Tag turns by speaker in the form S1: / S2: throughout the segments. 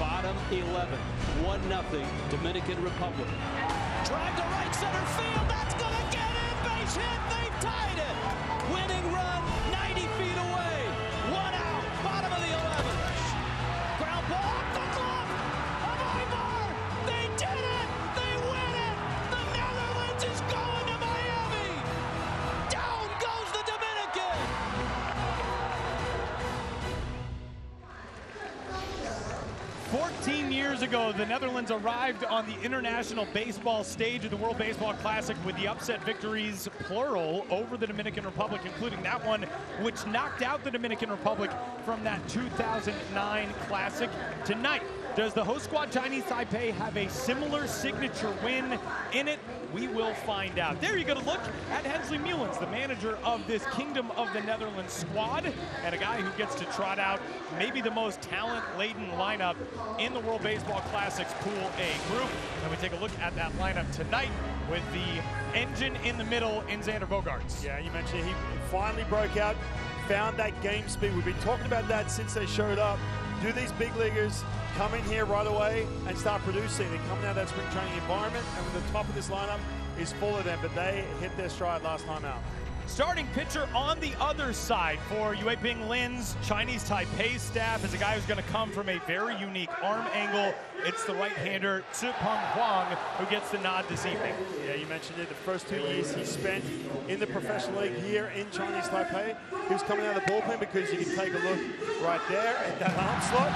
S1: bottom 11. 1 0 Dominican Republic.
S2: Drive to right center field. That's going to get in. Base hit. They tied it. Winning run
S3: years ago, the Netherlands arrived on the international baseball stage of the World Baseball Classic with the upset victories, plural, over the Dominican Republic, including that one which knocked out the Dominican Republic from that 2009 Classic. Tonight, does the host squad Chinese Taipei have a similar signature win in it? We will find out. There you go to look at Hensley Meulens, the manager of this Kingdom of the Netherlands squad, and a guy who gets to trot out maybe the most talent-laden lineup in the World Baseball Classics Pool A group. And we take a look at that lineup tonight with the engine in the middle in Xander Bogaerts.
S4: Yeah, you mentioned he finally broke out, found that game speed. We've been talking about that since they showed up. Do these big leaguers come in here right away and start producing? They come out of that spring training environment, and the top of this lineup is full of them, but they hit their stride last time out.
S3: Starting pitcher on the other side for Yue Ping Lin's Chinese Taipei staff is a guy who's going to come from a very unique arm angle. It's the right-hander Tsupeng Huang who gets the nod this evening.
S4: Yeah, you mentioned it. The first two years he spent in the professional league here in Chinese Taipei, he was coming out of the bullpen because you can take a look right there at that arm slot.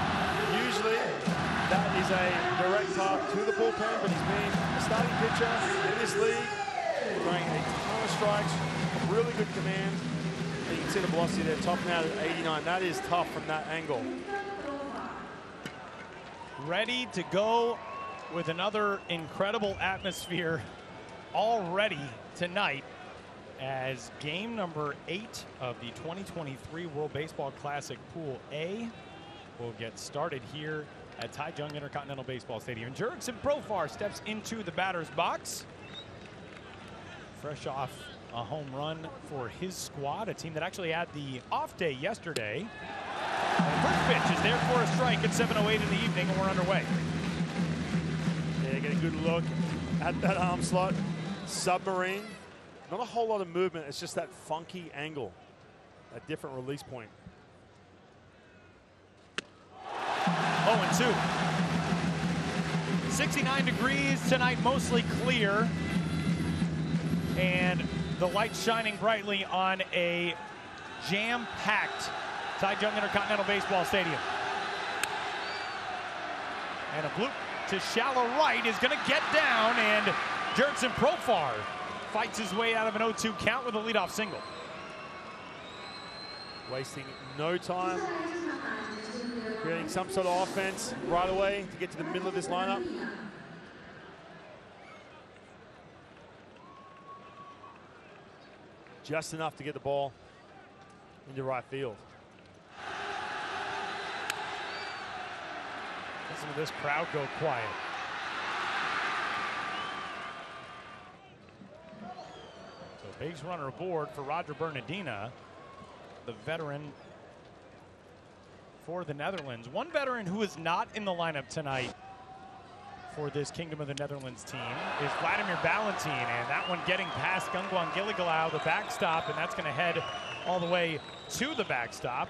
S4: Usually that is a direct path to the bullpen, but he's been a starting pitcher in this league, throwing a ton of strikes, really good command. And you can see the velocity there, topping out at 89. That is tough from that angle.
S3: Ready to go with another incredible atmosphere already tonight as game number eight of the 2023 World Baseball Classic Pool A will get started here at Taichung Intercontinental Baseball Stadium. Jurickson Profar steps into the batter's box. Fresh off a home run for his squad, a team that actually had the off day yesterday. The first pitch is there for a strike at 7.08 in the evening, and we're underway.
S4: Yeah, get a good look at that arm slot. Submarine. Not a whole lot of movement. It's just that funky angle, a different release point.
S3: 0 and 2. 69 degrees tonight, mostly clear. And the light shining brightly on a jam packed Taichung Intercontinental Baseball Stadium. And a bloop to shallow right is going to get down, and Jurickson Profar fights his way out of an 0 2 count with a leadoff single.
S4: Wasting no time creating some sort of offense right away to get to the middle of this lineup. Just enough to get the ball into right field.
S3: Listen to this crowd go quiet. So base runner aboard for Roger Bernardina, the veteran for the Netherlands. One veteran who is not in the lineup tonight for this Kingdom of the Netherlands team is Vladimir Balentien, and that one getting past Kungkuan Giljegiljaw, the backstop, and that's going to head all the way to the backstop.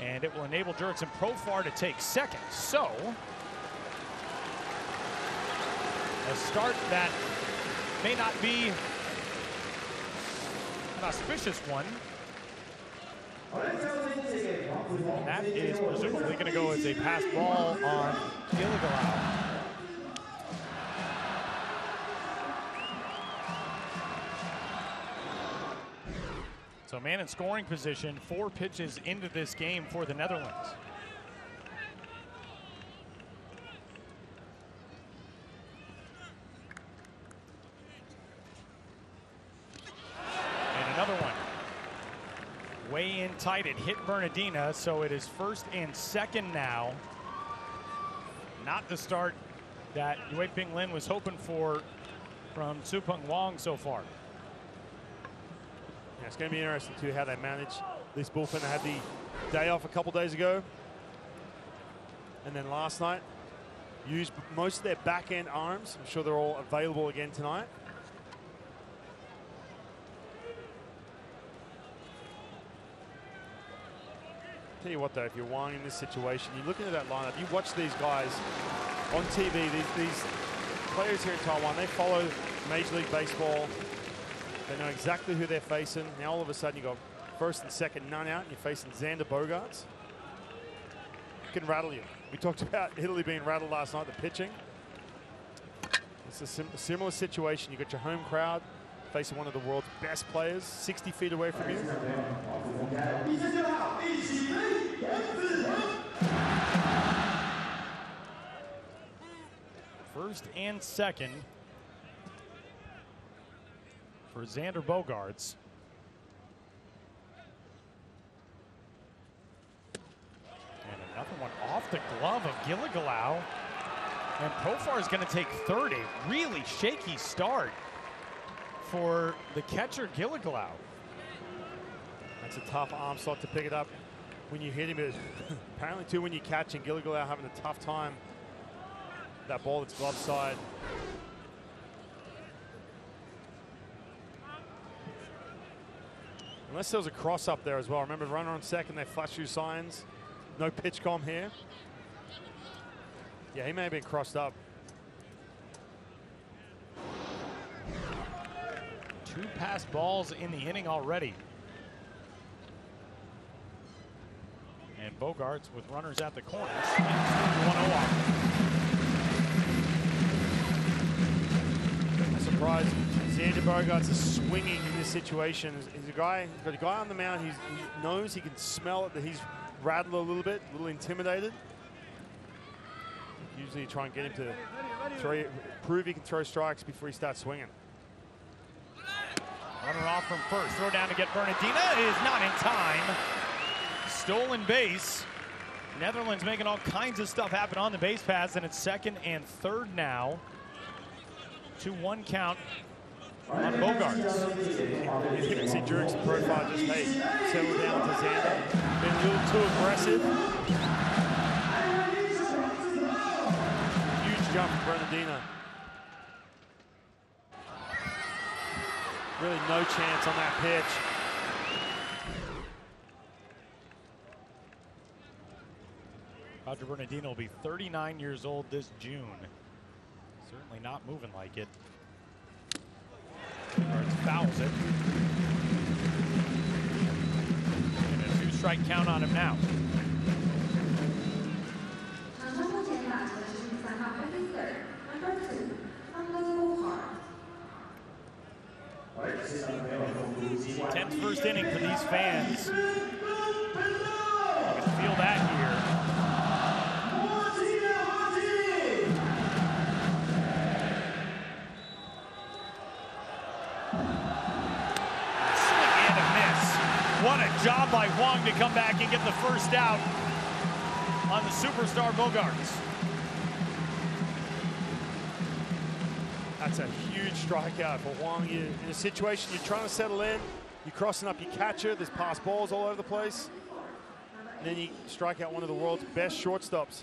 S3: And it will enable Jurickson Profar to take second. So, a start that may not be an auspicious one. And that is presumably going to go as a pass ball on Giljegiljaw. So man in scoring position, four pitches into this game for the Netherlands. And another one. Way in tight, it hit Bernardina, so it is first and second now. Not the start that Yue Ping Lin was hoping for from Supung Wong so far.
S4: Yeah, it's going to be interesting too how they manage this bullpen. They had the day off a couple days ago. And then last night, used most of their back end arms. I'm sure they're all available again tonight. Tell you what though, if you're Wang in this situation, you're looking at that lineup, you watch these guys on TV, these, these players here in Taiwan, they follow Major League Baseball. They know exactly who they're facing. Now all of a sudden you've got first and second none out and you're facing Xander Bogaerts. Can rattle you. We talked about Italy being rattled last night, the pitching. It's a, sim a similar situation. You've got your home crowd facing one of the world's best players, 60 feet away from you.
S3: First and second for Xander Bogaerts. And another one off the glove of Giljegiljaw. And Profar is going to take third. A really shaky start for the catcher Giljegiljaw.
S4: That's a tough arm slot to pick it up when you hit him. But apparently, too, when you catch and Giljegiljaw having a tough time. That ball that's glove side. Unless there was a cross up there as well. Remember, runner on second, they flash you signs. No PitchCom here. Yeah, he may have been crossed up.
S3: Two pass balls in the inning already. And Bogaerts with runners at the corners. 1
S4: I'm surprised Xander Bogaerts is swinging in this situation. He's, a guy, he's got a guy on the mound. He's, he knows he can smell it that he's rattled a little bit, a little intimidated. Usually try and get him to throw, prove he can throw strikes before he starts swinging.
S3: Runner off from first. Throw down to get Bernardina is not in time. Stolen base. Netherlands making all kinds of stuff happen on the base pass, and it's second and third now. 2-1 count on Bogaerts.
S4: You can see Jurickson Profar just, hey, settle down to Xander. Been a little too aggressive. Huge jump from Bernardina. Really no chance on that pitch.
S3: Roger Bernardina will be 39 years old this June. Certainly not moving like it. Burns fouls it. And a two-strike count on him now. Tenth first inning for these fans. You can feel that. Come back and get the first out on the superstar Bogaerts.
S4: That's a huge strikeout for Wong. you're in a situation you're trying to settle in, you're crossing up your catcher, there's pass balls all over the place. And then you strike out one of the world's best shortstops.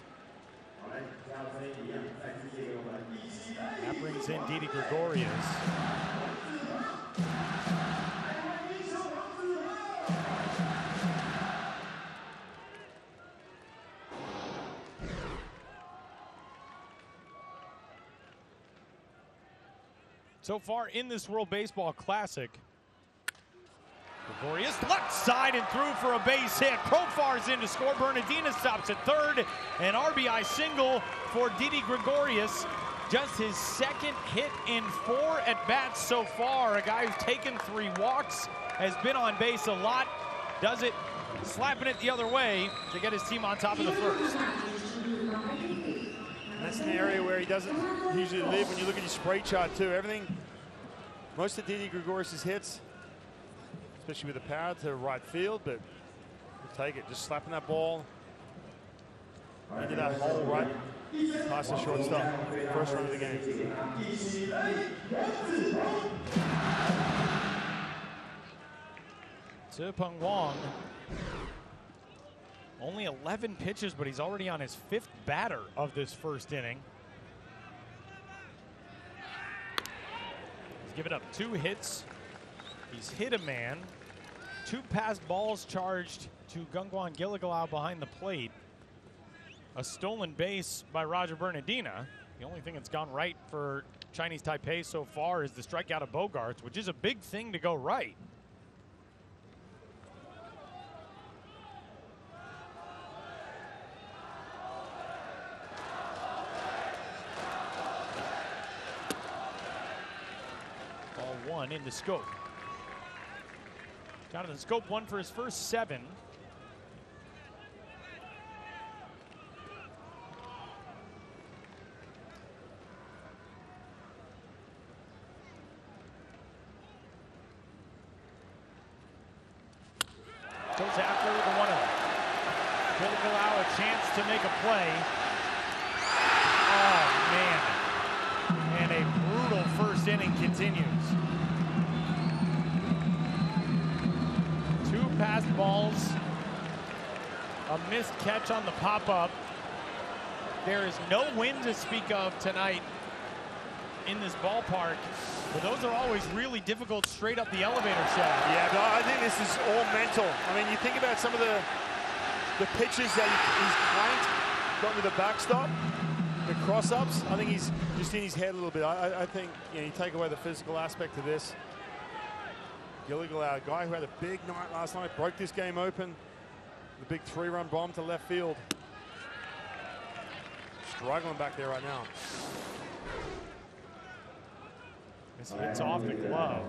S3: That brings in Didi Gregorius. So far in this World Baseball Classic, Gregorius left side and through for a base hit. Profar's in to score. Bernardina stops at third. An RBI single for Didi Gregorius. Just his second hit in four at bats so far. A guy who's taken three walks, has been on base a lot, does it slapping it the other way to get his team on top of the first.
S4: That's an area where he doesn't usually live when you look at his spray chart too. Everything, most of Didi Gregorius' hits, especially with the power to right field, but we'll take it. Just slapping that ball into that hole right past the shortstop. First run of the game.
S3: Tse Peng Wong Only 11 pitches, but he's already on his fifth batter of this first inning. He's given up two hits. He's hit a man. Two passed balls charged to Kungkuan Giljegiljaw behind the plate. A stolen base by Roger Bernardina. The only thing that's gone right for Chinese Taipei so far is the strikeout of Bogaerts, which is a big thing to go right. One in the scope. Jonathan Schoop one for his first seven. Goes after the one of Will allow a chance to make a play. Oh, man. And a brutal first inning continues. Two passed balls, a the pop up. There is no wind to speak of tonight in this ballpark, but those are always really difficult straight up the elevator shaft.
S4: Yeah, but I think this is all mental. I mean, you think about some of the the pitches that he's clanked, got with the backstop, the cross-ups. I think he's just in his head a little bit. I, I- think you, know, you take away the physical aspect of this. Giljegiljaw, a guy who had a big night last night, broke this game open. The big three-run bomb to left field. Struggling back there right now.
S3: Hits off the glove.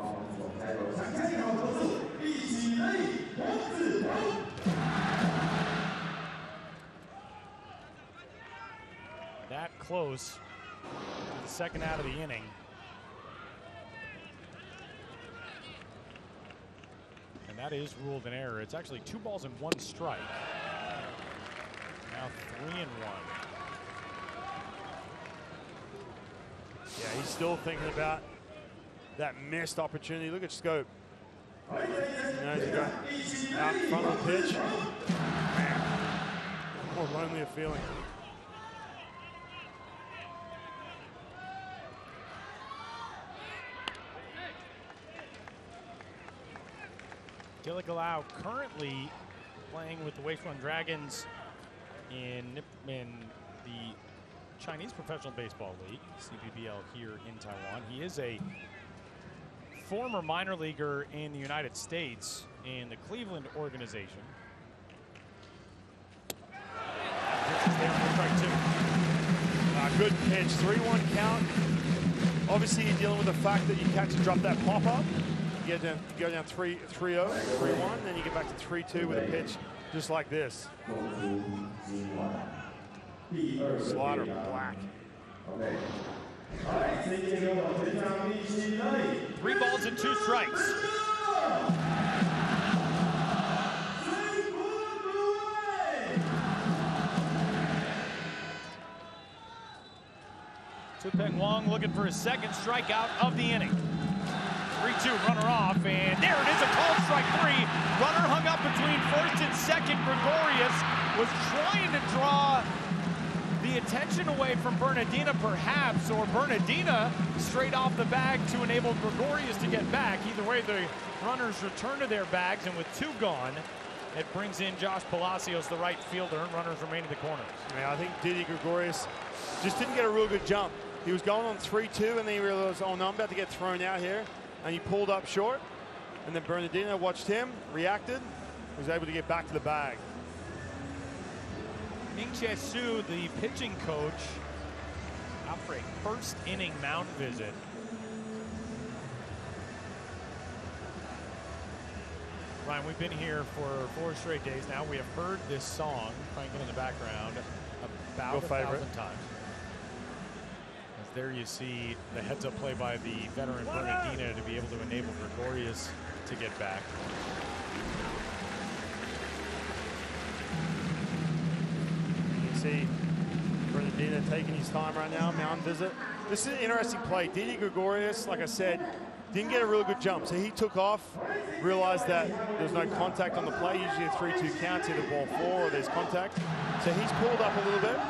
S3: That close second out of the inning. That is ruled an error. It's actually two balls and one strike. Now three and one.
S4: Yeah, he's still thinking about that missed opportunity. Look at Schoop. He's got out front of the pitch. Man, more lonely a feeling.
S3: Giljegiljaw currently playing with the Wei Chuan Dragons in, in the Chinese Professional Baseball League, CPBL here in Taiwan. He is a former minor leaguer in the United States in the Cleveland organization.
S4: Good pitch, 3-1 count. Obviously, you're dealing with the fact that you catch and drop that pop-up. You get down, you go down 3 3-0, 3-1, then you get back to 3-2 with a pitch just like this. Slider black.
S3: Three balls and two strikes. Tupeng Wong looking for his second strikeout of the inning. 3-2 runner off, and there it is, a called strike three. Runner hung up between first and second. Gregorius was trying to draw the attention away from Bernardina, perhaps, or Bernardina straight off the bag to enable Gregorius to get back. Either way, the runners return to their bags, and with two gone, it brings in Josh Palacios, the right fielder, and runners remain in the corners.
S4: Yeah, I think Didi Gregorius just didn't get a real good jump. He was going on 3-2 and then he realized, oh no, I'm about to get thrown out here. And he pulled up short. And then Bernardina watched him, reacted, was able to get back to the bag.
S3: Ming Che Su, the pitching coach, out for a first inning mound visit. Ryan, we've been here for four straight days now. We have heard this song playing in the background about
S4: Go
S3: a
S4: favorite.
S3: thousand times. There you see the heads-up play by the veteran Bernardina to be able to enable Gregorius to get back.
S4: You see Bernardina taking his time right now, mound visit. This is an interesting play. Didi Gregorius, like I said, didn't get a really good jump. So he took off, realized that there's no contact on the play. Usually a 3-2 count, either ball four or there's contact. So he's pulled up a little bit.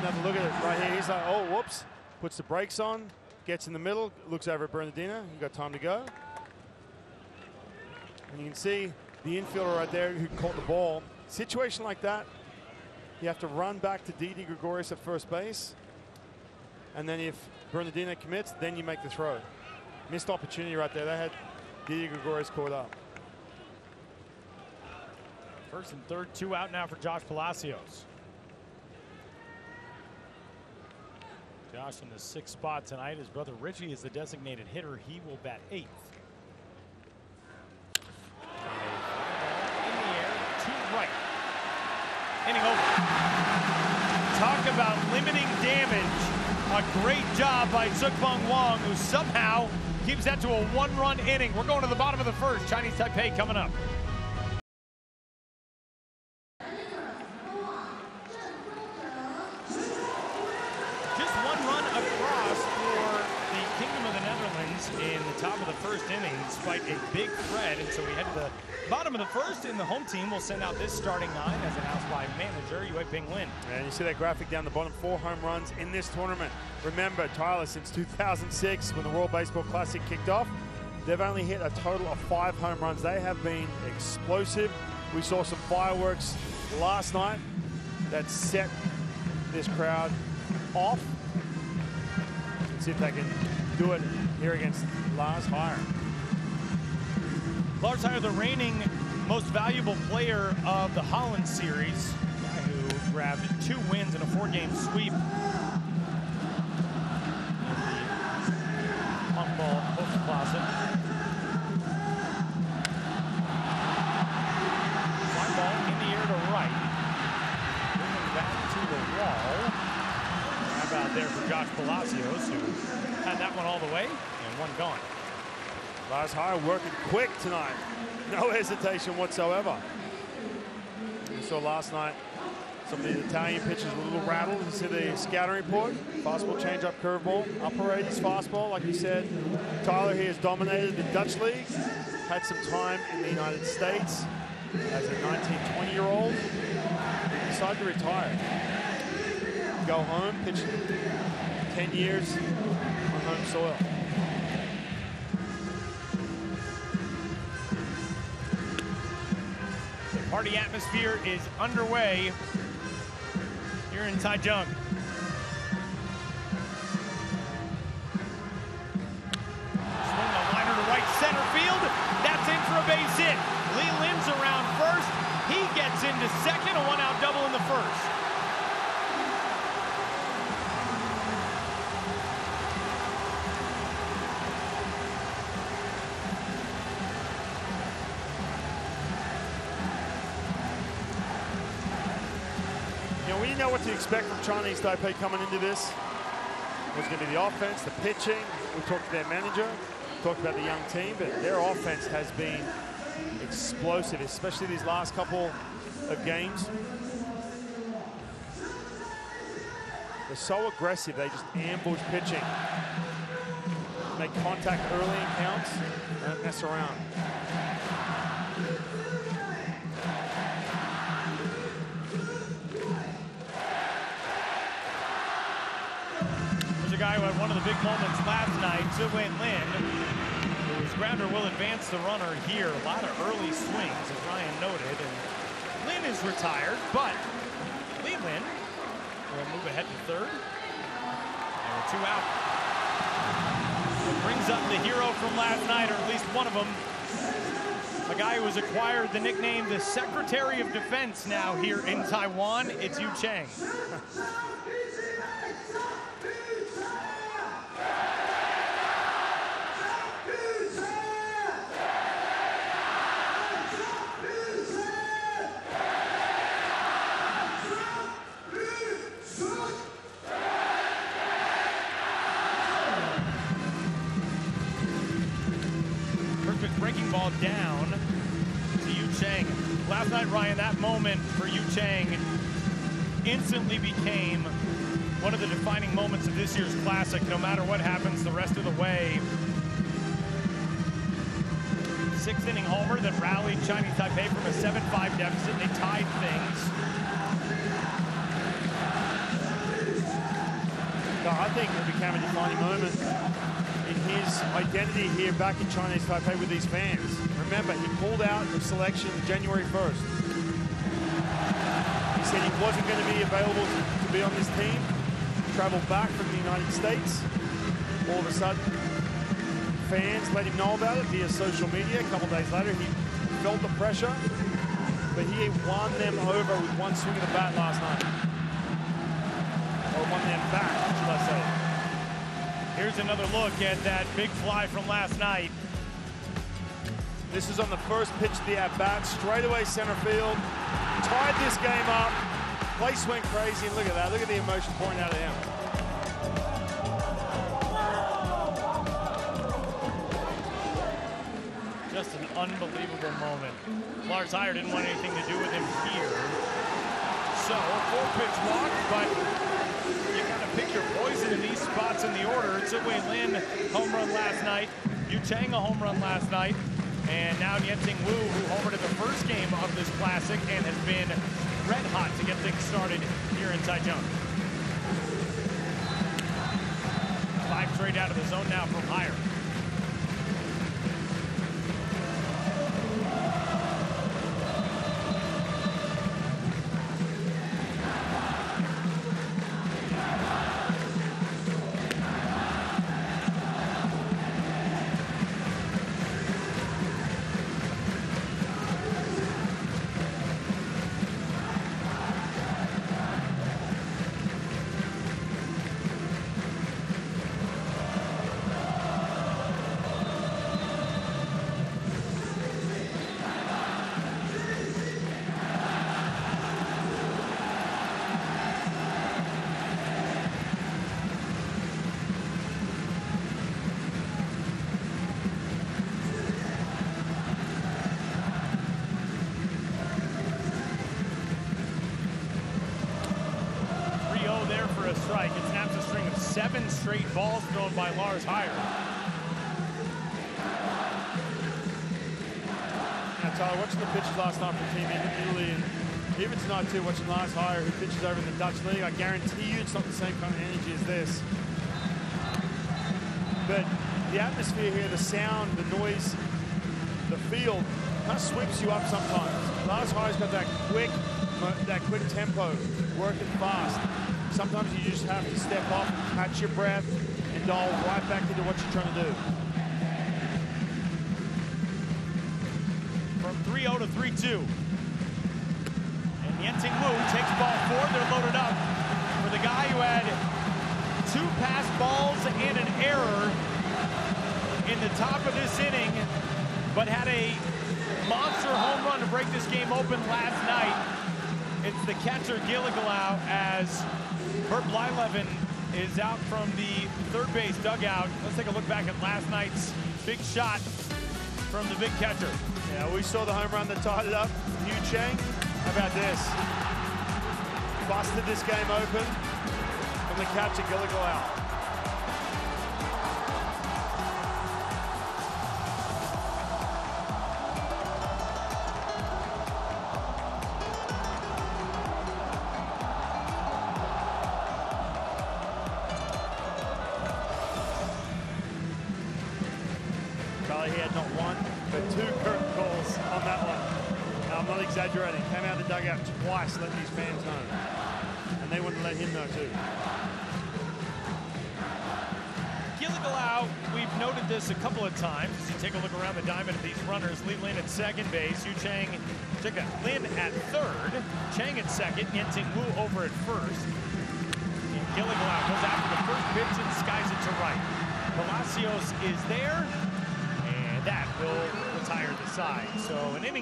S4: Another look at it right here. He's like, oh, whoops. Puts the brakes on, gets in the middle, looks over at Bernardina. You got time to go. And you can see the infielder right there who caught the ball. Situation like that, you have to run back to Didi Gregorius at first base. And then if Bernardina commits, then you make the throw. Missed opportunity right there. They had Didi Gregorius caught up.
S3: First and third, two out now for Josh Palacios. Josh in the sixth spot tonight. His brother Richie is the designated hitter. He will bat eighth. In the air to right. Inning over. Talk about limiting damage. A great job by Tsukbong Wong, who somehow keeps that to a one-run inning. We're going to the bottom of the first. Chinese Taipei coming up. Just one run across for the Kingdom of the Netherlands in the top of the first inning, despite a big threat. And so we head to the bottom of the first, and the home team will send out this starting nine as announced by manager Yue Ping Lin.
S4: And you see that graphic down the bottom, four home runs in this tournament. Remember, Tyler, since 2006, when the World Baseball Classic kicked off, they've only hit a total of five home runs. They have been explosive. We saw some fireworks last night that set this crowd off. Let's see if they can do it here against Lars Huijer.
S3: Lars Huijer, the reigning most valuable player of the Holland series, who grabbed two wins in a four-game sweep. Post Classic. Fly ball in the air to right. Moving back to the wall. About there for Josh Palacios, who had that one all the way and one gone.
S4: Lars Huijer working quick tonight. No hesitation whatsoever. We saw last night some of the Italian pitchers were a little rattled. You see the scouting report. Fastball, changeup, curveball. Upper 80s fastball, like you said. Tyler here has dominated the Dutch league. Had some time in the United States as a 19, 20 year old. Decided to retire. Go home, pitch 10 years on home soil.
S3: The party atmosphere is underway here in Taichung.
S4: Chinese Taipei coming into this. Was going to be the offense, the pitching. We talked to their manager, talked about the young team, but their offense has been explosive, especially these last couple of games. They're so aggressive, they just ambush pitching. Make contact early in counts, and don't mess around.
S3: One of the big moments last night, Zhuwen Lin, whose grounder will advance the runner here. A lot of early swings, as Ryan noted, and Lin is retired, but Lee Lin will move ahead to third. And with two out. It brings up the hero from last night, or at least one of them. A guy who has acquired the nickname the Secretary of Defense now here in Taiwan. It's Yu Chang. this year's Classic, no matter what happens the rest of the way. Sixth inning homer that rallied Chinese Taipei from a 7-5 deficit. They tied things.
S4: I think it became a defining moment in his identity here back in Chinese Taipei with these fans. Remember, he pulled out of selection January 1st. He said he wasn't going to be available to, to be on this team. Traveled back from the United States. All of a sudden, fans let him know about it via social media. A couple days later, he felt the pressure, but he won them over with one swing of the bat last night. Or won them back, should I say.
S3: Here's another look at that big fly from last night.
S4: This is on the first pitch of the at-bat, straight away center field. Tied this game up. Place went crazy, look at that. Look at the emotion pouring out of him.
S3: Huijer didn't want anything to do with him here. So, a four pitch walk, but you gotta pick your poison in these spots in the order. Wei Lin, home run last night. Yu Chang, a home run last night. And now Yenting Wu, who homered in the first game of this classic and has been red hot to get things started here in Taichung. Five straight out of the zone now from Huijer. By Lars Huijer.
S4: Now, Tyler, watching the pitches last night from Team Italy, and even tonight too, watching Lars Huijer, who pitches over in the Dutch League, I guarantee you it's not the same kind of energy as this. But the atmosphere here, the sound, the noise, the field, kind of sweeps you up sometimes. Lars Huijer's got that quick, that quick tempo, working fast. Sometimes you just have to step off, catch your breath, and dial right back into what you're trying to do.
S3: From 3-0 to 3-2. And Yenting Wu takes ball four. They're loaded up for the guy who had two pass balls and an error in the top of this inning, but had a monster home run to break this game open last night. It's the catcher Giljegiljaw as Bert Blyleven is out from the third base dugout. Let's take a look back at last night's big shot from the big catcher.
S4: Yeah, we saw the home run that tied it up. Yu Chang, how about this? Busted this game open from the catcher Giljegiljaw. Charlie,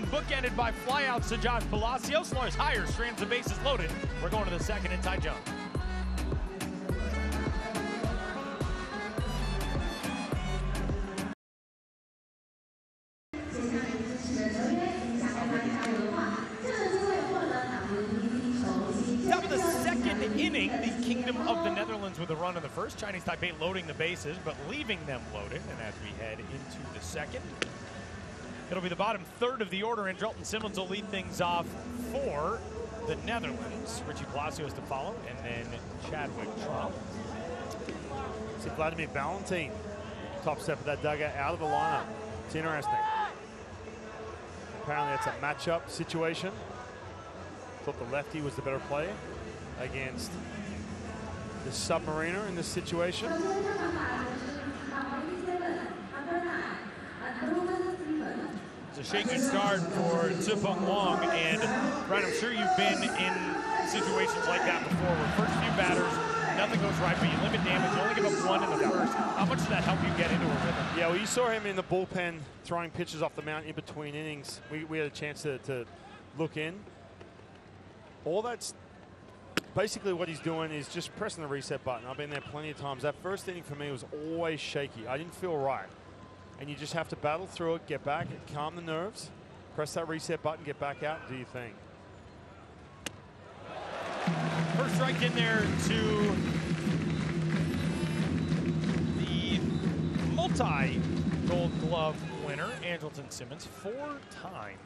S3: bookended by flyouts to Josh Palacios. Lars Huijer strands the bases loaded. We're going to the second in Taichung. Top the second inning, the Kingdom of the Netherlands with a run in the first. Chinese Taipei loading the bases, but leaving them loaded. And as we head into the second, it'll be the bottom third of the order, and Andrelton Simmons will lead things off for the Netherlands. Richie Palacios to follow, and then Chadwick Tromp.
S4: See Vladimir Balentien, top step of that dugout, out of the lineup. It's interesting. Apparently, it's a matchup situation. Thought the lefty was the better player against the submariner in this situation.
S3: A shaky start for Zipeng Wong, and Brian, I'm sure you've been in situations like that before, where first few batters, nothing goes right, but you limit damage, you only give up one in the first. How much does that help you get into a rhythm?
S4: Yeah, well, you saw him in the bullpen throwing pitches off the mound in between innings. We, we had a chance to, to look in. All that's basically what he's doing is just pressing the reset button. I've been there plenty of times. That first inning for me was always shaky. I didn't feel right. And you just have to battle through it, get back, calm the nerves, press that reset button, get back out, do your thing.
S3: First strike in there to the multi gold glove winner, Andrelton Simmons, four-time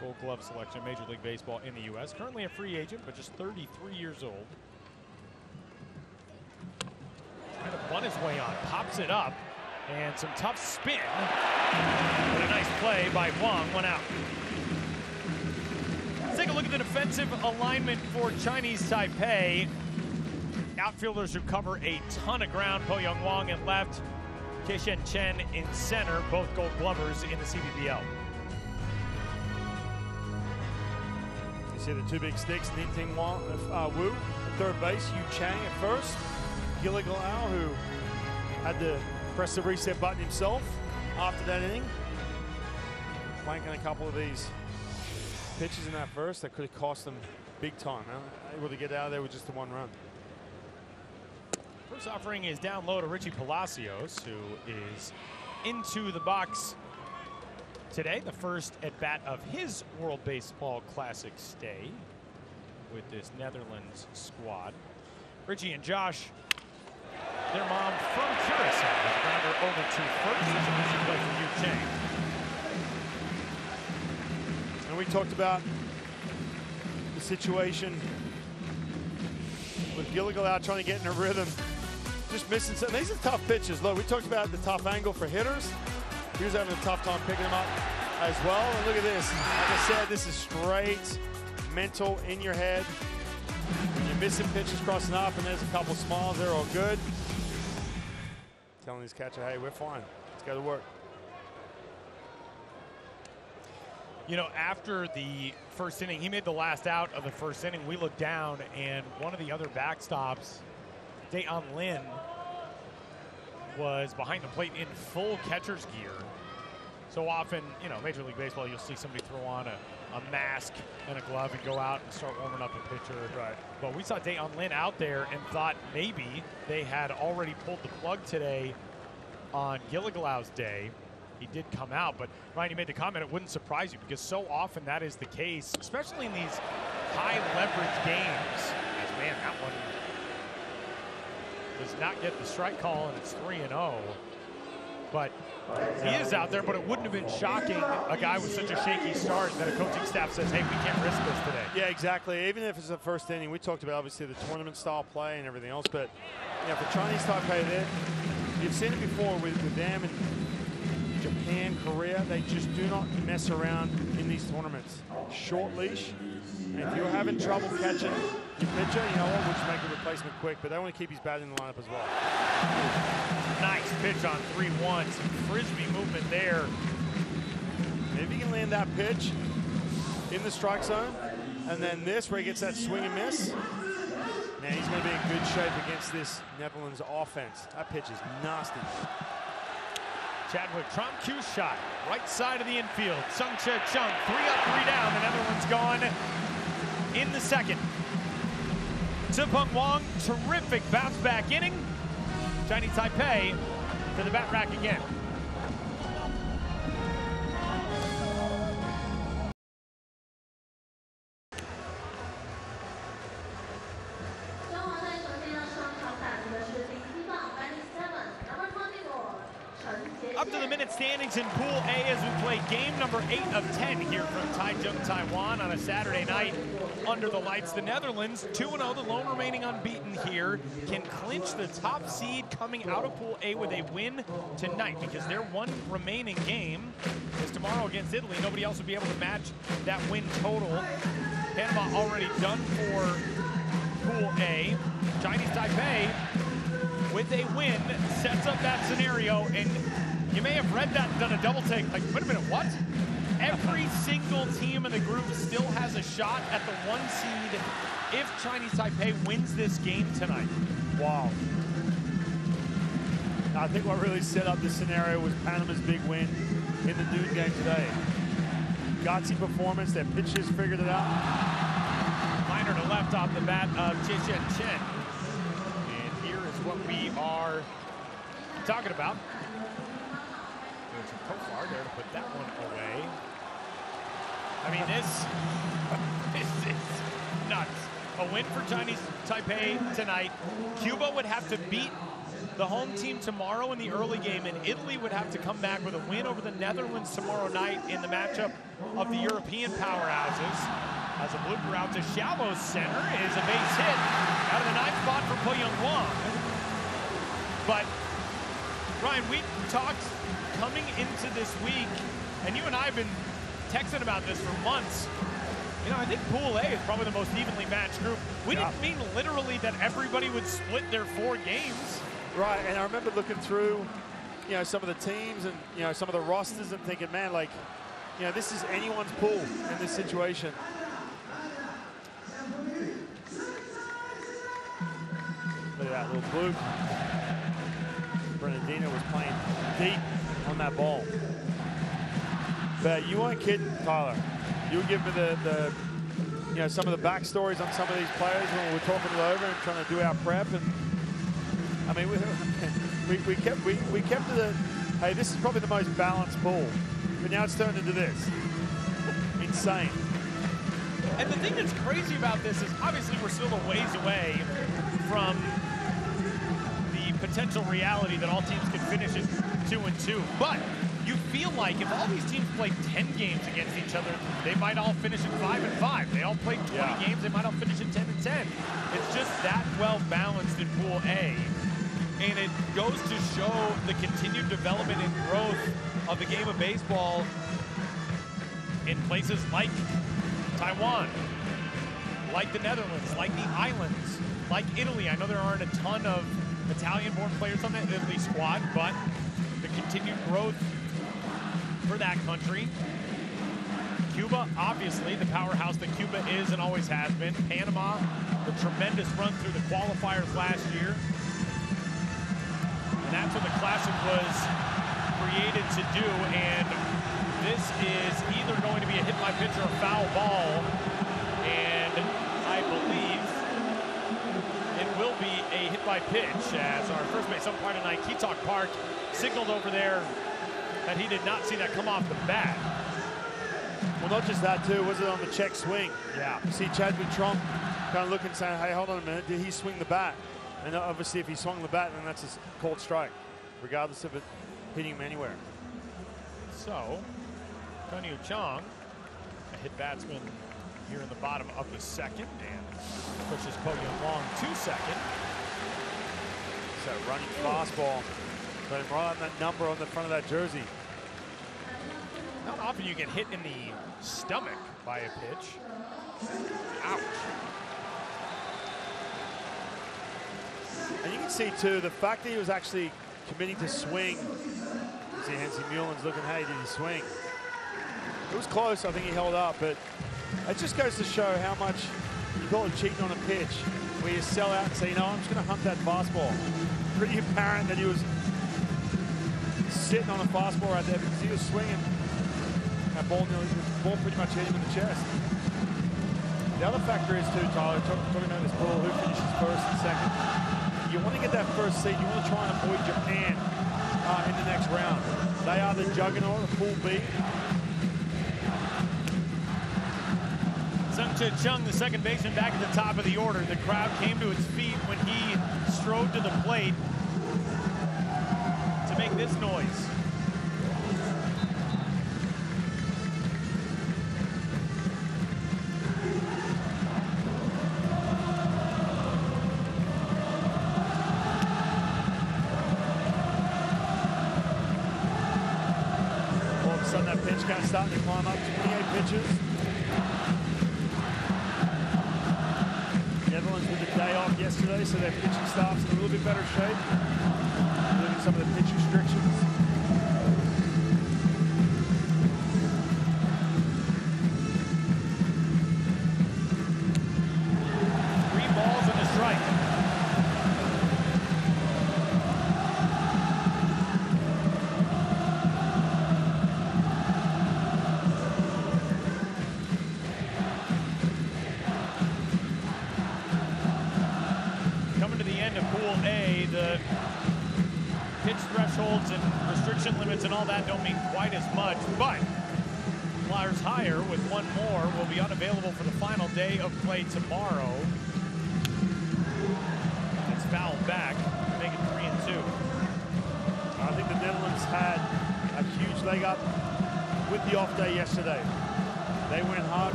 S3: gold glove selection Major League Baseball in the U.S. Currently a free agent, but just 33 years old. Trying to bunt his way on, pops it up, and some tough spin. But a nice play by Wong, one out. Let's take a look at the defensive alignment for Chinese Taipei. Outfielders who cover a ton of ground. Po Young Wong in left, Kishen Chen in center, both gold glovers in the CPBL.
S4: You see the two big sticks, Nin Ting Wong, uh, Wu at third base, Yu Chang at first, Giljegiljaw, who had to press the reset button himself after that inning. Flanking a couple of these pitches in that first that could have cost them big time. Able to get out of there with just the one run.
S3: First offering is down low to Richie Palacios, who is into the box today. The first at bat of his World Baseball Classic stay with this Netherlands squad. Richie and Josh, their mom from Curacao, has grounder over to first. Is she plays for Yu Chang.
S4: And we talked about the situation with Gilligal out trying to get in a rhythm. Just missing some. These are tough pitches. Look, we talked about the tough angle for hitters. He was having a tough time picking them up as well. And look at this. Like I said, this is straight mental in your head. When you're missing pitches crossing up and there's a couple smiles, they're all good. Telling this catcher, hey, we're fine. Let's go to work.
S3: You know, after the first inning, he made the last out of the first inning. We looked down, and one of the other backstops, Dayon Lin, was behind the plate in full catcher's gear. So often, you know, Major League Baseball, you'll see somebody throw on a, a mask and a glove and go out and start warming up a pitcher.
S4: Right.
S3: But we saw Dayon Lin out there and thought maybe they had already pulled the plug today on Giljegiljaw's day. He did come out, but Ryan, you made the comment, it wouldn't surprise you because so often that is the case, especially in these high leverage games. As, man, that one does not get the strike call, and it's 3 and 0. But he is out there, but it wouldn't have been shocking a guy with such a shaky start that a coaching staff says, hey, we can't risk this today.
S4: Yeah, exactly. Even if it's the first inning, we talked about obviously the tournament style play and everything else, but you know, for Chinese Taipei, they- you've seen it before with, with them and Japan, Korea. They just do not mess around in these tournaments. Short leash. And if you're having trouble catching your pitcher, you know what? We'll just make a replacement quick. But they want to keep his bat in the lineup as well.
S3: Nice pitch on 3-1. Some frisbee movement there.
S4: If he can land that pitch in the strike zone, and then this where he gets that swing and miss, now he's going to be in good shape against this Netherlands offense. That pitch is nasty.
S3: Chadwick Tromp cue shot, right side of the infield. Sung Che Chung, three up, three down. The Netherlands gone in the second. Zipeng Wong, terrific bounce back inning. Chinese Taipei to the bat rack again. 8 of 10 here from Taichung, Taiwan on a Saturday night under the lights. The Netherlands, 2-0, the lone remaining unbeaten here, can clinch the top seed coming out of Pool A with a win tonight because their one remaining game is tomorrow against Italy. Nobody else will be able to match that win total. Panama already done for Pool A. Chinese Taipei with a win sets up that scenario and you may have read that and done a double take like, wait a minute, what? Every single team in the group still has a shot at the one seed if chinese taipei wins this game tonight
S4: Wow. I think what really set up this scenario was Panama's big win in the noon game today. Gutsy performance, their pitchers figured it out.
S3: liner to left off the bat of Chishen Chen and here is what we are talking about there's a Profar there to put that one away I mean this this is nuts a win for Chinese Taipei tonight Cuba would have to beat the home team tomorrow in the early game, and Italy would have to come back with a win over the Netherlands tomorrow night in the matchup of the European powerhouses. As a blooper out to shallow center is a base hit out of the ninth spot for Po Young Wong. But Ryan, we talked coming into this week, and you and I have been texting about this for months. You know, I think Pool A is probably the most evenly matched group. We
S4: Yeah.
S3: didn't mean literally that everybody would split their four games.
S4: Right, and I remember looking through, you know, some of the teams and, you know, some of the rosters and thinking, man, like, you know, this is anyone's pool in this situation. Look at that little fluke. Bernardina was playing deep on that ball. But you weren't kidding, Tyler. You were giving me the, the, you know, some of the backstories on some of these players when we were talking it over and trying to do our prep. And I mean, we, we, we kept we, we kept to the, hey, this is probably the most balanced pool. But now it's turned into this. Insane.
S3: And the thing that's crazy about this is obviously we're still a ways away from the potential reality that all teams can finish at two and two. But feel like if all these teams played 10 games against each other, they might all finish at five and five. They all played 20
S4: Yeah.
S3: games, they might all finish at 10 and 10. It's just that well balanced in Pool A. And it goes to show the continued development and growth of the game of baseball in places like Taiwan, like the Netherlands, like the islands, like Italy. I know there aren't a ton of Italian-born players on the Italy squad, but the continued growth for that country. Cuba, obviously, the powerhouse that Cuba is and always has been. Panama, the tremendous run through the qualifiers last year. And that's what the Classic was created to do. And this is either going to be a hit by pitch or a foul ball. And I believe it will be a hit by pitch as our first base umpire tonight, Keetalk Park, signaled over there that he did not see that come off the bat.
S4: Well, not just that too. Was it on the check swing?
S3: Yeah.
S4: You see Chadwick Tromp kind of looking, saying, "Hey, hold on a minute. Did he swing the bat?" And obviously, if he swung the bat, then that's a called strike, regardless of it hitting him anywhere.
S3: So, Yu Chong, a hit batsman here in the bottom of the second, and pushes Po Yun Long to second.
S4: So running fastball, but him right on that number on the front of that jersey.
S3: Not often you get hit in the stomach by a pitch. Ouch.
S4: And you can see too the fact that he was actually committing to swing. You see Hensley Meulens looking, hey, did he swing? It was close. I think he held up, but it just goes to show how much you call it cheating on a pitch, where you sell out and say, you know, I'm just going to hunt that fastball. Pretty apparent that he was sitting on a fastball right there because he was swinging. That ball, nearly, ball pretty much hit him in the chest. The other factor is too, Tyler, talk, talking about this ball, who finishes first and second. You want to get that first seed. You want to try and avoid Japan uh, in the next round. They are the juggernaut of Pool B.
S3: Tsung-Che Cheng, the second baseman, back at the top of the order. The crowd came to its feet when he strode to the plate to make this noise.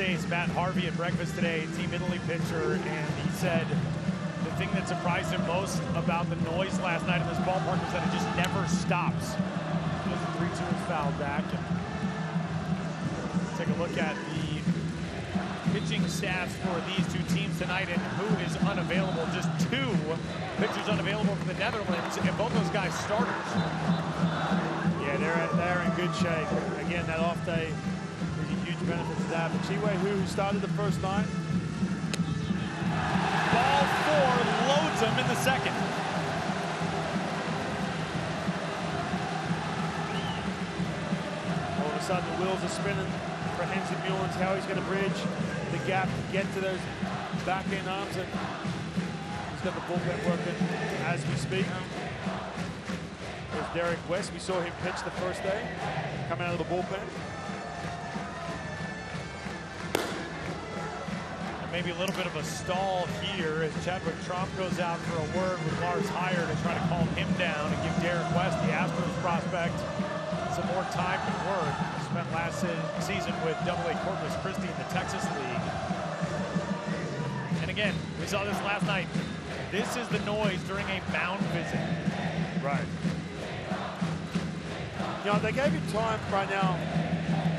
S3: Ace Matt Harvey at breakfast today, Team Italy pitcher, and he said the thing that surprised him most about the noise last night in this ballpark was that it just never stops. As the 3-2 is fouled back. And take a look at the pitching staffs for these two teams tonight and who is unavailable. Just two pitchers unavailable for the Netherlands, and both those guys starters.
S4: Yeah, they're, they're in good shape. Again, that off day is a benefit to that. But Chiwe Hu, who started the first nine,
S3: Ball four loads him in the second.
S4: all of a sudden the wheels are spinning for Hensley Meulens, how he's going to bridge the gap get to those back end arms. And he's got the bullpen working as we speak. There's Derek West. We saw him pitch the first day, coming out of the bullpen.
S3: Maybe a little bit of a stall here as Chadwick Tromp goes out for a word with Lars Huijer to try to calm him down and give Derek West, the Astros prospect, some more time to work. He Spent last se- season with Double-A Corpus Christi in the Texas League. And again, we saw this last night. This is the noise during a mound visit.
S4: Right. You know, they gave you time right now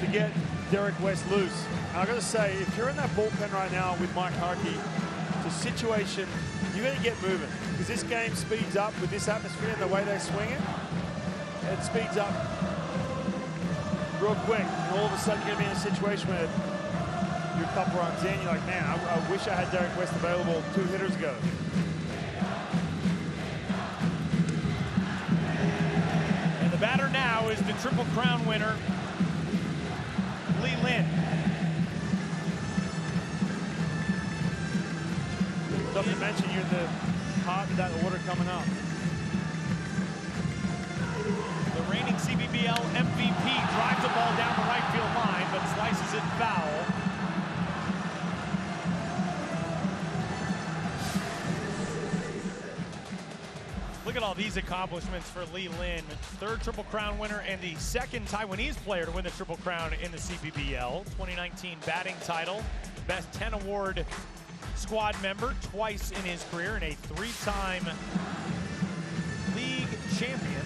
S4: to get Derek West loose. I got to say, if you're in that bullpen right now with Mike Harkey, a situation you got to get moving because this game speeds up with this atmosphere and the way they swing it. It speeds up real quick, and all of a sudden you're going to be in a situation where you're a couple runs in, you're like, man, I, I wish I had Derek West available two hitters ago.
S3: And the batter now is the Triple Crown winner,
S4: You're the heart of that order coming up.
S3: The reigning CPBL MVP drives the ball down the right field line, but slices it foul. Look at all these accomplishments for Lee Lin. Third Triple Crown winner and the second Taiwanese player to win the Triple Crown in the CPBL. 2019 batting title, Best 10 Award squad member twice in his career, and a three-time league champion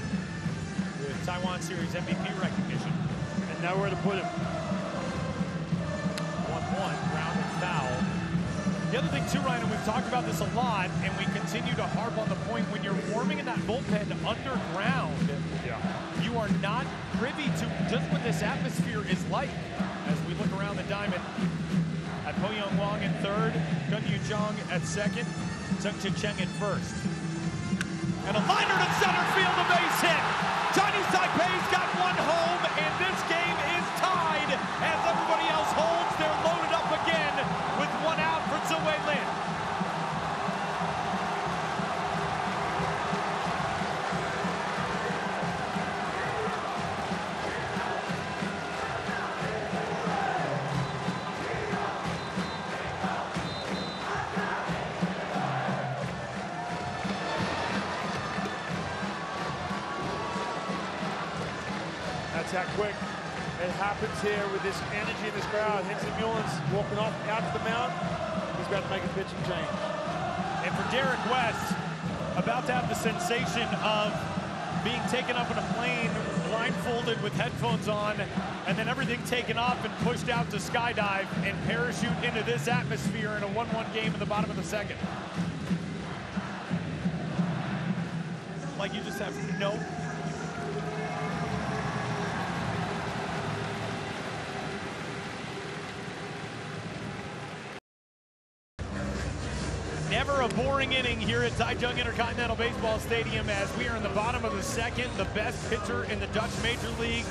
S3: with Taiwan Series MVP recognition.
S4: And nowhere to put him.
S3: 1-1, ground and foul. The other thing too, Ryan, and we've talked about this a lot, and we continue to harp on the point when you're warming in that bullpen underground,
S4: Yeah.
S3: you are not privy to just what this atmosphere is like. As we look around the diamond Po Young Wong in third, Gun Yu Jong at second, Tsung-Che Cheng at first. And a liner to center field,
S4: how quick it happens here with this energy in this crowd. Hensley Meulens walking off out to the mound. He's about to make a pitching change.
S3: And for Derek West, about to have the sensation of being taken up in a plane, blindfolded with headphones on, and then everything taken off and pushed out to skydive and parachute into this atmosphere in a 1-1 game in the bottom of the second. Like you just have no Never a boring inning here at Young Intercontinental Baseball Stadium as we are in the bottom of the second. The best pitcher in the Dutch Major League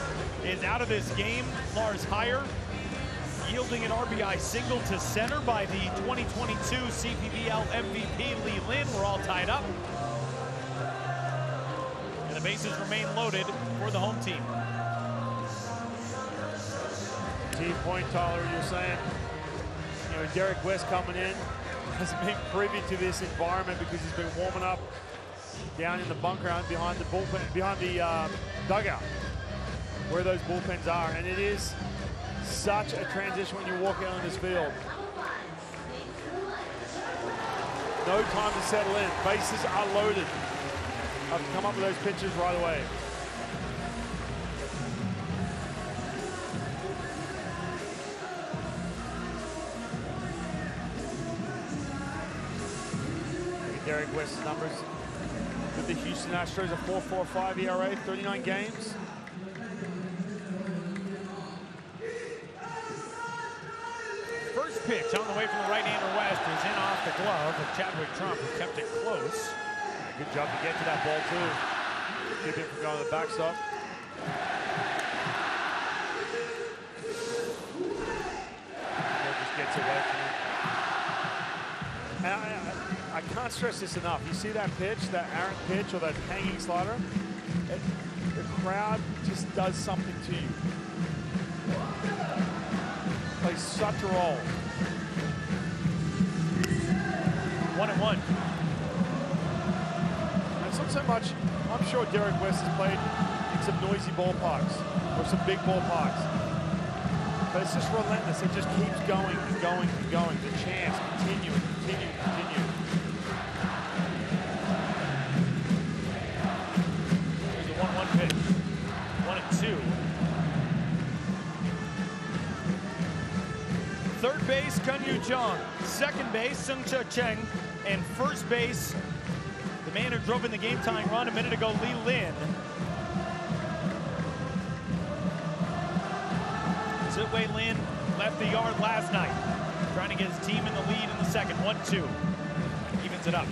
S3: is out of this game. Lars Huijer yielding an RBI single to center by the 2022 CPBL MVP Lee Lin. We're all tied up. And the bases remain loaded for the home team.
S4: Team point, Tyler, you're saying, you know, Derek West coming in hasn't been privy to this environment because he's been warming up down in the bunker behind the bullpen, behind the uh, dugout, where those bullpens are. And it is such a transition when you walk out on this field. No time to settle in. Bases are loaded. Have to come up with those pitches right away. Numbers with the Houston Astros, a 4.45 ERA, 39 games.
S3: First pitch on the way from the right-hander West is in off the glove of Chadwick Tromp, who kept it close.
S4: Good job to get to that ball too. Keep him from going to the backstop. Stress this enough. You see that pitch, that errant pitch or that hanging slider? It, the crowd just does something to you. Plays such a role.
S3: One and one.
S4: It's not so much, I'm sure Derek West has played in some noisy ballparks or some big ballparks. But it's just relentless. It just keeps going and going and going. The chance, continue and continue
S3: Kunyu Chong. Second base, Tsung-Che Cheng. And first base, the man who drove in the game-tying run a minute ago, Lee Lin. Tzu-Wei Lin left the yard last night, trying to get his team in the lead in the second. One-two. Evens it up.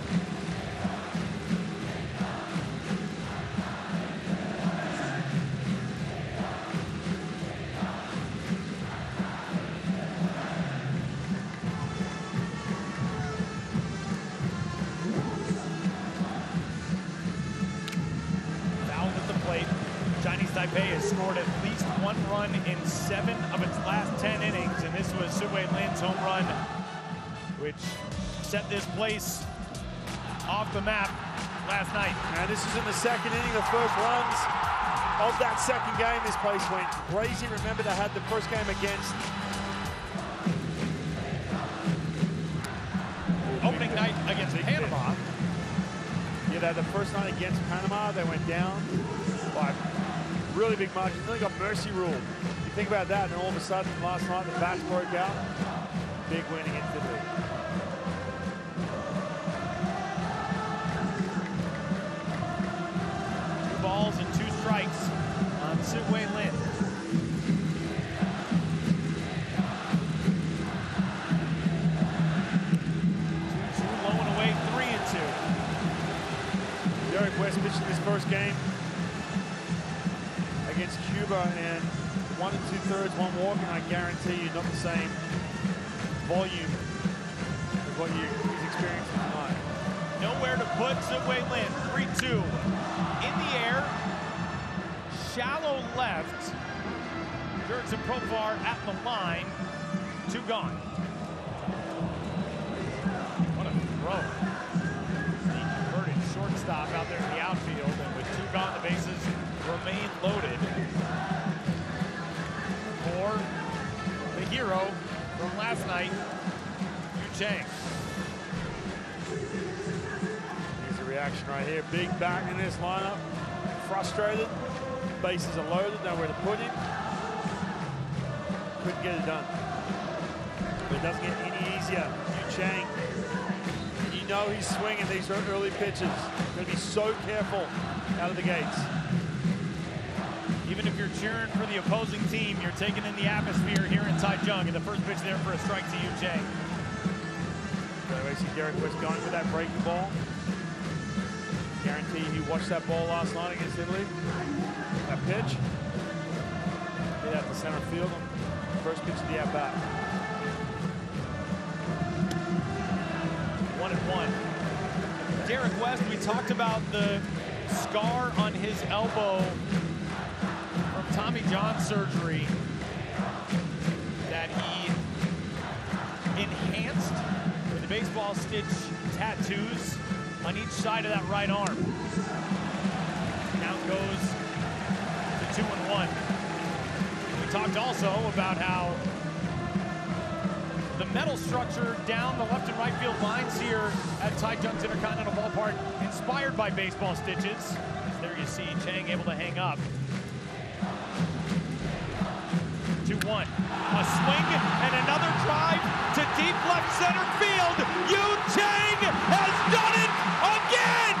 S4: Second inning, the first runs of that second game. This place went crazy. Remember, they had the first game against
S3: Opening night against Panama.
S4: Yeah, they had the first night against Panama. They went down by really big margin. Then they got mercy rule. You think about that, and all of a sudden, last night, the bats broke out. Big win against Italy.
S3: Last night, Yu Chang.
S4: Here's the reaction right here. Big back in this lineup. Frustrated. Bases are loaded. Nowhere to put him. Couldn't get it done. But it doesn't get any easier. Yu Chang. You know he's swinging these early pitches. Going to be so careful out of the gates.
S3: Even if you're cheering for the opposing team, you're taking in the atmosphere here in Taichung. And the first pitch there for a strike to Chang.
S4: By the way, see Derek West going with that breaking ball. Guarantee he watched that ball last night against Italy. That pitch. Hit out the center field first pitch of the at-bat.
S3: One and one. Derek West, we talked about the scar on his elbow Tommy John surgery that he enhanced with the baseball stitch tattoos on each side of that right arm. Count goes to two and one. We talked also about how the metal structure down the left and right field lines here at Taichung's Intercontinental Ballpark, inspired by baseball stitches. There you see Chang able to hang up. 2-1. A swing and another drive to deep left center field. Yu Chang has done it again!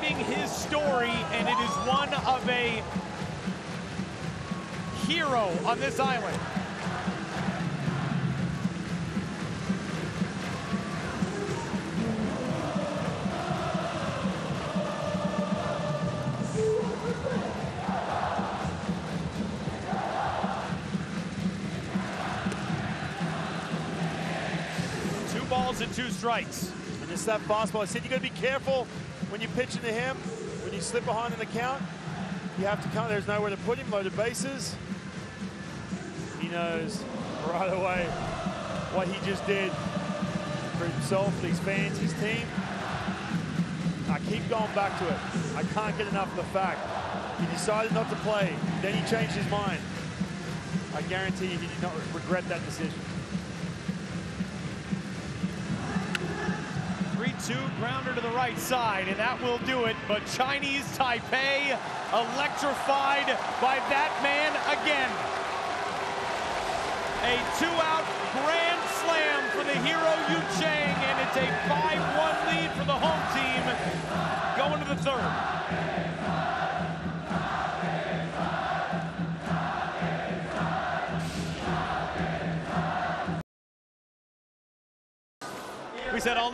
S3: Writing his story, and it is one of a hero on this island. Two balls and two strikes.
S4: And it's that fastball. I said you got to be careful when you pitch into him. When you slip behind in the count, you have to count. There's nowhere to put him. Loaded bases. He knows right away what he just did for himself, these fans, his team. I keep going back to it. I can't get enough of the fact he decided not to play. Then he changed his mind. I guarantee you he did not regret that decision.
S3: Grounder to the right side, and that will do it. But Chinese Taipei electrified by that man again. A two-out grand slam for the hero Yu Chang, and it's a 5-1 lead for the home team going to the third.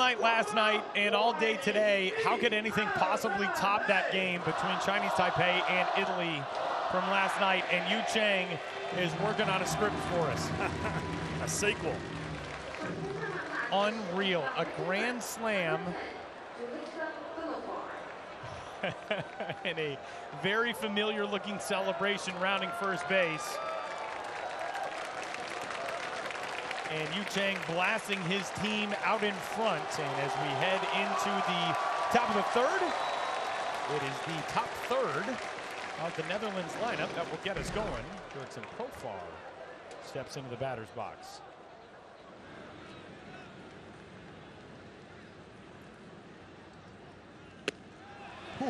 S3: Night last night and all day today, how could anything possibly top that game between Chinese Taipei and Italy from last night? And Yu Chang is working on a script for us.
S4: A sequel.
S3: Unreal. A grand slam and a very familiar looking celebration rounding first base. And Yu Chang blasting his team out in front. And as we head into the top of the third, it is the top third of the Netherlands lineup that will get us going. Jurickson Profar steps into the batter's box.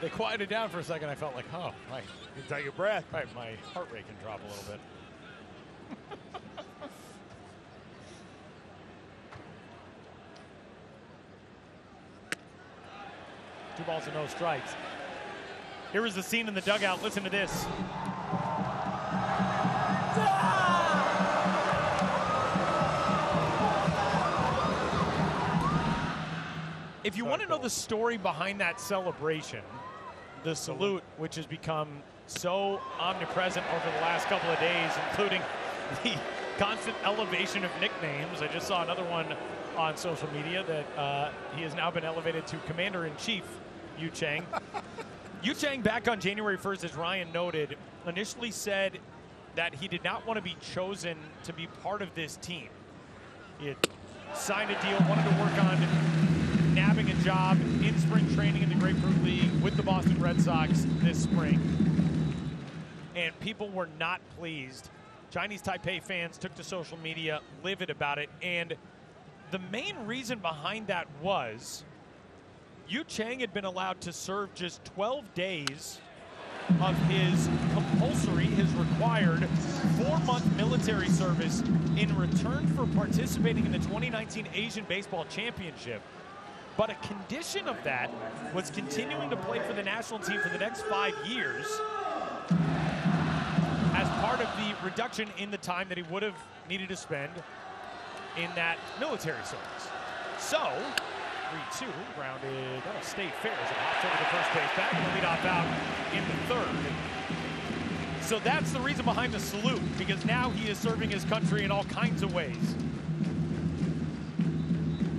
S3: they quieted down for a second. I felt like, oh, my,
S4: You can take a breath.
S3: right, my heart rate can drop a little bit. Two balls and no strikes. Here was the scene in the dugout. Listen to this. If you want to know the story behind that celebration, the salute, which has become so omnipresent over the last couple of days, including the constant elevation of nicknames. I just saw another one on social media that uh, he has now been elevated to Commander in Chief, Yu Chang. Yu Chang, back on January 1st, as Ryan noted, initially said that he did not want to be chosen to be part of this team. He had signed a deal, wanted to work on nabbing a job in spring training in the Grapefruit League with the Boston Red Sox this spring. And people were not pleased. Chinese Taipei fans took to social media livid about it. And the main reason behind that was Yu Chang had been allowed to serve just 12 days of his compulsory, his required four-month military service in return for participating in the 2019 Asian Baseball Championship. But a condition of that was continuing to play for the national team for the next five years part of the reduction in the time that he would have needed to spend in that military service. So, 3-2, grounded, that'll stay fair as it hops over the first base back and the leadoff out in the third. So that's the reason behind the salute, because now he is serving his country in all kinds of ways.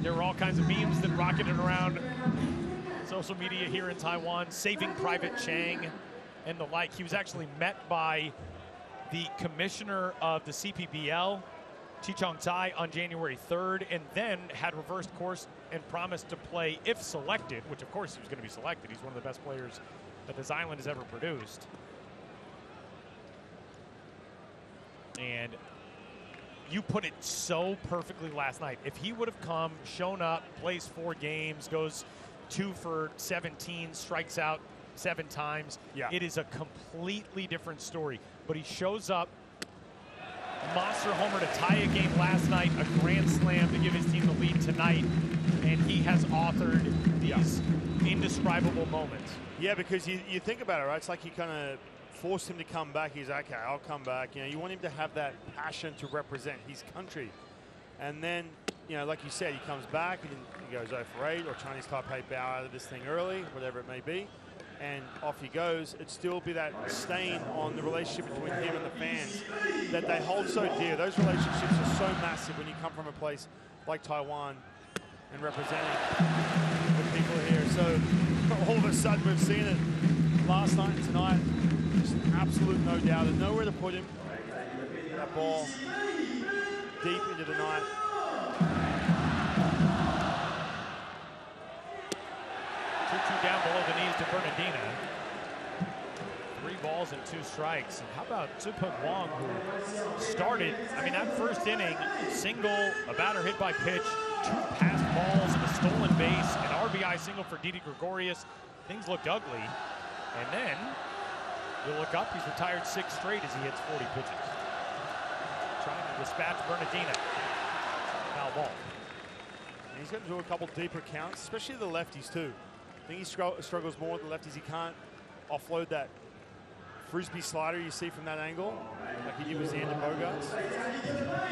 S3: There were all kinds of memes that rocketed around social media here in Taiwan, saving Private Chang and the like. He was actually met by the commissioner of the CPBL, Chi-Chang Tsai, on January 3rd, and then had reversed course and promised to play if selected, which of course he was going to be selected. He's one of the best players that this island has ever produced. And you put it so perfectly last night. If he would have come, shown up, plays four games, goes two for 17, strikes out seven times,
S4: Yeah.
S3: it is a completely different story. But he shows up, monster homer to tie a game last night, a grand slam to give his team the lead tonight, and he has authored these indescribable moments.
S4: Yeah, because you, you think about it, right? It's like you kind of forced him to come back. He's okay, I'll come back. You know, you want him to have that passion to represent his country. And then, you know, like you said, he comes back and he goes 0 for 8 or Chinese Taipei bow out of this thing early, whatever it may be. And off he goes. It'd still be that stain on the relationship between him and the fans that they hold so dear. Those relationships are so massive when you come from a place like Taiwan and representing the people here. So all of a sudden we've seen it last night and tonight. Just absolute no doubt. There's nowhere to put him. That ball deep into the night.
S3: 2-2 down below the knees to Bernardina. Three balls and two strikes. And how about Tupun Wong, who started, I mean, that first inning, single, a batter hit by pitch, two passed balls, a stolen base, an RBI single for Didi Gregorius. Things looked ugly. And then you look up, he's retired six straight as he hits 40 pitches. Trying to dispatch Bernardina. Foul ball.
S4: And he's to do a couple deeper counts, especially the lefties too. I think he strugg- struggles more with the lefties. He can't offload that frisbee slider you see from that angle, like he did with Xander Bogaerts.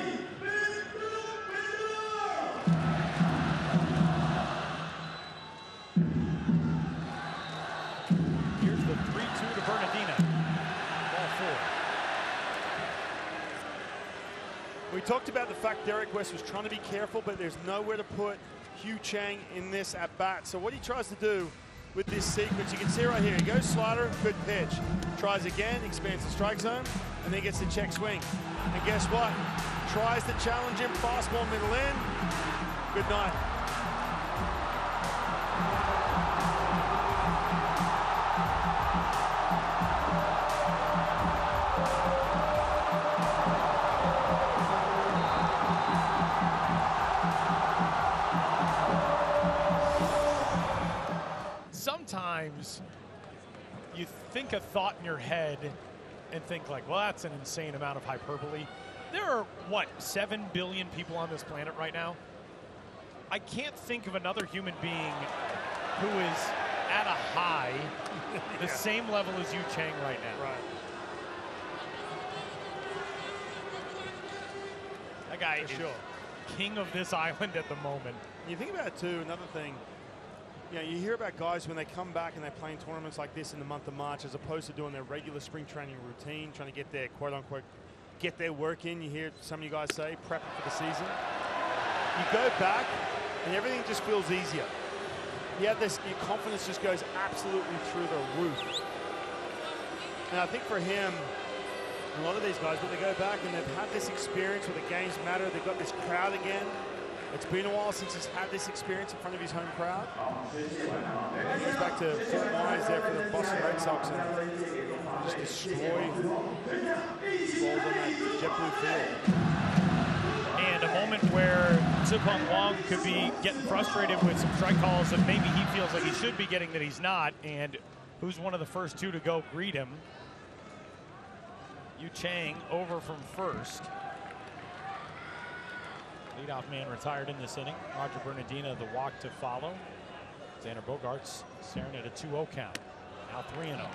S3: Here's the 3-2 to Bernardina. Ball four.
S4: We talked about the fact Derek West was trying to be careful, but there's nowhere to put Yu Chang in this at bat. So what he tries to do with this sequence, you can see right here, he goes slider, good pitch. Tries again, expands the strike zone, and then gets the check swing. And guess what? Tries to challenge him, fastball middle in. Good night.
S3: Think a thought in your head and think like, well, that's an insane amount of hyperbole. There are what seven billion people on this planet right now. I can't think of another human being who is at a high, the
S4: Yeah.
S3: same level as Yu Chang right now.
S4: Right.
S3: That guy
S4: For
S3: is
S4: sure.
S3: king of this island at the moment.
S4: You think about it too, another thing, you you hear about guys when they come back and they play in tournaments like this in the month of March as opposed to doing their regular spring training routine, trying to get their quote unquote, get their work in. You hear some of you guys say, prepping for the season. You go back and everything just feels easier. You have this, your confidence just goes absolutely through the roof. And I think for him, a lot of these guys, when they go back and they've had this experience where the games matter, they've got this crowd again. It's been a while since he's had this experience in front of his home crowd. He goes back to Fort Myers there for the Boston Red Sox and just destroy balls on that JetBlue field.
S3: And a moment where Zipong Wong could be getting frustrated with some strike calls that maybe he feels like he should be getting that he's not. And who's one of the first two to go greet him? Yu Chang over from first. Leadoff man retired in this inning. Roger Bernardina, the walk to follow. Xander Bogaerts staring at a 2-0 count. Now
S5: 3-0.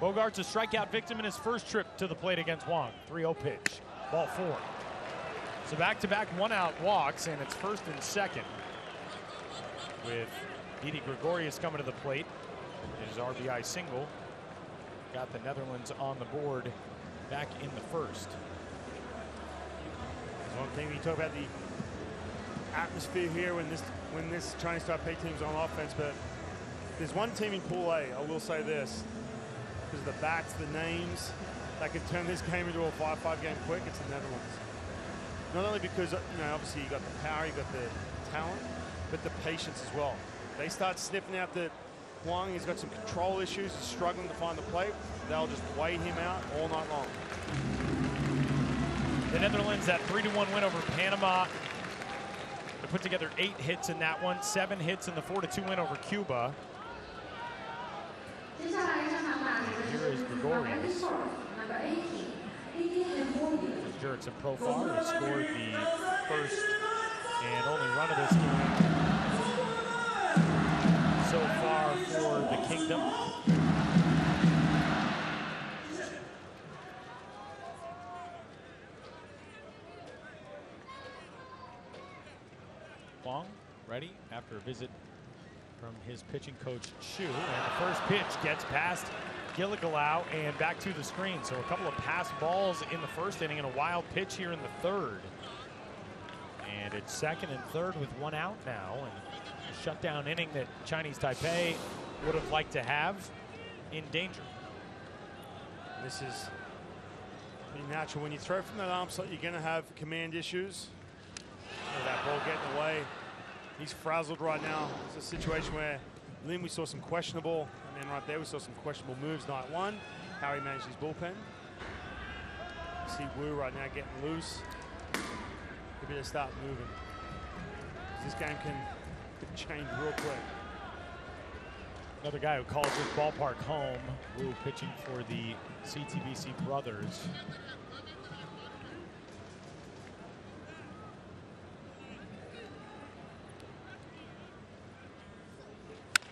S3: Bogaerts a strikeout victim in his first trip to the plate against Wong. 3-0 pitch ball four. So back-to-back one-out walks, and it's first and second. With Didi Gregorius coming to the plate, his RBI single. Got the Netherlands on the board back in the first.
S4: One thing we talk about the atmosphere here when this when this Chinese Taipei team's on offense, but there's one team in Pool A. I will say this because the bats, the names that could turn this game into a 5-5 game quick, it's the Netherlands. Not only because, uh, you know, obviously you got the power, you got the talent, but the patience as well. They start sniffing out the Huang, he's got some control issues, he's struggling to find the plate. They'll just weigh him out all night long.
S3: The Netherlands, that 3-1 win over Panama. They put together eight hits in that one, seven hits in the 4-2 win over Cuba. Here is Gregorius
S6: number 18, Didi Gregorius.
S3: Jurickson Profar who scored the first and only run of this game so far for the Kingdom. Long, ready after a visit from his pitching coach Chu. And the first pitch gets past Giljegiljaw and back to the screen. So a couple of pass balls in the first inning and a wild pitch here in the third. And it's second and third with one out now. And a shutdown inning that Chinese Taipei would have liked to have in danger.
S4: This is pretty natural. When you throw from that arm slot, you're going to have command issues. With that ball getting away. He's frazzled right now. It's a situation where Lim, we saw some questionable, and then right there we saw some questionable moves night one. How he managed his bullpen. See Wu right now getting loose. He better start moving. This game can, can change real quick.
S3: Another guy who calls this ballpark home. Wu pitching for the CTBC brothers.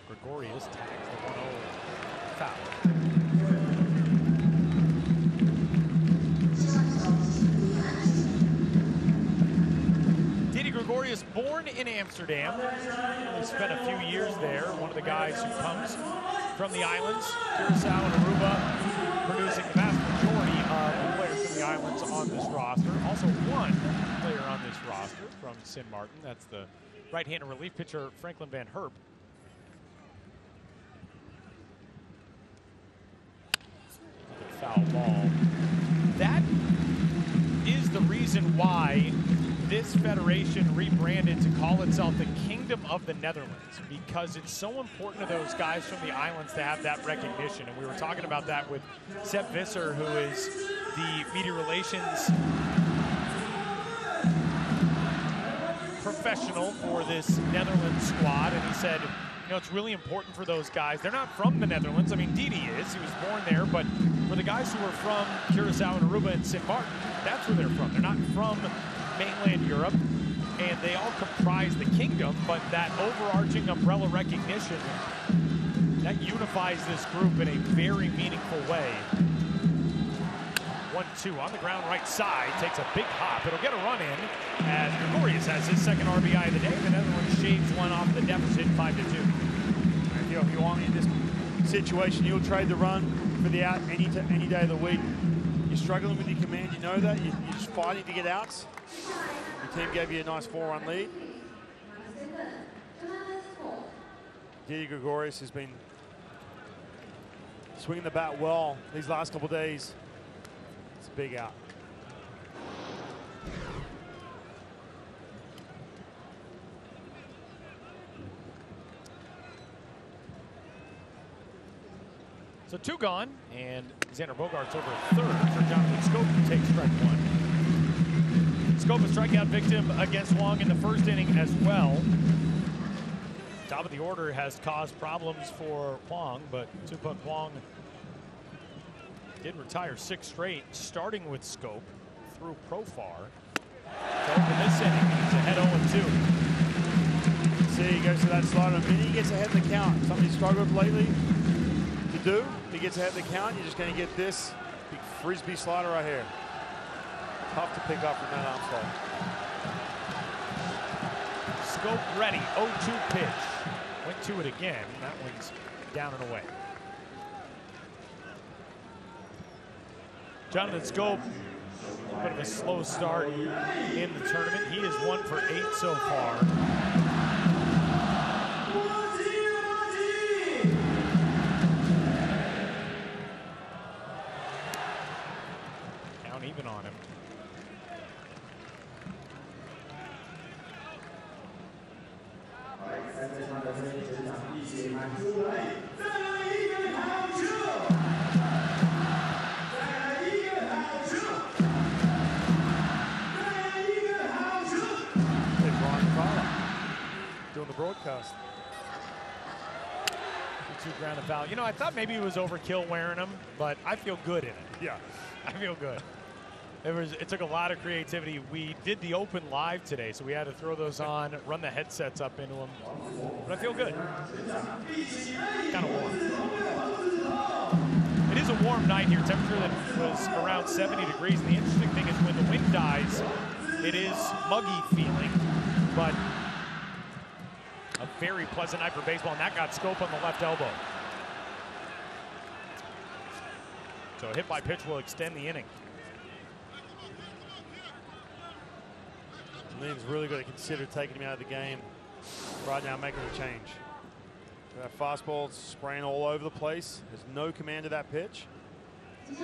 S3: Gregorius tags the 1-0 foul. Didi Gregorius, born in Amsterdam, he spent a few years there. One of the guys who comes from the islands, Curacao and Aruba, producing the vast majority of the players from the islands on this roster. Also, one player on this roster from Sint Maarten. That's the right-handed relief pitcher Franklin Van Gurp. Foul ball. That is the reason why this federation rebranded to call itself the Kingdom of the Netherlands because it's so important to those guys from the islands to have that recognition. And we were talking about that with Sepp Visser, who is the media relations professional for this Netherlands squad. And he said, you know, it's really important for those guys. They're not from the Netherlands. I mean, Didi is. He was born there. But for the guys who are from Curacao and Aruba and St. Martin, that's where they're from. They're not from mainland Europe. And they all comprise the kingdom, but that overarching umbrella recognition, that unifies this group in a very meaningful way. 1-2 on the ground right side, takes a big hop. It'll get a run in as Gregorius has his second RBI of the day. The Netherlands shaves one off the deficit, 5-2.
S4: If you, if you want in this situation, you'll trade the run for the out any, any day of the week. You're struggling with your command, you know that. You- You're just fighting to get outs. Your team gave you a nice four-run lead. Didi Gregorius has been swinging the bat well these last couple days. Big out.
S3: So two gone, and Xander Bogaerts over third for Jonathan Schoop, who takes strike one. Schoop a strikeout victim against Huang in the first inning as well. Top of the order has caused problems for Huang, but Tzu-Peng Huang did retire six straight, starting with Schoop through Profar. To open this inning, he's ahead 0-2.
S4: See, he goes to that slider. The minute he gets ahead of the count, something he's struggled lately to do. He gets ahead of the count, you're just going to get this big frisbee slider right here. Tough to pick up from that slot.
S3: Schoop ready, 0-2 pitch. Went to it again. That one's down and away. Jonathan Schoop, a bit of a slow start in the tournament. He is one for eight so far. Maybe it was overkill wearing them, but I feel good in it.
S4: Yeah.
S3: I feel good. It was. It took a lot of creativity. We did the open live today, so we had to throw those on, run the headsets up into them. But I feel good. Kind of warm. It is a warm night here. Temperature that was around 70 degrees. And the interesting thing is when the wind dies, it is muggy feeling, but a very pleasant night for baseball. And that got Schoop on the left elbow. So a hit by pitch will extend the inning.
S4: Liam's really got to consider taking him out of the game right now, making a change. That fastball spraying all over the place. There's no command of that pitch.
S3: We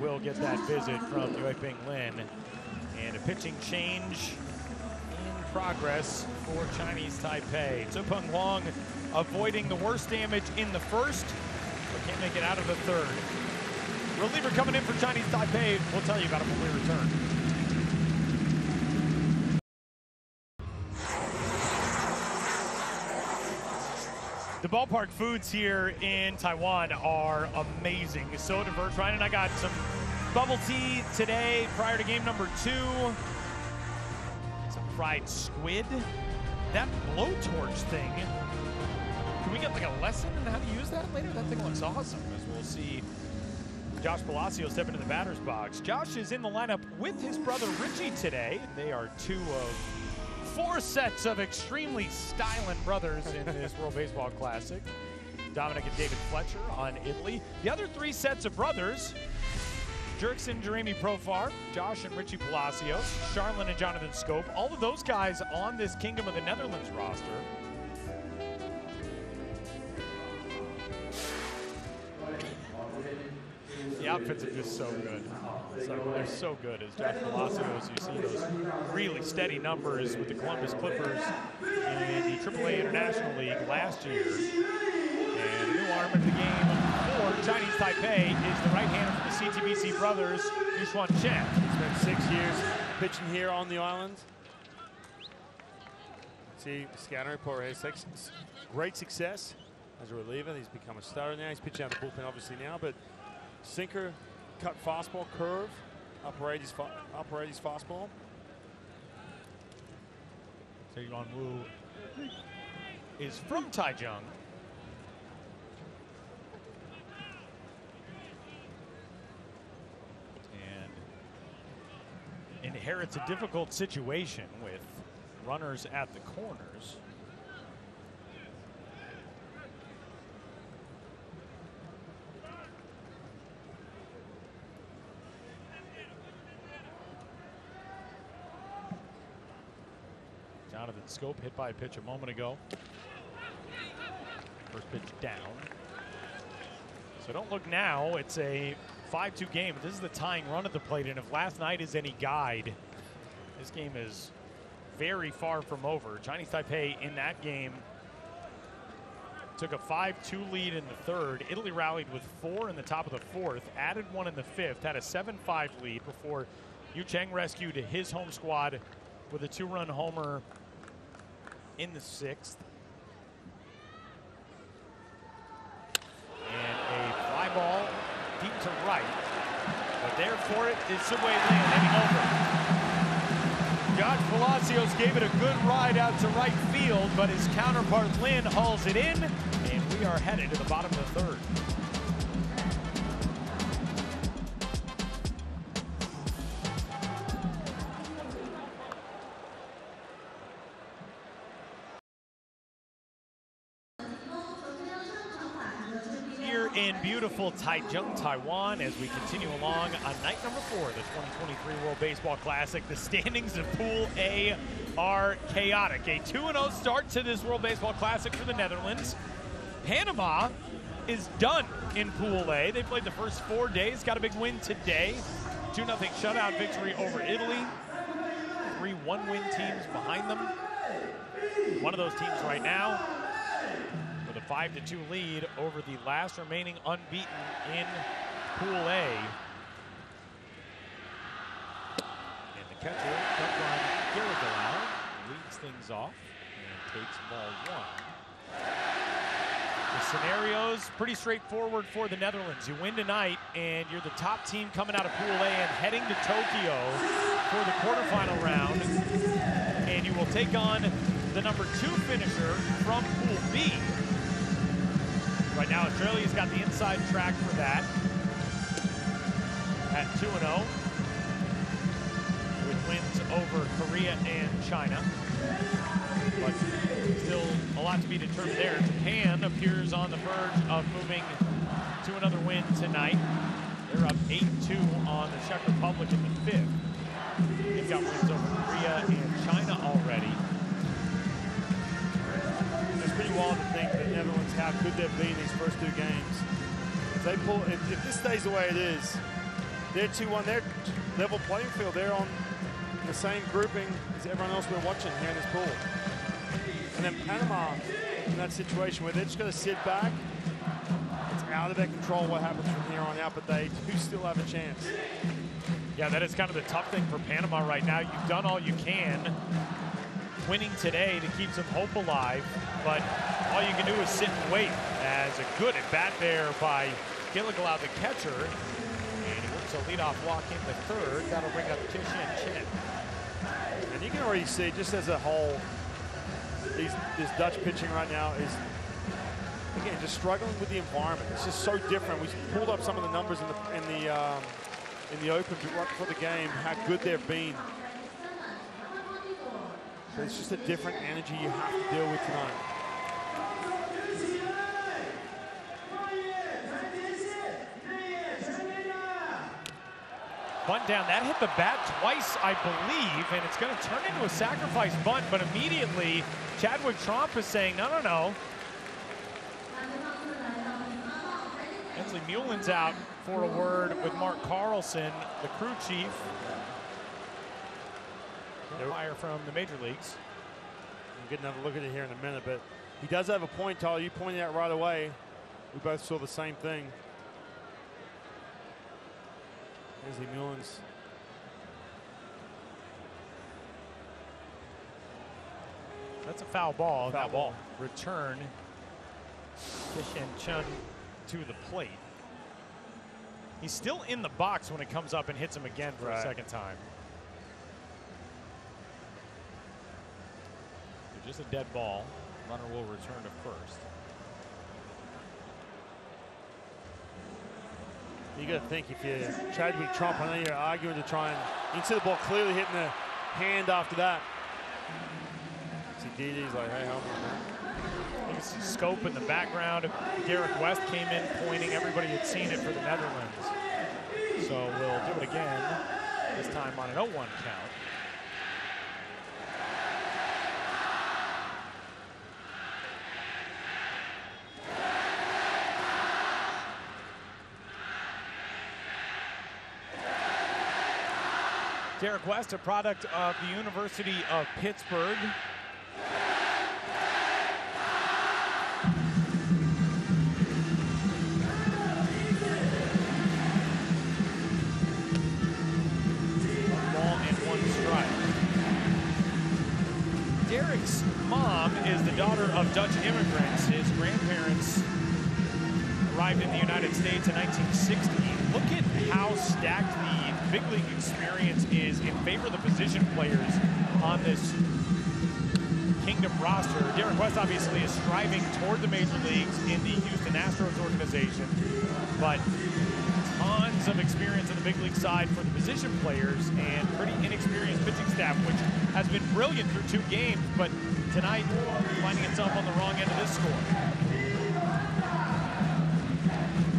S3: will get that visit from Yue Ping Lin. And a pitching change in progress for Chinese Taipei. Tzu-Peng Huang avoiding the worst damage in the first, but can't make it out of the third. Reliever coming in for Chinese Taipei. We'll tell you about it when we return. The ballpark foods here in Taiwan are amazing. So diverse. Ryan and I got some bubble tea today prior to game number two. Some fried squid. That blowtorch thing. Can we get like a lesson on how to use that later? That thing looks awesome. As we'll see Josh Palacio step into the batter's box. Josh is in the lineup with his brother Richie today. They are two of four sets of extremely styling brothers in this World Baseball Classic. Dominic and David Fletcher on Italy. The other three sets of brothers, Jurickson, Juremi Profar, Josh and Richie Palacios, Sharlon and Jonathan Schoop, all of those guys on this Kingdom of the Netherlands roster. The outfits are just so good. They're so good as Josh Palacios. You see those really steady numbers with the Columbus Clippers in the AAA International League last year. And a new arm of the game for Chinese Taipei is the right hander from the CTBC brothers, Yushuan Chen.
S4: Spent six years pitching here on the island. See, scouting report has great success as a reliever. He's become a starter now. He's pitching out the bullpen obviously now, but sinker, cut fastball, curve, upper 80s, fa- upper 80s fastball.
S3: So Wu is from Taichung. And inherits a difficult situation with runners at the corners. Jonathan Scope hit by a pitch a moment ago. First pitch down. So don't look now. It's a 5-2 game. This is the tying run at the plate, and if last night is any guide, this game is very far from over. Chinese Taipei in that game took a 5-2 lead in the third. Italy rallied with four in the top of the fourth, added one in the fifth, had a 7-5 lead before Yu Cheng rescued his home squad with a two-run homer in the sixth. And a fly ball deep to right. But there for it is Tzu-Wei Lin heading over. Josh Palacios gave it a good ride out to right field, but his counterpart Lin hauls it in, and we are headed to the bottom of the third. In beautiful Taichung, Taiwan, as we continue along on night number four of the 2023 World Baseball Classic. The standings of Pool A are chaotic. A 2 0 start to this World Baseball Classic for the Netherlands. Panama is done in Pool A. They played the first four days, got a big win today. 2 0 shutout victory over Italy. Three one win teams behind them. One of those teams right now 5 to 2 lead over the last remaining unbeaten in Pool A. And the catcher, Kungkuan Giljegiljaw, leads things off and takes ball one. The scenario's pretty straightforward for the Netherlands. You win tonight, and you're the top team coming out of Pool A and heading to Tokyo for the quarterfinal round. And you will take on the number two finisher from Pool B. Right now, Australia's got the inside track for that at 2 0 with wins over Korea and China. But still a lot to be determined there. Japan appears on the verge of moving to another win tonight. They're up 8 2 on the Czech Republic in the fifth. They've got wins over Korea and China already.
S4: How good they've been these first two games. If they pull, if, if this stays the way it is, they're 2-1, they're level playing field. They're on the same grouping as everyone else we're watching here in this pool. And then Panama in that situation where they're just going to sit back. It's out of their control what happens from here on out, but they do still have a chance.
S3: Yeah, that is kind of the tough thing for Panama right now. You've done all you can winning today to keep some hope alive, but all you can do is sit and wait as a good at bat there by Giljegiljaw, the catcher. And he works a leadoff walk in the third. That'll bring up Tishan Chen.
S4: And you can already see, just as a whole, these, this Dutch pitching right now is, again, just struggling with the environment. It's just so different. We pulled up some of the numbers in the in the um, in the open before the game, how good they've been. So it's just a different energy you have to deal with tonight.
S3: Bunt down. That hit the bat twice, I believe, and it's going to turn into a sacrifice bunt, but immediately Chadwick Tromp is saying, no, no, no. Hensley Meulens out for a word with Mark Carlson, the crew chief. Umpire from the major leagues.
S4: We'll get another look at it here in a minute, but he does have a point, Tyler. You pointed out right away. We both saw the same thing. Hensley Meulens.
S3: That's a foul ball.
S4: Foul
S3: That
S4: ball.
S3: return Kishan Chun to the plate. He's still in the box when it comes up and hits him again for a second time. Just a dead ball. Runner will return to first.
S4: You got to think if you're Chadwick Tromp, I know you're arguing to try and you can see the ball clearly hitting the hand after that. See Didi's like, hey, help me.
S3: You can see Schoop in the background. Derek West came in pointing. Everybody had seen it for the Netherlands. So we'll do it again, this time on an 0-1 count. Derek West, a product of the University of Pittsburgh. Derek's mom is the daughter of Dutch immigrants. His grandparents arrived in the United States in 1960. Look at how stacked the big league experience is in favor of the position players on this Kingdom roster. Derek West obviously is striving toward the major leagues in the Houston Astros organization, but tons of experience on the big league side for the position players and pretty inexperienced pitching staff, which has been brilliant through two games, but tonight finding itself on the wrong end of this score.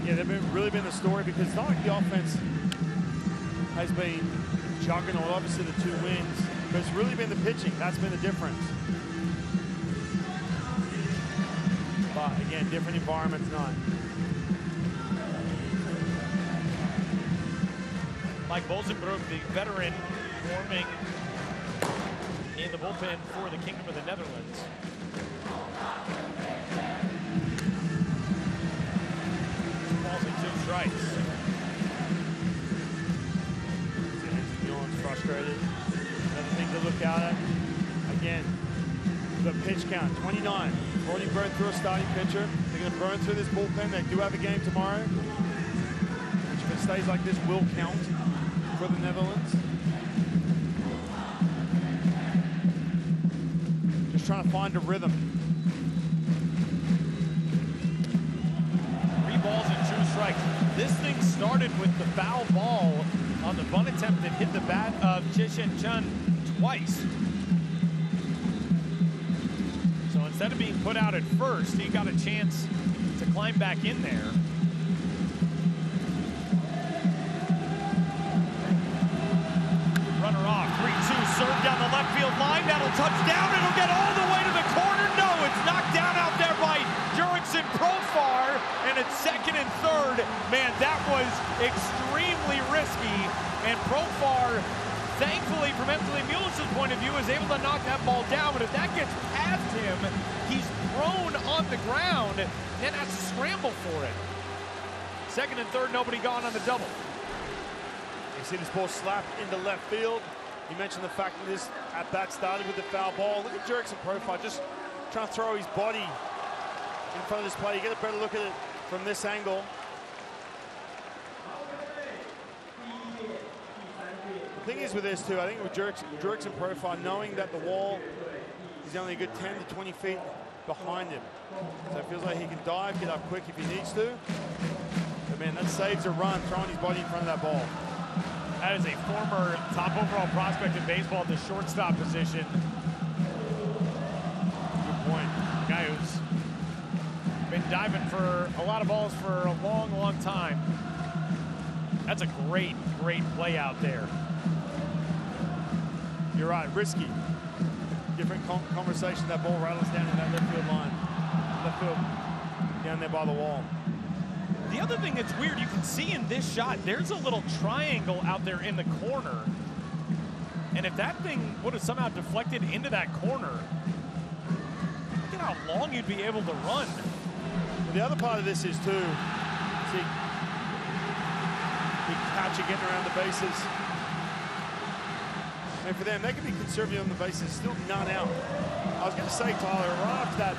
S4: Yeah, they've been, really been the story because it's not like the offense has been juggernaut. Obviously, the two wins, but it's really been the pitching that's been the difference. But again, different environment tonight.
S3: Mike Bolsenbroek, the veteran, forming in the bullpen for the Kingdom of the Netherlands. Balls and two strikes.
S4: Out. Again, the pitch count 29. Already burned through a starting pitcher. They're going to burn through this bullpen. They do have a game tomorrow, which if it stays like this, will count for the Netherlands. Just trying to find a rhythm.
S3: Three balls and two strikes. This thing started with the foul ball on the bunt attempt that hit the bat of Chishin Chun twice. So instead of being put out at first, he got a chance to climb back in there. Runner off, 3-2, serve down the left field line. That'll touch down. It'll get all the way to the corner. No, it's knocked down out there by Jurickson Profar. And it's second and third. Man, that was extremely risky. And Profar, thankfully, from Hensley Meulens' point of view, is able to knock that ball down. But if that gets past him, he's thrown on the ground then has to scramble for it. Second and third, nobody gone on the double.
S4: You see this ball slapped into left field. You mentioned the fact that this at bat started with the foul ball. Look at Jurickson Profar, just trying to throw his body in front of this play. You get a better look at it from this angle. Thing is with this too, I think with Jurickson, Jurickson Profar, knowing that the wall is only a good 10 to 20 feet behind him. So it feels like he can dive, get up quick if he needs to. But man, that saves a run, throwing his body in front of that ball.
S3: That is a former top overall prospect in baseball at the shortstop position.
S4: Good point.
S3: A guy who's been diving for a lot of balls for a long, long time. That's a great, great play out there.
S4: You're right, risky. Different con conversation. That ball rattles down in that left field line. Left field down there by the wall.
S3: The other thing that's weird, you can see in this shot, there's a little triangle out there in the corner. And if that thing would have somehow deflected into that corner, look at how long you'd be able to run.
S4: The other part of this is too, see, big catcher getting around the bases. And for them, they can be conservative on the bases, still none out. I was going to say, Tyler, right after that,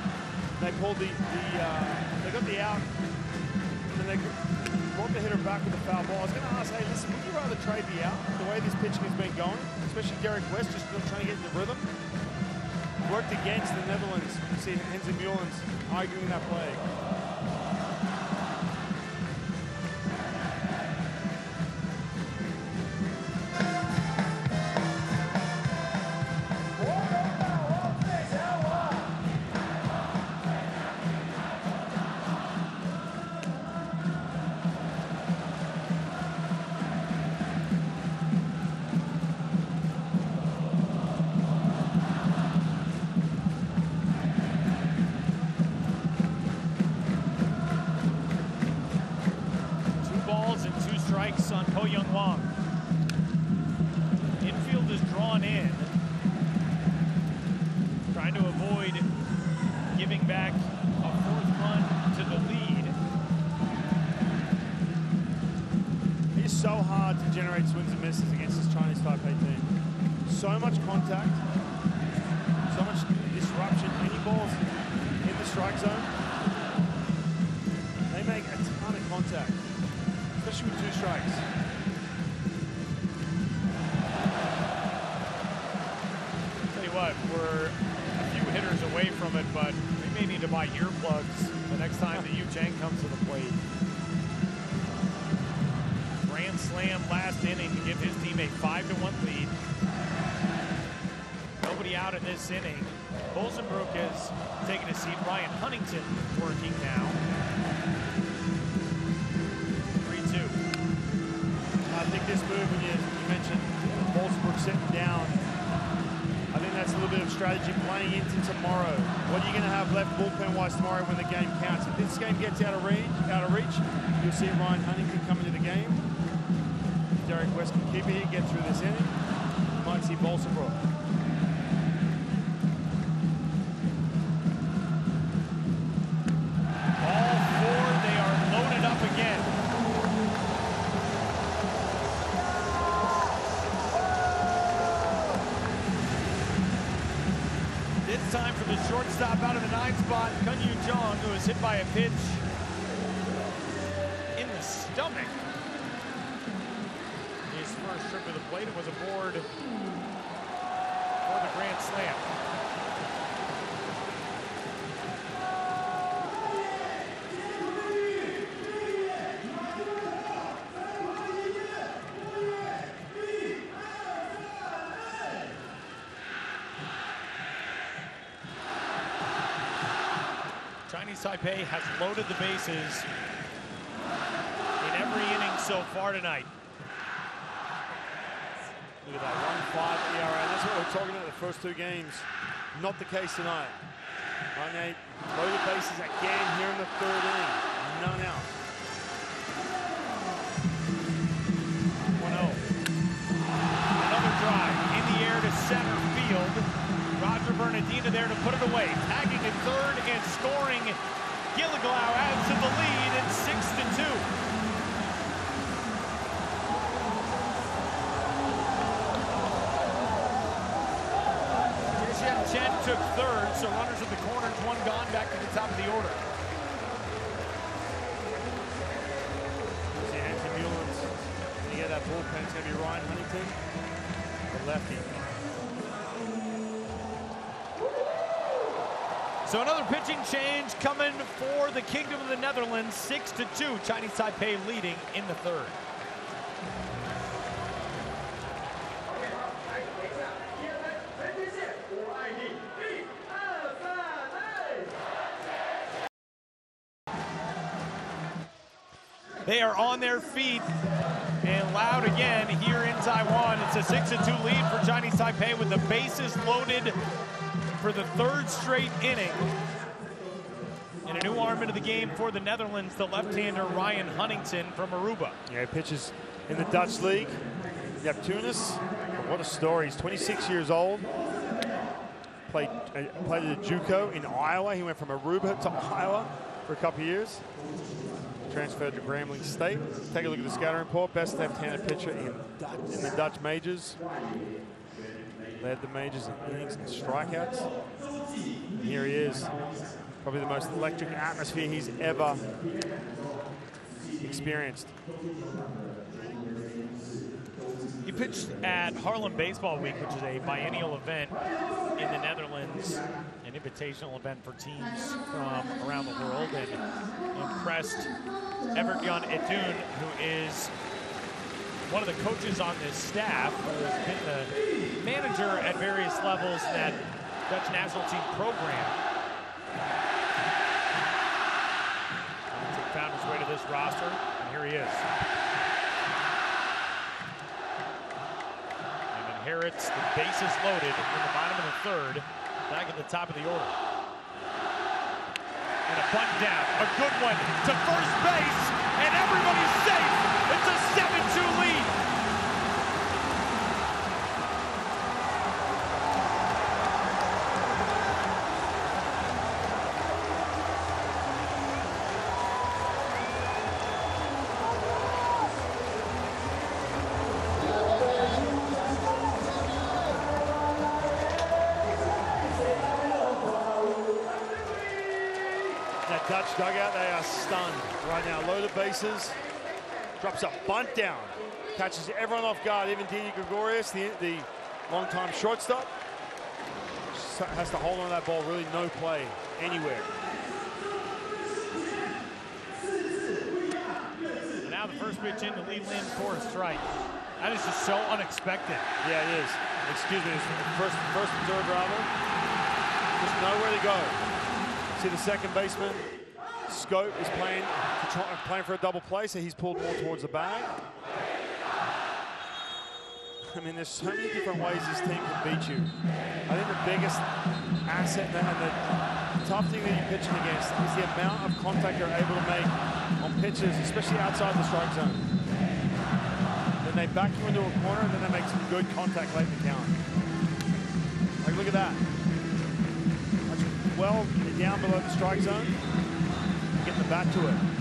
S4: they pulled the, the uh, they got the out, and then they brought the hitter back with the foul ball. I was going to ask, hey, listen, would you rather trade the out, the way this pitching has been going, especially Derek West just still trying to get into rhythm? Worked against the Netherlands. You see Hensley Meulens arguing that play. Tomorrow when the game counts? If this game gets out
S3: Chinese Taipei has loaded the bases in every inning so far tonight.
S4: Look at that, 1-5 ERA. That's what we're talking about the first two games. Not the case tonight. Right now, loaded bases again here in the third inning. None out.
S3: 1-0. Another drive in the air to center. Bernardina there to put it away. Tagging at third and scoring. Giljegiljaw adds to the lead. It's 6 to 2. Christian Chen took third, so runners at the corners, one gone, back to the top of the order.
S4: See Anthony. And you that bullpen. It's going to be Ryan Huntington, the lefty.
S3: So another pitching change coming for the Kingdom of the Netherlands, six to two. Chinese Taipei leading in the third. They are on their feet and loud again here in Taiwan. It's a 6 2 lead for Chinese Taipei with the bases loaded for the third straight inning. And a new arm into the game for the Netherlands, the left-hander Ryan Huntington from Aruba.
S4: Yeah, he pitches in the Dutch league. Neptunus, what a story. He's 26 years old. Played, uh, played at JUCO in Iowa. He went from Aruba to Iowa for a couple years. Transferred to Grambling State. Take a look at the scouting report. Best left-handed pitcher in, in the Dutch majors. Led the majors in innings and strikeouts. And here he is. Probably the most electric atmosphere he's ever experienced.
S3: He pitched at Haarlem Baseball Week, which is a biennial event in the Netherlands, an invitational event for teams from around the world, and impressed Evert Jan 't Hoen, who is one of the coaches on this staff, who has been the manager at various levels that Dutch national team program. Found his way to this roster, and here he is. and inherits the bases loaded in the bottom of the third, back at the top of the order. And a bunt down, a good one to first base, and everybody's safe. It's a 7-2 lead.
S4: Drops a bunt down, catches everyone off guard. Even Didi Gregorius, the, the long-time shortstop, has to hold on to that ball. Really, no play anywhere.
S3: And now the first pitch in to lead Lynn for a strike. That is just so unexpected.
S4: Yeah, it is. Excuse me, it's first, first and third rather. Just nowhere to go. See the second baseman, Schoop is playing playing for a double play, so he's pulled more towards the bag. I mean, there's so many different ways this team can beat you. I think the biggest asset and the, tough thing that you're pitching against is the amount of contact you're able to make on pitches, especially outside the strike zone. Then they back you into a corner, and then they make some good contact late in the count. Like, look at that. That's well down below the strike zone. Get the bat to it.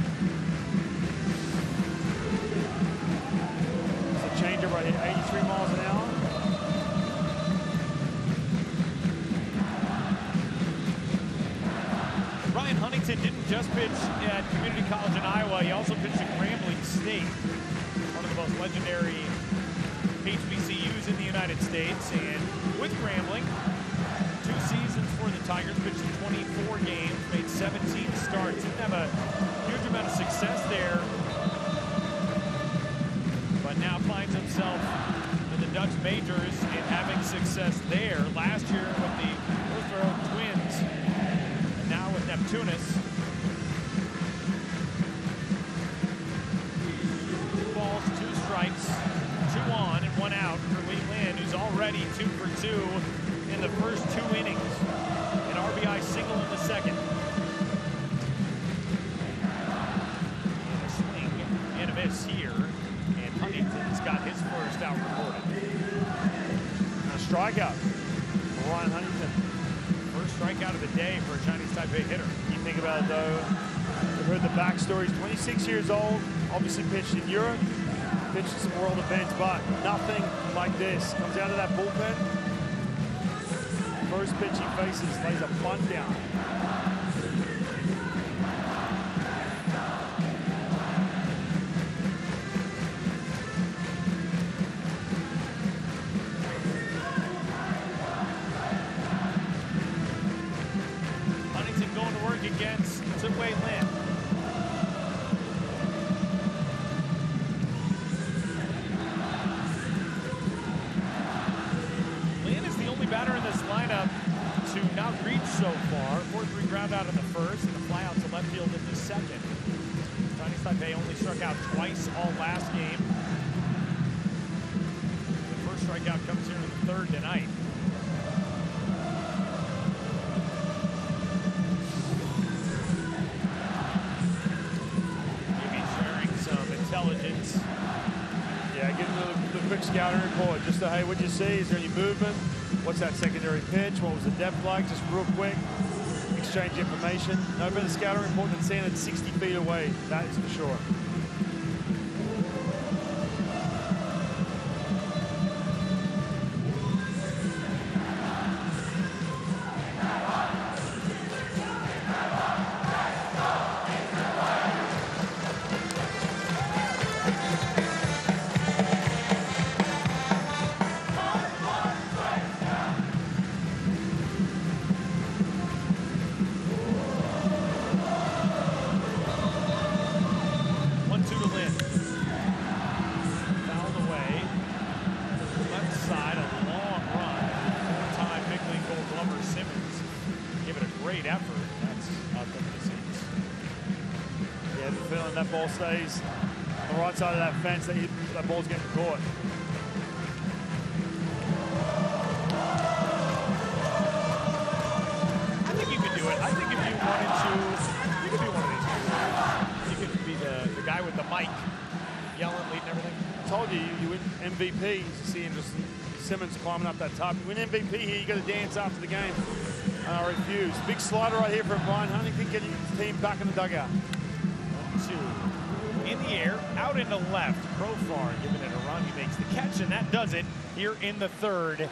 S4: Right here, 83 miles an hour.
S3: Ryan Huntington didn't just pitch at Community College in Iowa, he also pitched at Grambling State, one of the most legendary HBCUs in the United States. And with Grambling, two seasons for the Tigers, pitched 24 games, made 17 starts. Didn't have a huge amount of success there, majors and having success there. Last year
S4: obviously pitched in Europe, pitched some world events, but nothing like this. Comes out of that bullpen. First pitch he faces, lays a bunt down. Scouting report. Just to, hey, what'd you see? Is there any movement? What's that secondary pitch? What was the depth like? Just real quick, exchange information. No better scouting report than seeing it 60 feet away. That is for sure. Ball stays on the right side of that fence, that, you, that ball's getting caught.
S3: I think you could do it. I think if you wanted to, you could be one of these people. You could be the, the guy with the mic, yelling, leading everything.
S4: I told you, you win MVP. Seeing just Simmons climbing up that top. You win MVP here, you got to dance after the game. I refuse. Big slider right here from Ryan Huntington, getting his team back in the dugout.
S3: In the air, out into left. Profar giving it a run. He makes the catch, and that does it here in the third.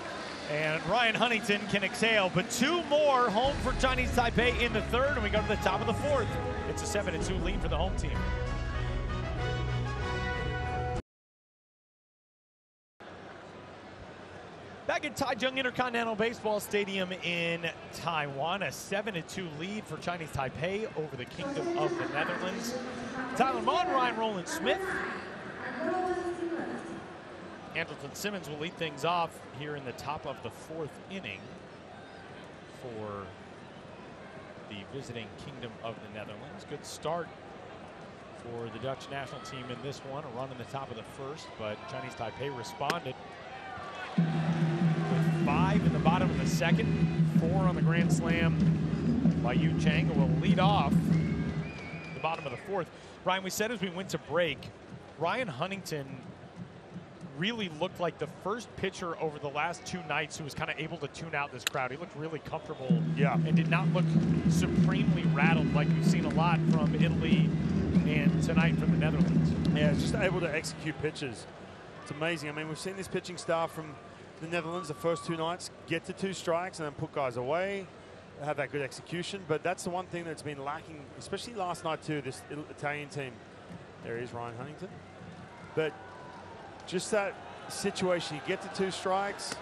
S3: And Ryan Huntington can exhale, but two more home for Chinese Taipei in the third, and we go to the top of the fourth. It's a 7 2 lead for the home team. At Taichung Intercontinental Baseball Stadium in Taiwan, a 7 2 lead for Chinese Taipei over the Kingdom of the Netherlands. Tyler Maun, Ryan Rowland-Smith. Andrelton Simmons will lead things off here in the top of the fourth inning for the visiting Kingdom of the Netherlands. Good start for the Dutch national team in this one, a run in the top of the first, but Chinese Taipei responded five in the bottom of the second, four on the grand slam by Yu Chang, who will lead off the bottom of the fourth. Ryan, we said as we went to break, Ryan Huntington really looked like the first pitcher over the last two nights who was kind of able to tune out this crowd. He looked really comfortable
S4: Yeah.
S3: and did not look supremely rattled like we've seen a lot from Italy and tonight from the Netherlands.
S4: Yeah, just able to execute pitches. It's amazing. I mean, we've seen this pitching staff from the Netherlands the first two nights get to two strikes and then put guys away, have that good execution. But that's the one thing that's been lacking, especially last night too. This Italian team. There is Ryan Huntington. But just that situation, you get to two strikes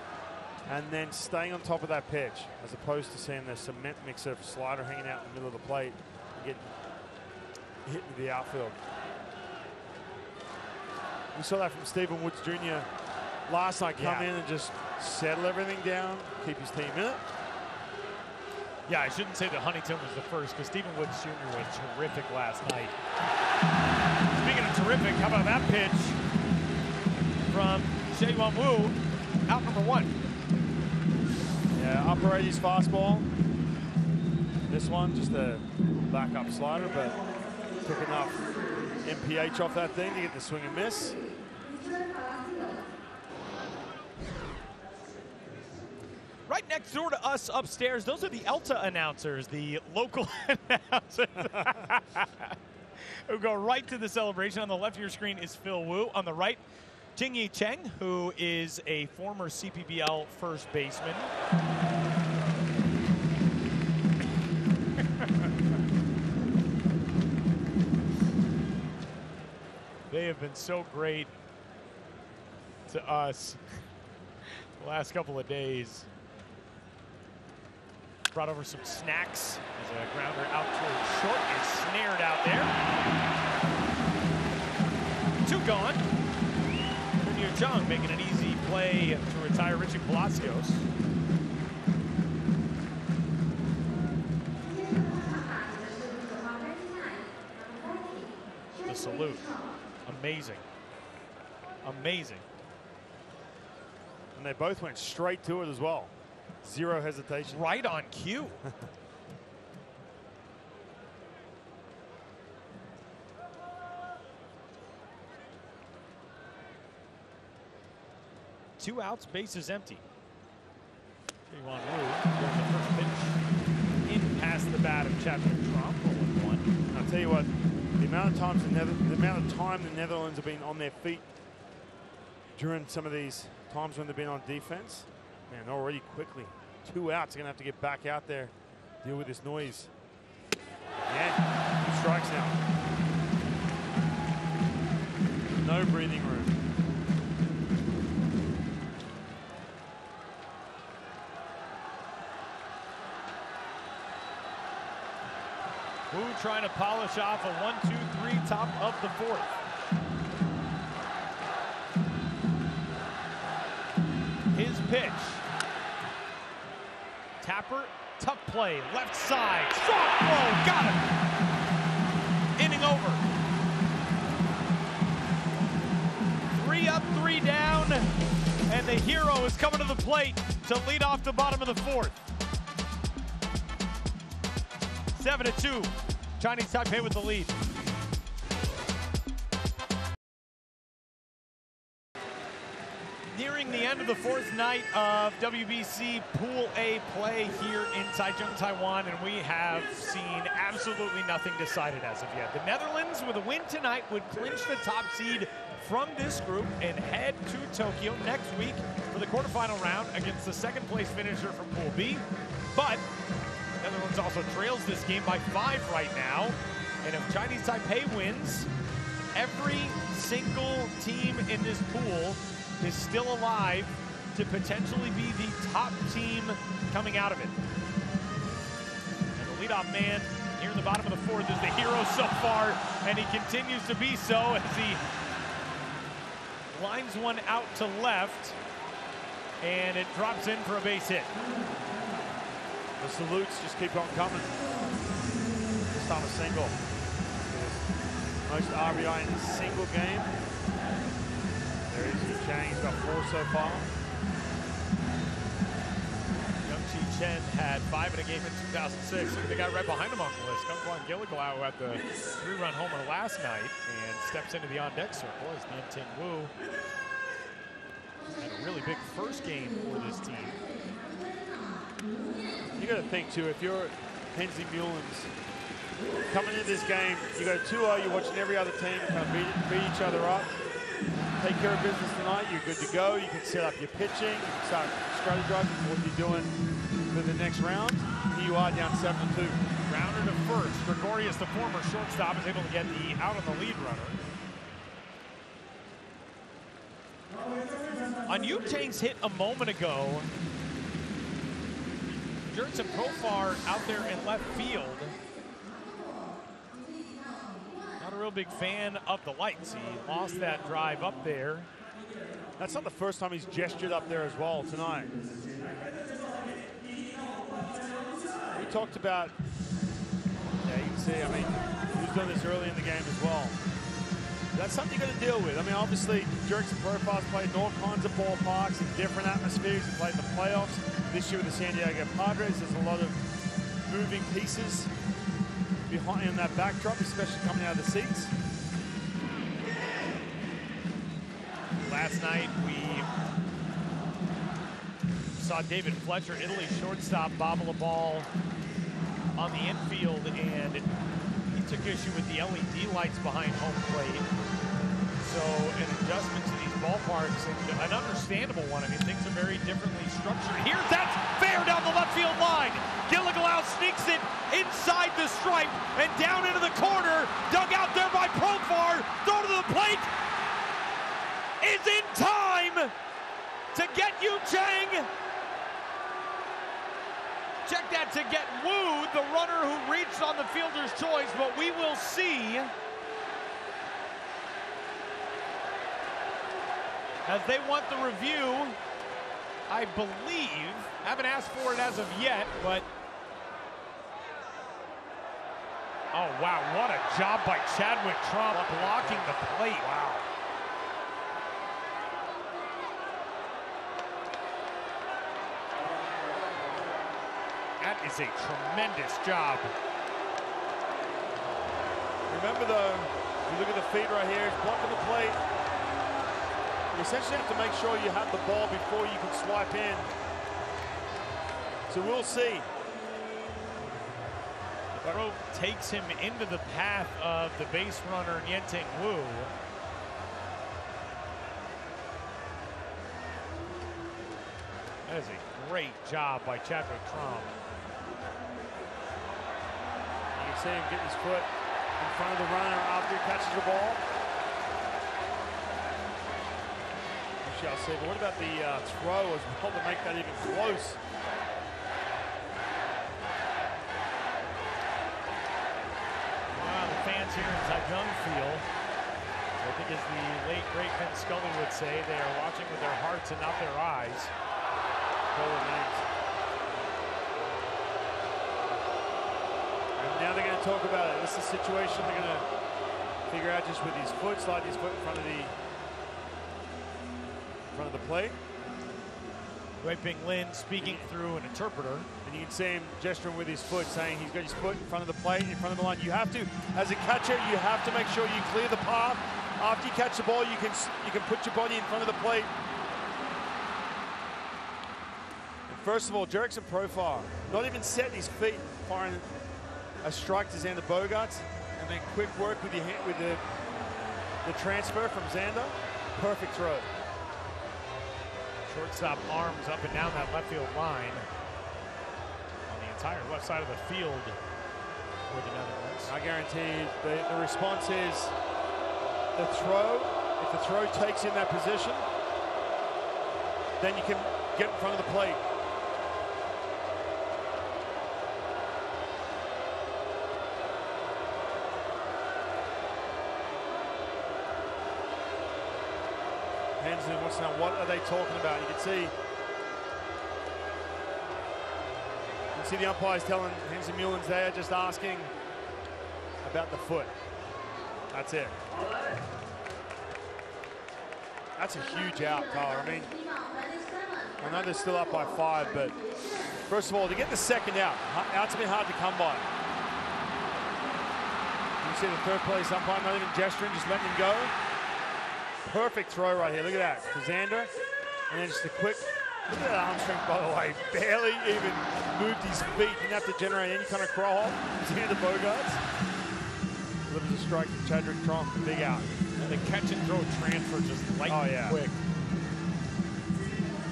S4: and then staying on top of that pitch, as opposed to seeing the cement mixer slider hanging out in the middle of the plate and getting hit into the outfield. We saw that from Stephen Woods Jr. last night come
S3: Yeah.
S4: in and just settle everything down, keep his team in it.
S3: Yeah, I shouldn't say that Huntington was the first because Stephen Woods Jr. was terrific last night. Speaking of terrific, how about that pitch from Shea Wan Wu, out number one.
S4: Yeah, upper 80s fastball. This one, just a backup slider, but took enough MPH off that thing to get the swing and miss.
S3: Right next door to us upstairs, those are the ELTA announcers, the local announcers who go right to the celebration. On the left of your screen is Phil Wu. On the right, Jing Yi Cheng, who is a former CPBL first baseman. they have been so great to us the last couple of days. Brought over some snacks as a grounder out towards short and snared out there. Two gone. Junior Chung making an easy play to retire Richie Palacios. The salute. Amazing. Amazing.
S4: And they both went straight to it as well. Zero hesitation.
S3: Right on cue. Two outs, base is empty. Trayvon Rue first pitch in past the bat of Chadwick Tromp. One.
S4: I'll tell you what, the amount of times the, Nether the amount of time the Netherlands have been on their feet during some of these times when they've been on defense, man, already quickly two outs. They're gonna have to get back out there, deal with this noise. Yeah, two strikes now. No breathing room.
S3: Wu trying to polish off a one, two, three, top of the fourth. Play, left side, strong throw, got him. Inning over. Three up, three down, and the hero is coming to the plate to lead off the bottom of the fourth. Seven to two. Chinese Taipei with the lead. The fourth night of WBC Pool A play here in Taichung, Taiwan, and we have seen absolutely nothing decided as of yet. The Netherlands, with a win tonight, would clinch the top seed from this group and head to Tokyo next week for the quarterfinal round against the second place finisher from Pool B. But Netherlands also trails this game by five right now. And if Chinese Taipei wins, every single team in this pool is still alive to potentially be the top team coming out of it. And the leadoff man here in the bottom of the fourth is the hero so far, and he continues to be so as he lines one out to left, and it drops in for a base hit.
S4: The salutes just keep on coming. This time a single. Most RBI in a single game. There is He's got four so far.
S3: Young Chi Chen had five in a game in 2006. Look at the guy right behind him on the list, Kungkuan Giljegiljaw, had the three-run homer last night and steps into the on-deck circle as Nian Ting Wu had a really big first game for this team.
S4: You got to think too, if you're Hensley Meulens coming into this game, you got a 2-0, you're watching every other team kind of beat, beat each other up. Take care of business tonight, you're good to go. You can set up your pitching, you can start strategizing what you're doing for the next round. Here you are down 7 2.
S3: Rounder to first. Gregorius, the former shortstop, is able to get the out on the lead runner. On Yu Chang's hit a moment ago, Jurickson Profar out there in left field. Not a real big fan of the lights. He lost that drive up there.
S4: That's not the first time he's gestured up there as well tonight. We talked about, yeah, you can see, I mean, he's done this early in the game as well. That's something you're going to deal with. I mean, obviously, Jurickson Profar's played in all kinds of ballparks in different atmospheres. He played in the playoffs this year with the San Diego Padres. There's a lot of moving pieces behind in that backdrop, especially coming out of the seats.
S3: Last night we saw David Fletcher, Italy shortstop, bobble a ball on the infield, and he took issue with the LED lights behind home plate. So an adjustment to these ballparks, and an understandable one. I mean, things are very differently structured. Here's that's fair down the left field line. Giljegiljaw sneaks it inside the stripe and down into the corner. Dug out there by Profar. Throw to the plate is in time to get Yu Chang. Check that to get Wu, the runner who reached on the fielder's choice, but we will see as they want the review. I believe, haven't asked for it as of yet, but Oh, wow, what a job by Chadwick Tromp blocking the plate. Wow. That is a tremendous job.
S4: Remember though, you look at the feet right here, he's blocking the plate. Essentially have to make sure you have the ball before you can swipe in. So we'll see.
S3: The throw takes him into the path of the base runner Yenteng Wu. That is a great job by Chadwick Tromp.
S4: You can see him get his foot in front of the runner after he catches the ball. See. But what about the uh, throw as well to make that even close?
S3: Wow, the fans here in Zhejiang feel, I think as the late great Vin Scully would say, they are watching with their hearts and not their eyes.
S4: And now they're going to talk about it. This is a situation they're going to figure out just with his foot, slide his foot in front of the in front of the plate.
S3: Wei Ping Lin speaking through an interpreter.
S4: And you can see him gesturing with his foot, saying he's got his foot in front of the plate, in front of the line. You have to, as a catcher, you have to make sure you clear the path. After you catch the ball, you can you can put your body in front of the plate. And first of all, Jurickson Profar, not even setting his feet, firing a strike to Xander Bogaerts, and then quick work with your hand, with the the transfer from Xander. Perfect throw.
S3: Shortstop arms up and down that left field line on the entire left side of the field for the Netherlands.
S4: I guarantee the, the response is the throw. If the throw takes in that position, then you can get in front of the plate. To know what are they talking about. You can see you can see the umpires telling Hensley Meulens they are just asking about the foot. That's it. That's a huge out, Tyler. I mean, I know they're still up by five, but first of all, to get the second out, out's been hard to come by. You can see the third place umpire not even gesturing, just letting him go. Perfect throw right here. Look at that. To Xander. And then just a quick, look at that arm strength, by the way. Barely even moved his feet. Didn't have to generate any kind of crawl. Xander Bogaerts. Delivers a strike to Chadwick Tromp. Big out.
S3: And the catch and throw transfer just lightning
S4: Oh, yeah.
S3: quick.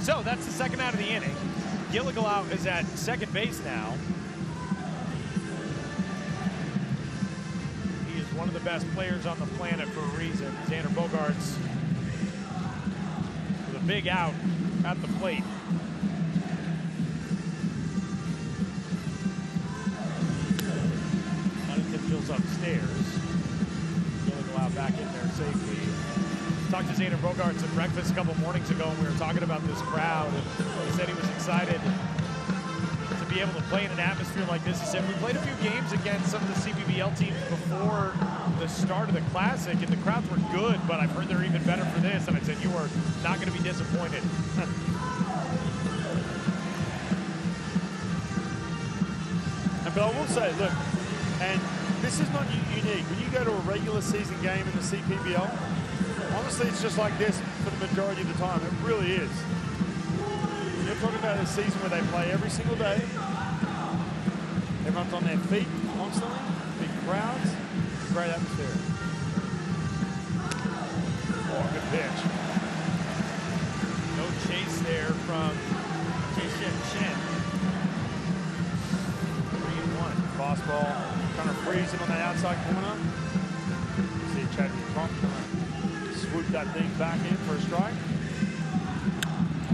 S3: So that's the second out of the inning. Giljegiljaw is at second base now. He is one of the best players on the planet for a reason. Xander Bogaerts big out at the plate. Huntington feels upstairs. Giljegiljaw back in there safely. Talked to Xander Bogaerts at breakfast a couple mornings ago, and we were talking about this crowd. He said he was excited to be able to play in an atmosphere like this. He said, We played a few games against some of the CPBL teams before the start of the Classic, and the crowds were good, but I've heard they're even better for this. And I said, You are not going to be disappointed.
S4: And but I will say, look, and this is not unique. When you go to a regular season game in the CPBL, honestly, it's just like this for the majority of the time. It really is. You're talking about a season where they play every single day. Everyone's on their feet constantly. Big crowds. Great atmosphere. Oh, good pitch.
S3: No chase there from Jason Chen. Three and one.
S4: Fastball, kind of freeze him on that outside corner. See Chadwick Tromp kind of swoop that thing back in for a strike.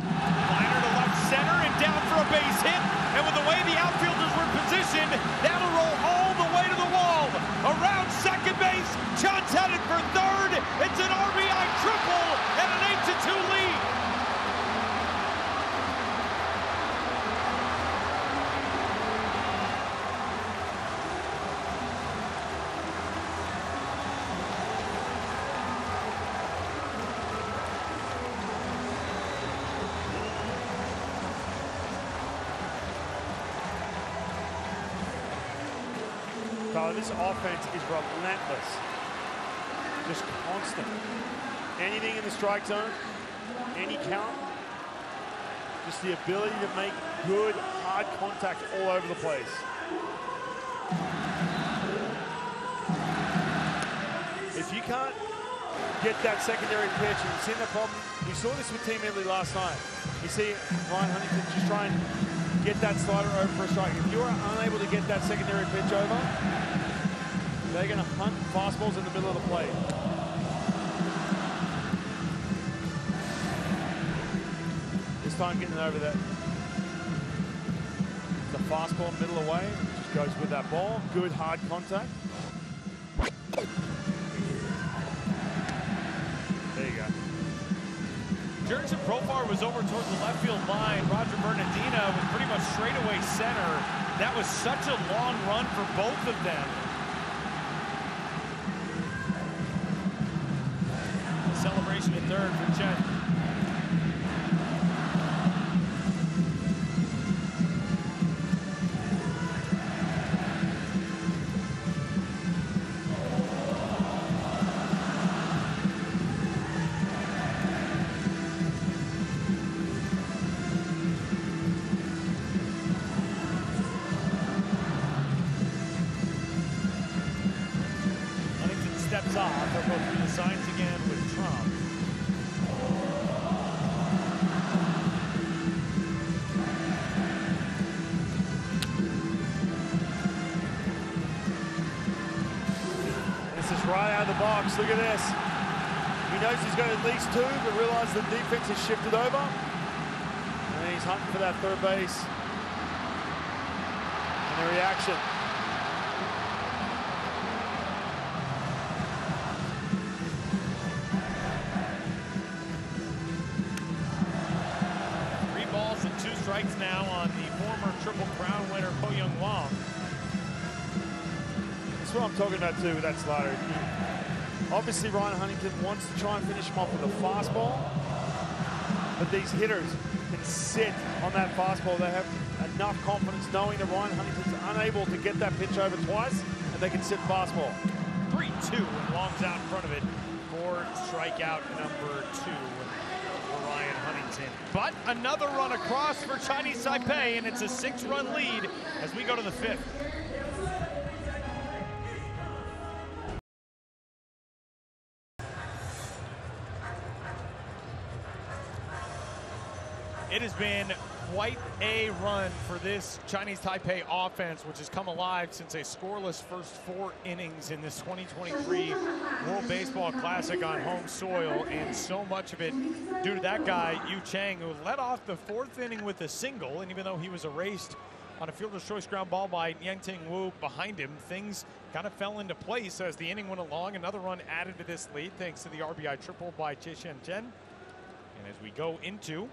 S3: Liner to left center and down for a base hit. And with the way the outfielders were positioned, that'll roll all the way to the wall. Around second base, John's headed for third. It's an RBI triple and an 8 to 2 lead.
S4: Tyler, this offense is relentless. Just constant. Anything in the strike zone, any count. Just the ability to make good, hard contact all over the place. If you can't get that secondary pitch, and you've the problem, we saw this with Team Italy last night. You see Ryan Huntington just try and get that slider over for a strike. If you are unable to get that secondary pitch over, they're going to hunt fastballs in the middle of the plate. This time getting over that. The fastball middle away, just goes with that ball. Good hard contact. There you go.
S3: Jurickson Profar was over towards the left field line. Roger Bernardina was pretty much straightaway center. That was such a long run for both of them.
S4: Out of the box. Look at this. He knows he's got at least two, but realizes the defense has shifted over. And he's hunting for that third base. And the reaction.
S3: Three balls and two strikes now on the former Triple Crown winner Po-Jung Wang.
S4: That's what I'm talking about too with that slider. Obviously, Ryan Huntington wants to try and finish him off with a fastball, but these hitters can sit on that fastball. They have enough confidence knowing that Ryan Huntington's unable to get that pitch over twice, and they can sit fastball.
S3: 3-2 and Long's out in front of it for strikeout number two for Ryan Huntington. But another run across for Chinese Taipei, and it's a six-run lead as we go to the fifth. Been quite a run for this Chinese Taipei offense, which has come alive since a scoreless first four innings in this 2023 World Baseball Classic on home soil, and so much of it due to that guy, Yu Chang, who led off the fourth inning with a single, and even though he was erased on a fielder's choice ground ball by Yang Ting Wu behind him, things kind of fell into place as the inning went along. Another run added to this lead thanks to the RBI triple by Shen Chen. And as we go into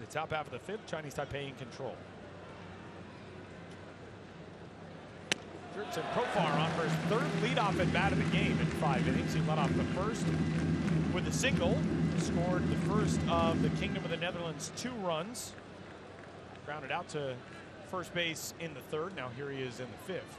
S3: the top half of the fifth, Chinese Taipei in control. Jurickson Profar on for his third leadoff at bat of the game in five innings. He led off the first with a single, scored the first of the Kingdom of the Netherlands two runs, grounded out to first base in the third. Now here he is in the fifth.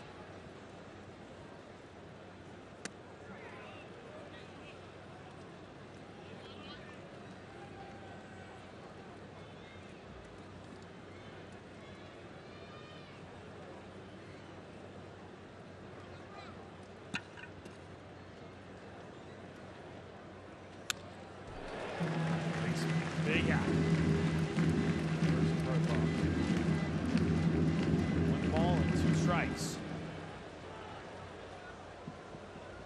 S3: Big out. First Profar. One ball and two strikes.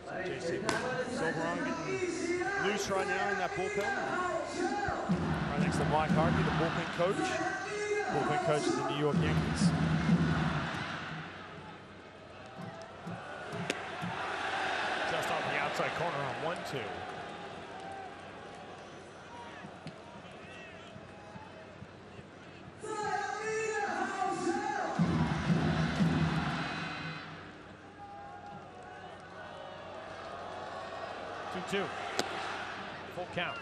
S4: So JC Sulbaran getting loose right now in that bullpen. Right next to Mike Harvey, the bullpen coach. Bullpen coach of the New York Yankees.
S3: Just off the outside corner on one two. Count.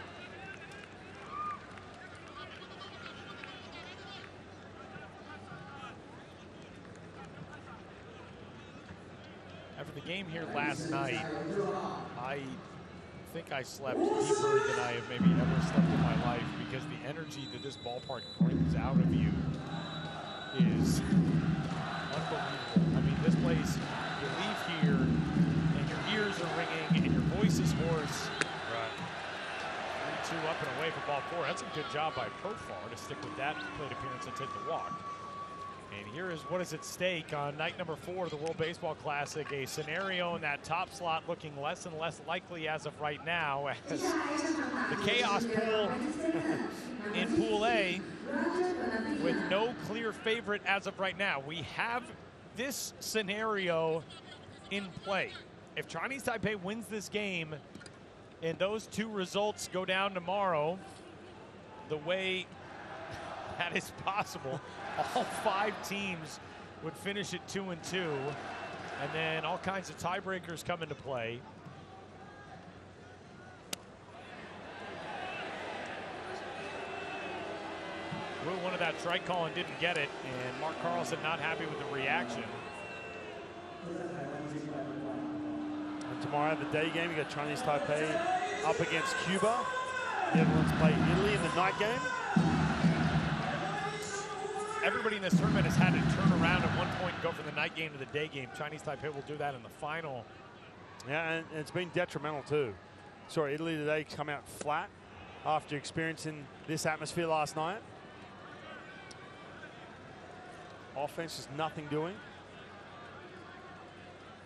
S3: After the game here last night, I think I slept deeper than I have maybe ever slept in my life because the energy that this ballpark brings out of you is unbelievable. I mean, this place, you leave here and your ears are ringing and your voice is hoarse. Right. 3 2 up and away for ball four. That's a good job by Profar to stick with that plate appearance and take the walk. And here is what is at stake on night number four of the World Baseball Classic. A scenario in that top slot looking less and less likely as of right now as the chaos pool in Pool A with no clear favorite as of right now. We have this scenario in play. If Chinese Taipei wins this game and those two results go down tomorrow, the way that is possible, all five teams would finish at two and two, and then all kinds of tiebreakers come into play. Rule one of that strike call and didn't get it, and Mark Carlson not happy with the reaction.
S4: Tomorrow, the day game, you got Chinese Taipei up against Cuba. The Netherlands play Italy in the night game.
S3: Everybody in this tournament has had to turn around at one point and go from the night game to the day game. Chinese Taipei will do that in the final.
S4: Yeah, and it's been detrimental too. Sorry, Italy today come out flat after experiencing this atmosphere last night. Offense is nothing doing.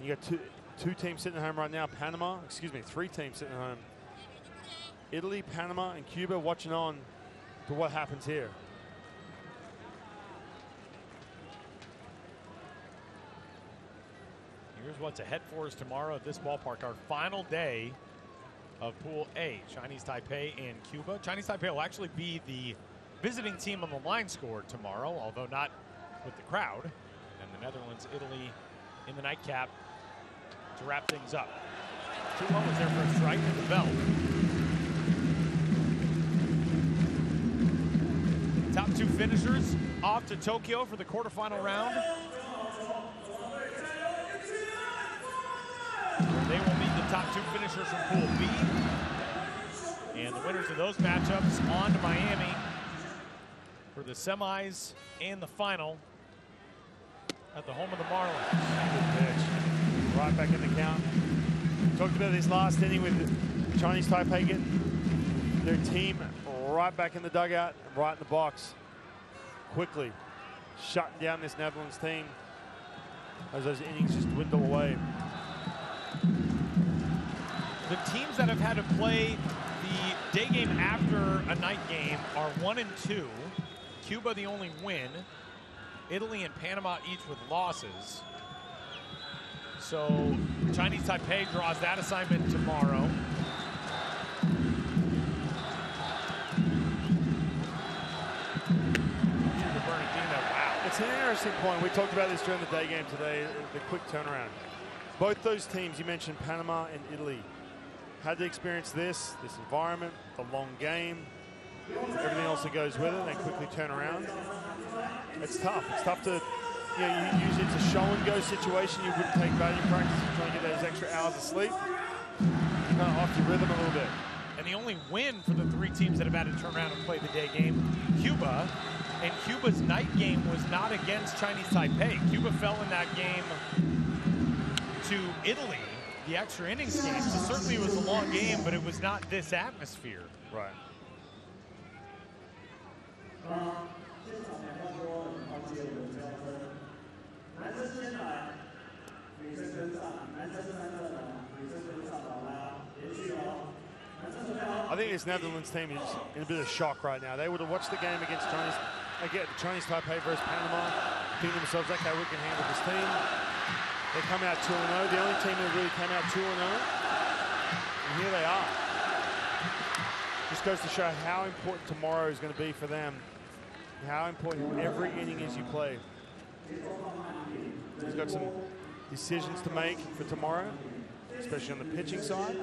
S4: You got two two teams sitting at home right now. Panama, excuse me, three teams sitting at home. Italy, Panama, and Cuba watching on to what happens here.
S3: Here's what's ahead for us tomorrow at this ballpark. Our final day of Pool A, Chinese Taipei and Cuba. Chinese Taipei will actually be the visiting team on the line score tomorrow, although not with the crowd. And the Netherlands, Italy in the nightcap to wrap things up. 2-1 was there for a strike to the belt. Top two finishers off to Tokyo for the quarterfinal round. They will meet the top two finishers from Pool B. And the winners of those matchups on to Miami for the semis and the final at the home of the Marlins.
S4: Right back in the count. Talked about this last inning with Chinese Taipei getting their team right back in the dugout, right in the box. Quickly shutting down this Netherlands team as those innings just dwindle away.
S3: The teams that have had to play the day game after a night game are one and two. Cuba the only win. Italy and Panama each with losses. So Chinese Taipei draws that assignment tomorrow.
S4: It's an interesting point. We talked about this during the day game today, the quick turnaround. Both those teams, you mentioned Panama and Italy, had to experience this, this environment, the long game, everything else that goes with it. They quickly turn around. It's tough. It's tough to, you know, you- usually it's a show and go situation. You wouldn't take batting practice and try and get those extra hours of sleep. You kind of off your rhythm a little bit.
S3: And the only win for the three teams that have had to turn around and play the day game, Cuba. And Cuba's night game was not against Chinese Taipei. Cuba fell in that game to Italy, the extra innings game. So certainly it was a long game, but it was not this atmosphere.
S4: Right. I think this Netherlands team is in a bit of shock right now. They would have watched the game against Chinese, again, the Chinese Taipei versus Panama, thinking themselves, okay, we can handle this team. They come out 2 0, the only team that really came out 2 0. And here they are. Just goes to show how important tomorrow is going to be for them. How important every inning is you play. He's got some decisions to make for tomorrow, especially on the pitching side.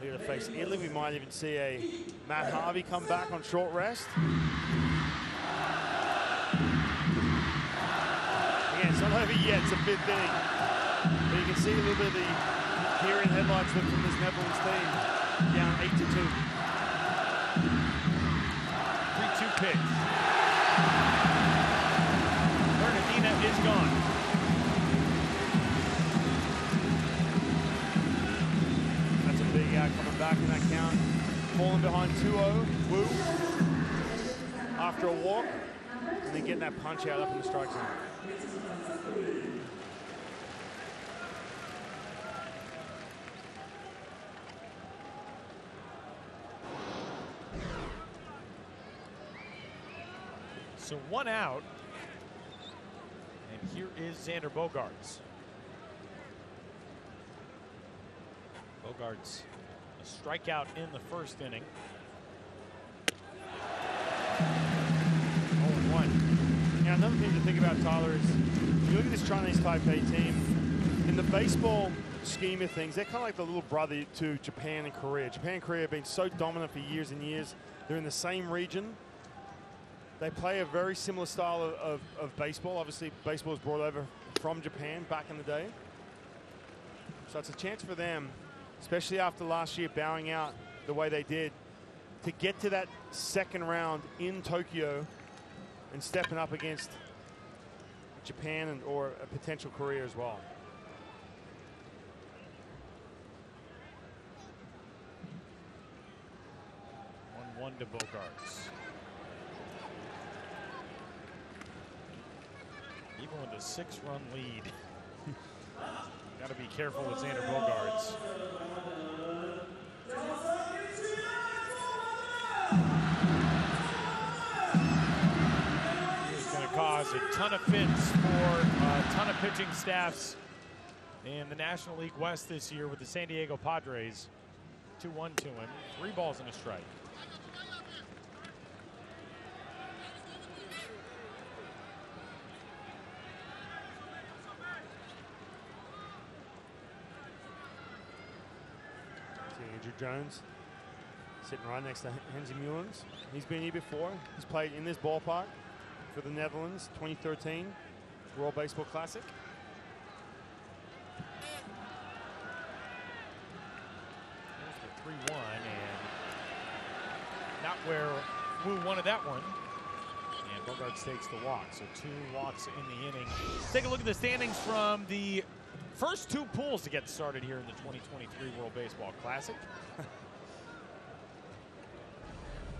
S4: They're going to face Italy. We might even see a Matt Harvey come back on short rest. Again, it's not over yet. It's a fifth inning. But you can see a little bit of the deer in headlights look from this Netherlands team. Down 8 to 2.
S3: 3-2 pitch.
S4: Back in that count. Falling behind 2-0. Wu. After a walk. And then getting that punch out up in the strike zone.
S3: So one out. And here is Xander Bogaerts. Bogaerts, strikeout in the first inning.
S4: 0-1. Now, another thing to think about, Tyler, is you look at this Chinese Taipei team, in the baseball scheme of things, they're kind of like the little brother to Japan and Korea. Japan and Korea have been so dominant for years and years. They're in the same region. They play a very similar style of, of, of baseball. Obviously, baseball was brought over from Japan back in the day. So it's a chance for them, especially after last year bowing out the way they did, to get to that second round in Tokyo and stepping up against Japan and or a potential Korea as well.
S3: One one to Bogaerts. Even with a six-run lead, got to be careful with Xander Bogaerts. It's going to cause a ton of fits for a ton of pitching staffs in the National League West this year with the San Diego Padres. 2-1 to him, three balls and a strike.
S4: Jones sitting right next to Hensley Meulens. He's been here before. He's played in this ballpark for the Netherlands 2013 World Baseball Classic.
S3: There's the 3-1 and not where Wu wanted that one. And Bogaerts takes the walk. So two walks in the inning. Take a look at the standings from the first two pools to get started here in the 2023 World Baseball Classic.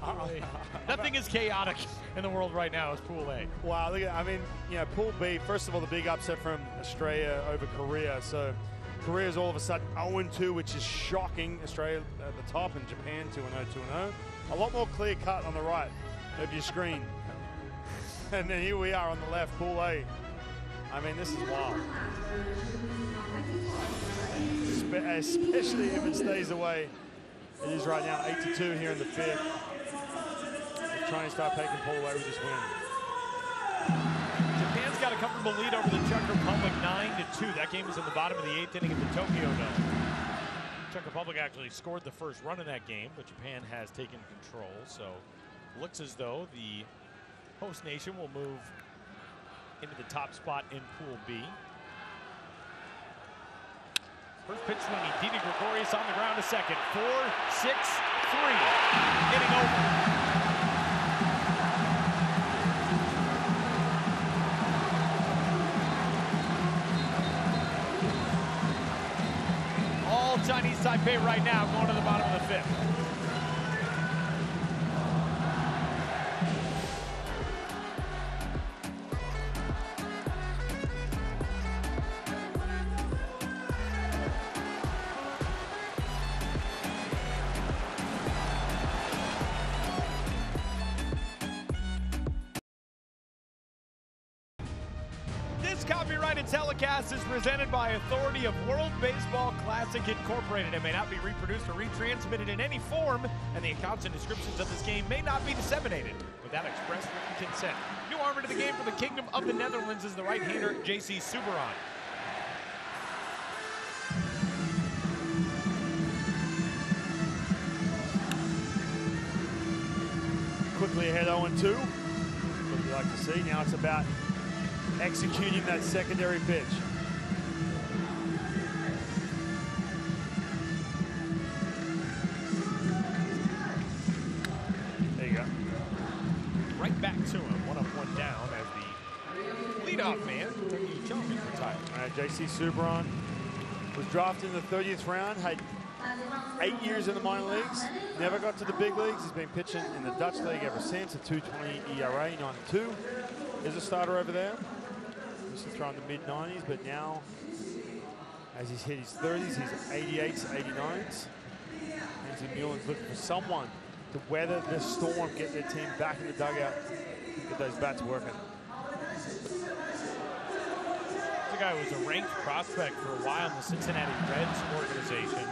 S3: Nothing is chaotic in the world right now as Pool A.
S4: Wow, look at, I mean, you know, Pool B, first of all, the big upset from Australia over Korea. So Korea is all of a sudden 0-2, which is shocking. Australia at the top and Japan 2-0, 2-0. A lot more clear cut on the right of your screen. And then here we are on the left, Pool A. I mean, this is wild. Spe- Especially if it stays away. It is right now 8 to 2 here in the fifth. The Chinese Taipei can pull away with this win.
S3: Japan's got a comfortable lead over the Czech Republic 9 to 2. That game is in the bottom of the eighth inning at the Tokyo Dome. Czech Republic actually scored the first run in that game, but Japan has taken control. So looks as though the host nation will move into the top spot in Pool B. First pitch swinging. Didi Gregorius on the ground a second. Four, six, three. Inning over. All Chinese Taipei right now going to the bottom of the fifth. Of World Baseball Classic Incorporated. It may not be reproduced or retransmitted in any form, and the accounts and descriptions of this game may not be disseminated without express written consent. New armor to the game for the Kingdom of the Netherlands is the right-hander JC Sulbaran.
S4: Quickly ahead 0 2. What you like to see. Now it's about executing that secondary pitch. Know, Sulbaran was drafted in the 30th round, had eight years in the minor leagues, never got to the big leagues. He's been pitching in the Dutch league ever since, a 220 ERA, 92. Is a starter over there. Used to throw in the mid 90s, but now, as he's hit his 30s, he's 88s, 89s. Hensley Meulens' looking for someone to weather the storm, get their team back in the dugout, get those bats working.
S3: Guy was a ranked prospect for a while in the Cincinnati Reds organization.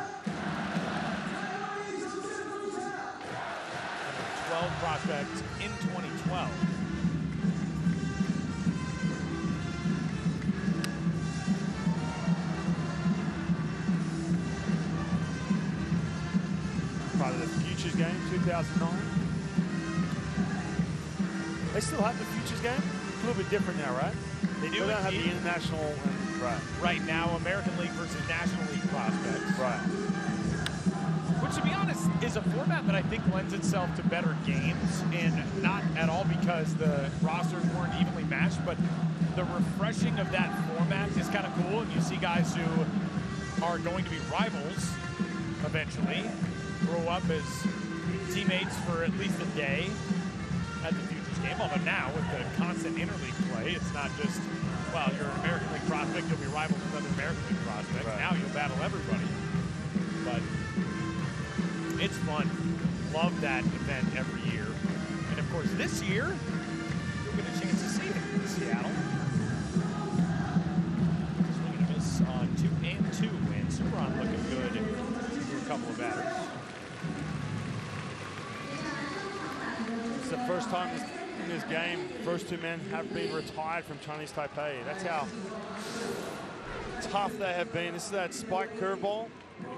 S3: 12 prospects in 2012.
S4: part of the Futures game, 2009. They still have the Futures game? A little bit different now, right?
S3: They do
S4: don't have the international. Uh, right,
S3: right now American League versus National League prospects.
S4: right.
S3: Which, to be honest, is a format that I think lends itself to better games, and not at all because the rosters weren't evenly matched, but the refreshing of that format is kind of cool. And you see guys who are going to be rivals eventually grow up as teammates for at least a day the Futures now, with the constant interleague play, it's not just, well, you're an American League prospect, you'll be rivals with other American League prospects.
S4: Right.
S3: Now you'll battle everybody. But it's fun. Love that event every year. And of course, this year, you'll get a chance to see it in Seattle. Swing and a miss on two and two, and Sulbaran looking good for a couple of batters.
S4: It's the first time this, in this game, first two men have been retired from Chinese Taipei. That's how tough they have been. This is that spike curveball,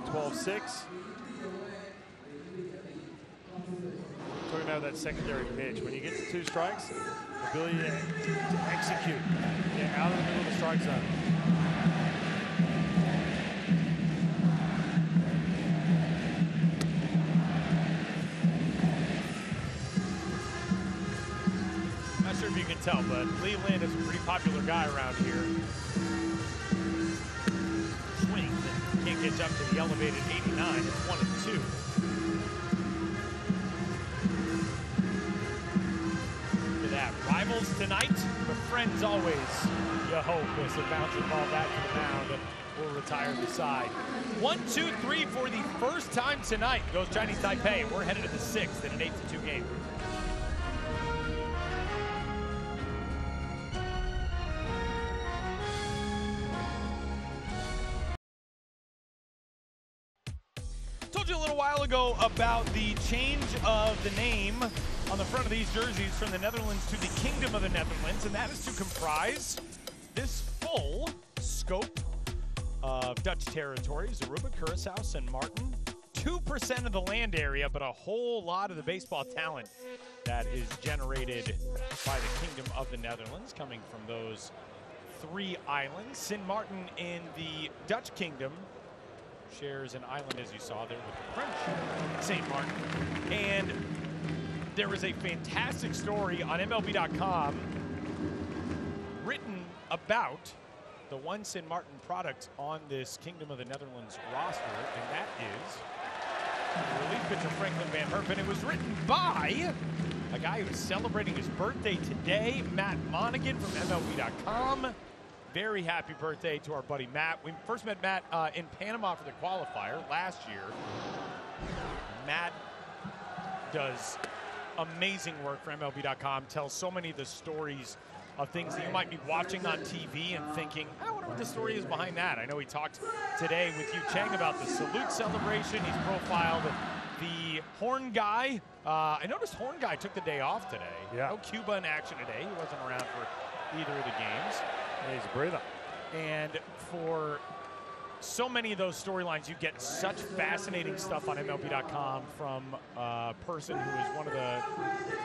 S4: 12-6. Talking about that secondary pitch. When you get to two strikes, ability to, execute. Yeah, out of the middle of the strike zone.
S3: But Leland is a pretty popular guy around here. Swings and can't catch up to the elevated 89. It's one and two. Look at that. Rivals tonight, but friends always. You hope as the bouncer ball back to the mound will retire the side. One, two, three for the first time tonight goes Chinese Taipei. We're headed to the sixth in an 8 to 2 game. While ago about the change of the name on the front of these jerseys from the Netherlands to the Kingdom of the Netherlands, and that is to comprise this full scope of Dutch territories Aruba, Curacao, St. Martin. 2% of the land area, but a whole lot of the baseball talent that is generated by the Kingdom of the Netherlands coming from those three islands. St. Martin in the Dutch Kingdom shares an island, as you saw there, with the French St. Martin. And there is a fantastic story on MLB.com written about the one St. Martin product on this Kingdom of the Netherlands roster, and that is relief pitcher Franklin Van Gurp. It was written by a guy who's celebrating his birthday today, Matt Monagan from MLB.com. Very happy birthday to our buddy Matt. We first met Matt uh, in Panama for the qualifier last year. Matt does amazing work for MLB.com, tells so many of the stories of things that you might be watching on TV and thinking, I wonder what the story is behind that. I know he talked today with Yu Chang about the salute celebration. He's profiled the Horn Guy. Uh, I noticed Horn Guy took the day off today.
S4: Yeah.
S3: No Cuba in action today. He wasn't around for either of the games.
S4: He's a breather.
S3: And for so many of those storylines, you get such fascinating stuff on MLB.com from a person who is one of the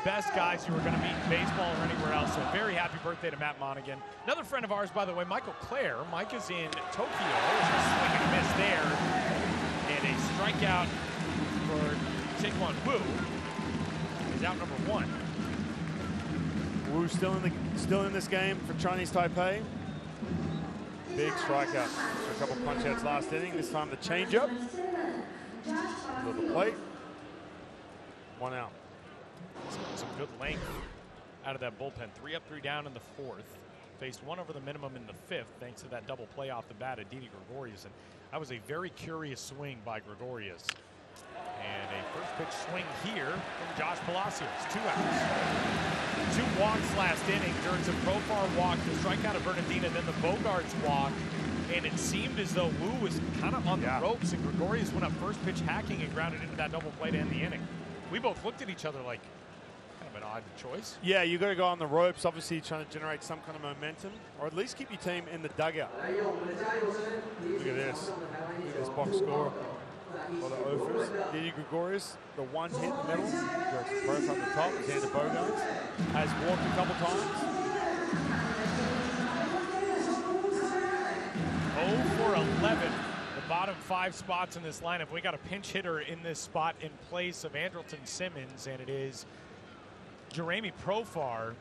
S3: best guys you were going to meet in baseball or anywhere else. So, very happy birthday to Matt Monagan. Another friend of ours, by the way, Michael Clair. Mike is in Tokyo. There's a swing and a miss there. And a strikeout for Taekwon Wu. He's out number one.
S4: Wu still in the still in this game for Chinese Taipei. big strikeout. So a couple punch outs last inning. This time the changeup. Of the plate. One out.
S3: Some, some good length out of that bullpen. Three up, three down in the fourth. Faced one over the minimum in the fifth, thanks to that double play off the bat of Didi Gregorius. And that was a very curious swing by Gregorius. And a first pitch swing here from Josh Palacios. Two outs. Two walks last inning. During some Profar walk, the strikeout of Bernardina, then the Bogaerts walk. And it seemed as though Wu was kind of on
S4: Yeah.
S3: the ropes, and Gregorius went up first pitch hacking and grounded into that double play to end the inning. We both looked at each other like, kind of an odd choice.
S4: Yeah, you got to go on the ropes, obviously trying to generate some kind of momentum, or at least keep your team in the dugout. Look at this. Look at this box score for the Ophers. Didi Gregorius, the one hit middle, goes both up the top. Xander Bogaerts has walked a couple times.
S3: 0 for 11. The bottom five spots in this lineup. We got a pinch hitter in this spot in place of Andrelton Simmons, and it is Juremi Profar.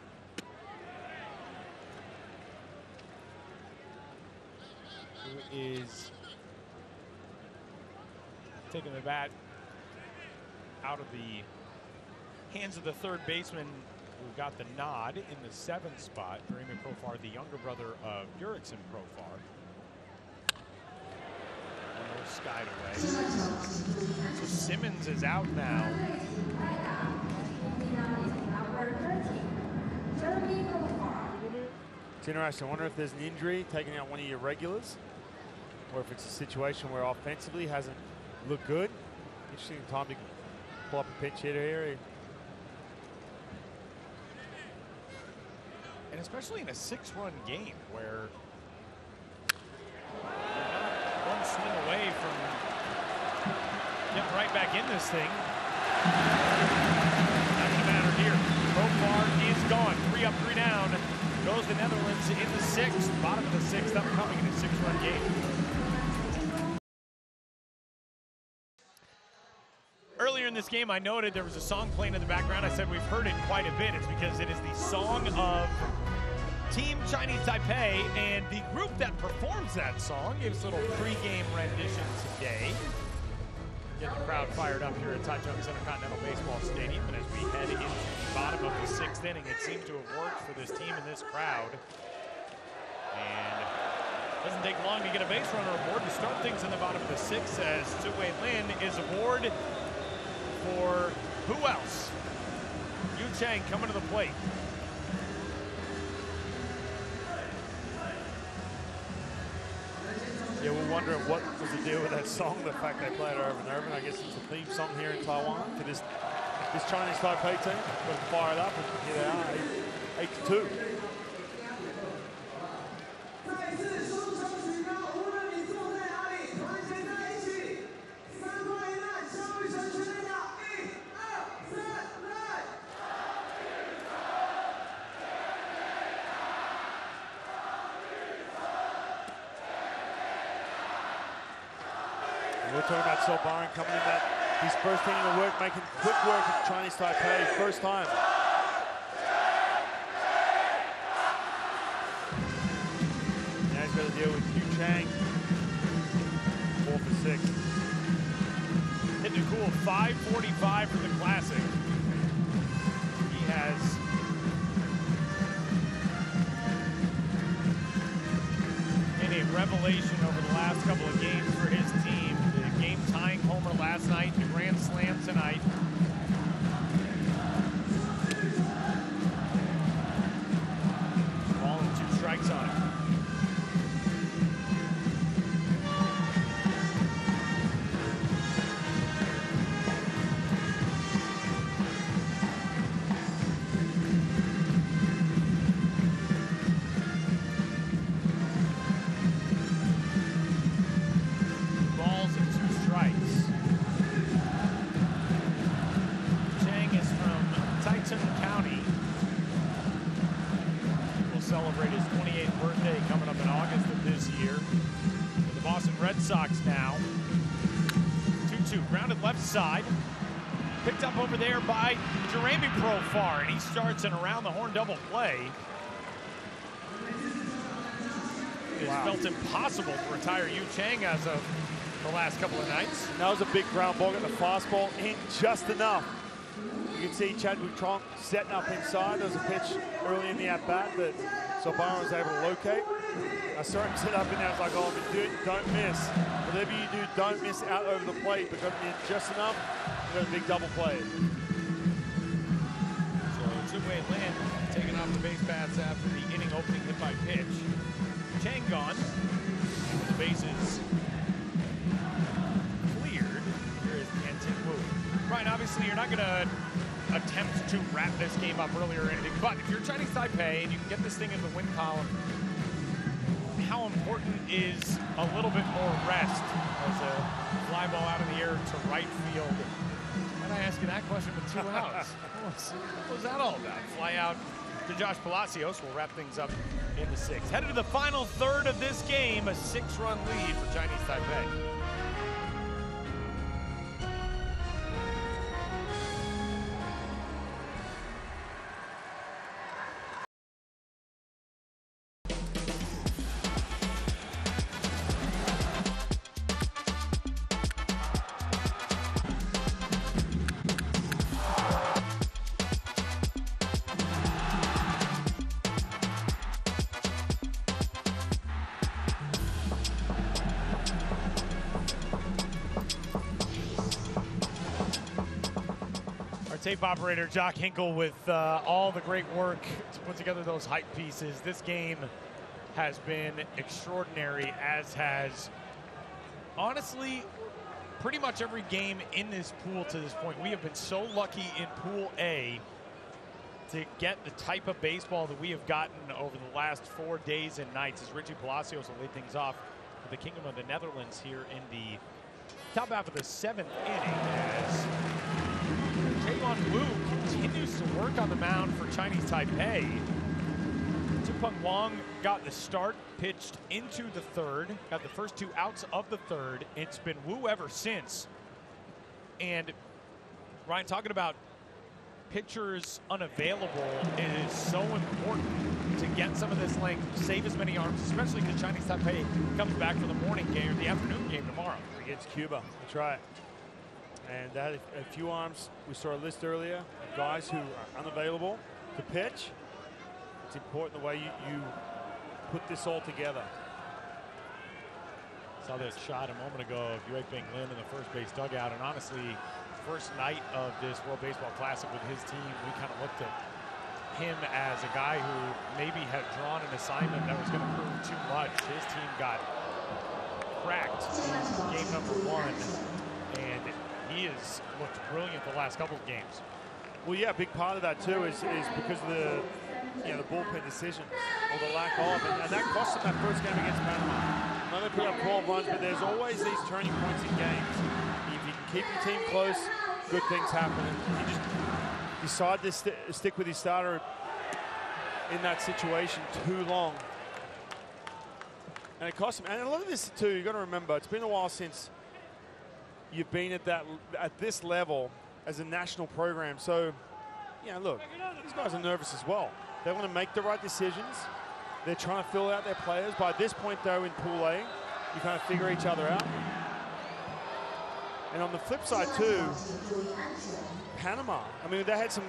S3: Who is taking the bat out of the hands of the third baseman who got the nod in the seventh spot. Juremi Profar, the younger brother of Jurickson Profar. Skied away. So Simmons is out now.
S4: It's interesting. I wonder if there's an injury taking out one of your regulars, or if it's a situation where offensively hasn't looked good. Interesting time to pull up a pinch hitter here.
S3: And especially in a six-run game where one swing away from getting right back in this thing. Not gonna matter here. Profar is gone. Three up, three down. Goes the Netherlands in the sixth. Bottom of the sixth, upcoming in a six-run game. In this game, I noted there was a song playing in the background. I said we've heard it quite a bit. It's because it is the song of Team Chinese Taipei, and the group that performs that song gives a little pregame rendition today. Get the crowd fired up here at Taichung Intercontinental Baseball Stadium. And as we head into the bottom of the sixth inning, it seems to have worked for this team and this crowd. And it doesn't take long to get a base runner aboard to start things in the bottom of the sixth as Tzu-Wei Lin is aboard for who else? Yu Chang coming to the plate.
S4: Yeah, we're wondering what was the deal with that song, the fact they played over and I guess it's a theme song here in Taiwan to this, this Chinese Taipei team. Got to fire it up and here they are, 8-2. First inning of work, making quick work of Chinese Taipei, first time. Now he's got to deal with Yu Chang. Four for six.
S3: Hitting a cool 545 for the side. Picked up over there by Juremi Profar, and he starts an around the horn double play. It's
S4: Wow.
S3: felt impossible to retire Yu Chang as of the last couple of nights.
S4: That was a big ground ball, got the fastball in just enough. You can see Chadwick Tromp setting up inside. There was a pitch early in the at-bat that Sulbaran was able to locate. I saw him set up in there. I was like, oh, do don't miss. Whatever you do, don't miss out over the plate. because got it just enough. and Got a big double play.
S3: So Tzu-Wei Lin taking off the base paths after the inning opening hit by pitch. Chang gone. The bases cleared. Here is Nien-Ting Wu. Ryan, obviously you're not going to attempt to wrap this game up earlier or anything, but if you're Chinese Taipei and you can get this thing in the win column, how important is a little bit more rest as a fly ball out of the air to right field? Why I ask you that question with two outs? what, was, what was that all about? Fly out to Josh Palacios. We'll wrap things up in the sixth. Headed to the final third of this game, a six-run lead for Chinese Taipei. Operator, Jock Hinkle, with uh, all the great work to put together those hype pieces. This game has been extraordinary, as has, honestly, pretty much every game in this pool to this point. We have been so lucky in Pool A to get the type of baseball that we have gotten over the last four days and nights as Richie Palacios will lead things off for the Kingdom of the Netherlands here in the top half of the seventh inning as Trayvon Wu continues to work on the mound for Chinese Taipei. Tupeng Wang got the start, pitched into the third, got the first two outs of the third. It's been Wu ever since. And Ryan, talking about pitchers unavailable, it is so important to get some of this length, save as many arms, especially because Chinese Taipei comes back for the morning game or the afternoon game tomorrow.
S4: against Cuba. That's right. And had a, few arms. We saw a list earlier guys who are unavailable to pitch. It's important the way you, you put this all together.
S3: Saw this shot a moment ago of Yueh-Ping Lin in the first base dugout, and honestly, first night of this World Baseball Classic with his team, we kind of looked at him as a guy who maybe had drawn an assignment that was going to prove too much. His team got cracked in game number one, he has looked brilliant the last couple of games.
S4: Well, yeah, a big part of that too is, is because of the you know the bullpen decisions or the lack of, and, and that cost them that first game against Panama. I know they put up 12 runs, but there's always these turning points in games. If you can keep your team close, good things happen. And you just decide to st- stick with your starter in that situation too long. And it cost them. And a lot of this too, you've got to remember, it's been a while since you've been at that at this level as a national program. So, yeah, look, these guys are nervous as well. They want to make the right decisions. They're trying to fill out their players. By this point, though, in Pool A, you kind of figure each other out. And on the flip side, too, Panama. I mean, they had some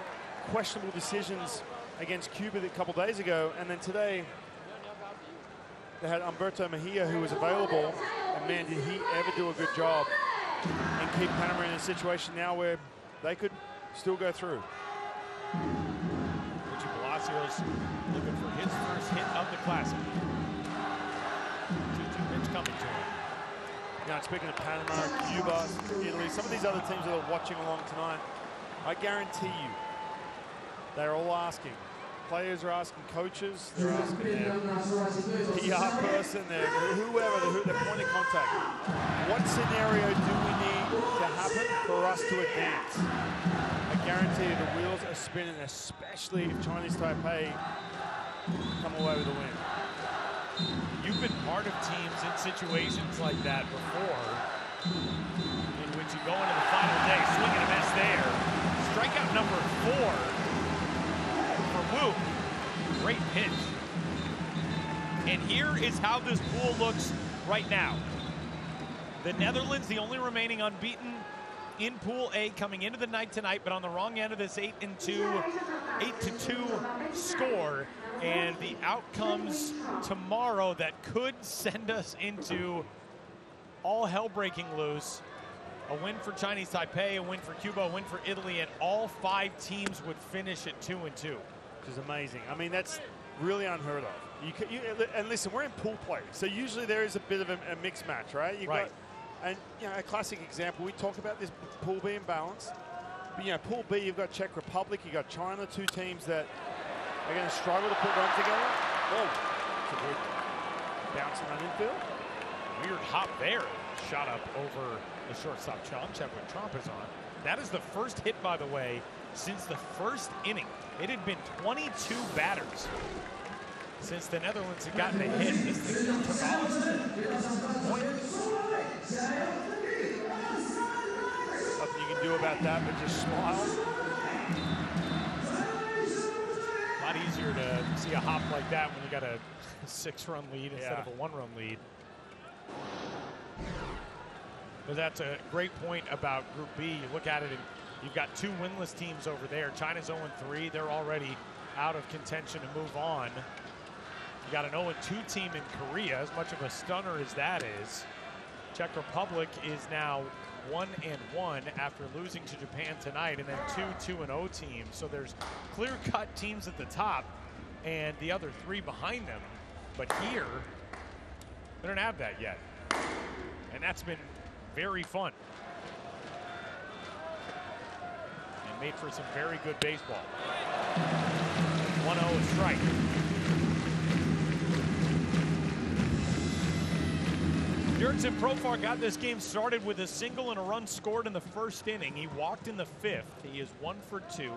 S4: questionable decisions against Cuba a couple days ago, and then today they had Humberto Mejia, who was available, and man, did he ever do a good job and keep Panama in a situation now where they could still go through.
S3: Richie Palacios looking for his first hit of the Classic. 2-2 pitch coming to him.
S4: Now, speaking of Panama, Cuba, Italy, some of these other teams that are watching along tonight, I guarantee you, they're all asking. Players are asking coaches, they're asking their PR person, their whoever, the, point of contact. What scenario do we need to happen for us to advance? I guarantee you the wheels are spinning, especially if Chinese Taipei come away with a win.
S3: You've been part of teams in situations like that before, in which you go into the final day, swinging a miss there. Strikeout number four Wu. Great pitch. And here is how this pool looks right now. The Netherlands, the only remaining unbeaten in Pool A, coming into the night tonight, but on the wrong end of this eight and two, eight to two score, and the outcomes tomorrow that could send us into all hell breaking loose. A win for Chinese Taipei, a win for Cuba, a win for Italy, and all five teams would finish at two and two.
S4: Which is amazing. I mean, that's really unheard of. You, can, you and listen, we're in pool play, so usually there is a bit of a, a mixed match, right? You've
S3: Right.
S4: Got, and you know, a classic example. We talk about this pool B imbalance. But you know, pool B, you've got Czech Republic, you've got China, two teams that are going to struggle to put runs together. Oh, it's a good bouncing on infield.
S3: Weird hop there. Shot up over the shortstop. Chadwick Tromp is on. That is the first hit, by the way, since the first inning. It had been 22 batters since the Netherlands had gotten a hit. This thing took off.
S4: Nothing you can do about that, but just smile.
S3: A lot easier to see a hop like that when you got a six-run lead instead of a one-run lead. But that's a great point about Group B. You look at it, and you've got two winless teams over there. China's 0-3. They're already out of contention to move on. You got an 0-2 team in Korea, as much of a stunner as that is. Czech Republic is now 1 and 1 after losing to Japan tonight, and then two 2 and 0 teams. So there's clear cut teams at the top and the other three behind them. But here, they don't have that yet. And that's been very fun. And made for some very good baseball. 1 0 strike. Jurickson Profar got this game started with a single and a run scored in the first inning. He walked in the fifth. He is one for two.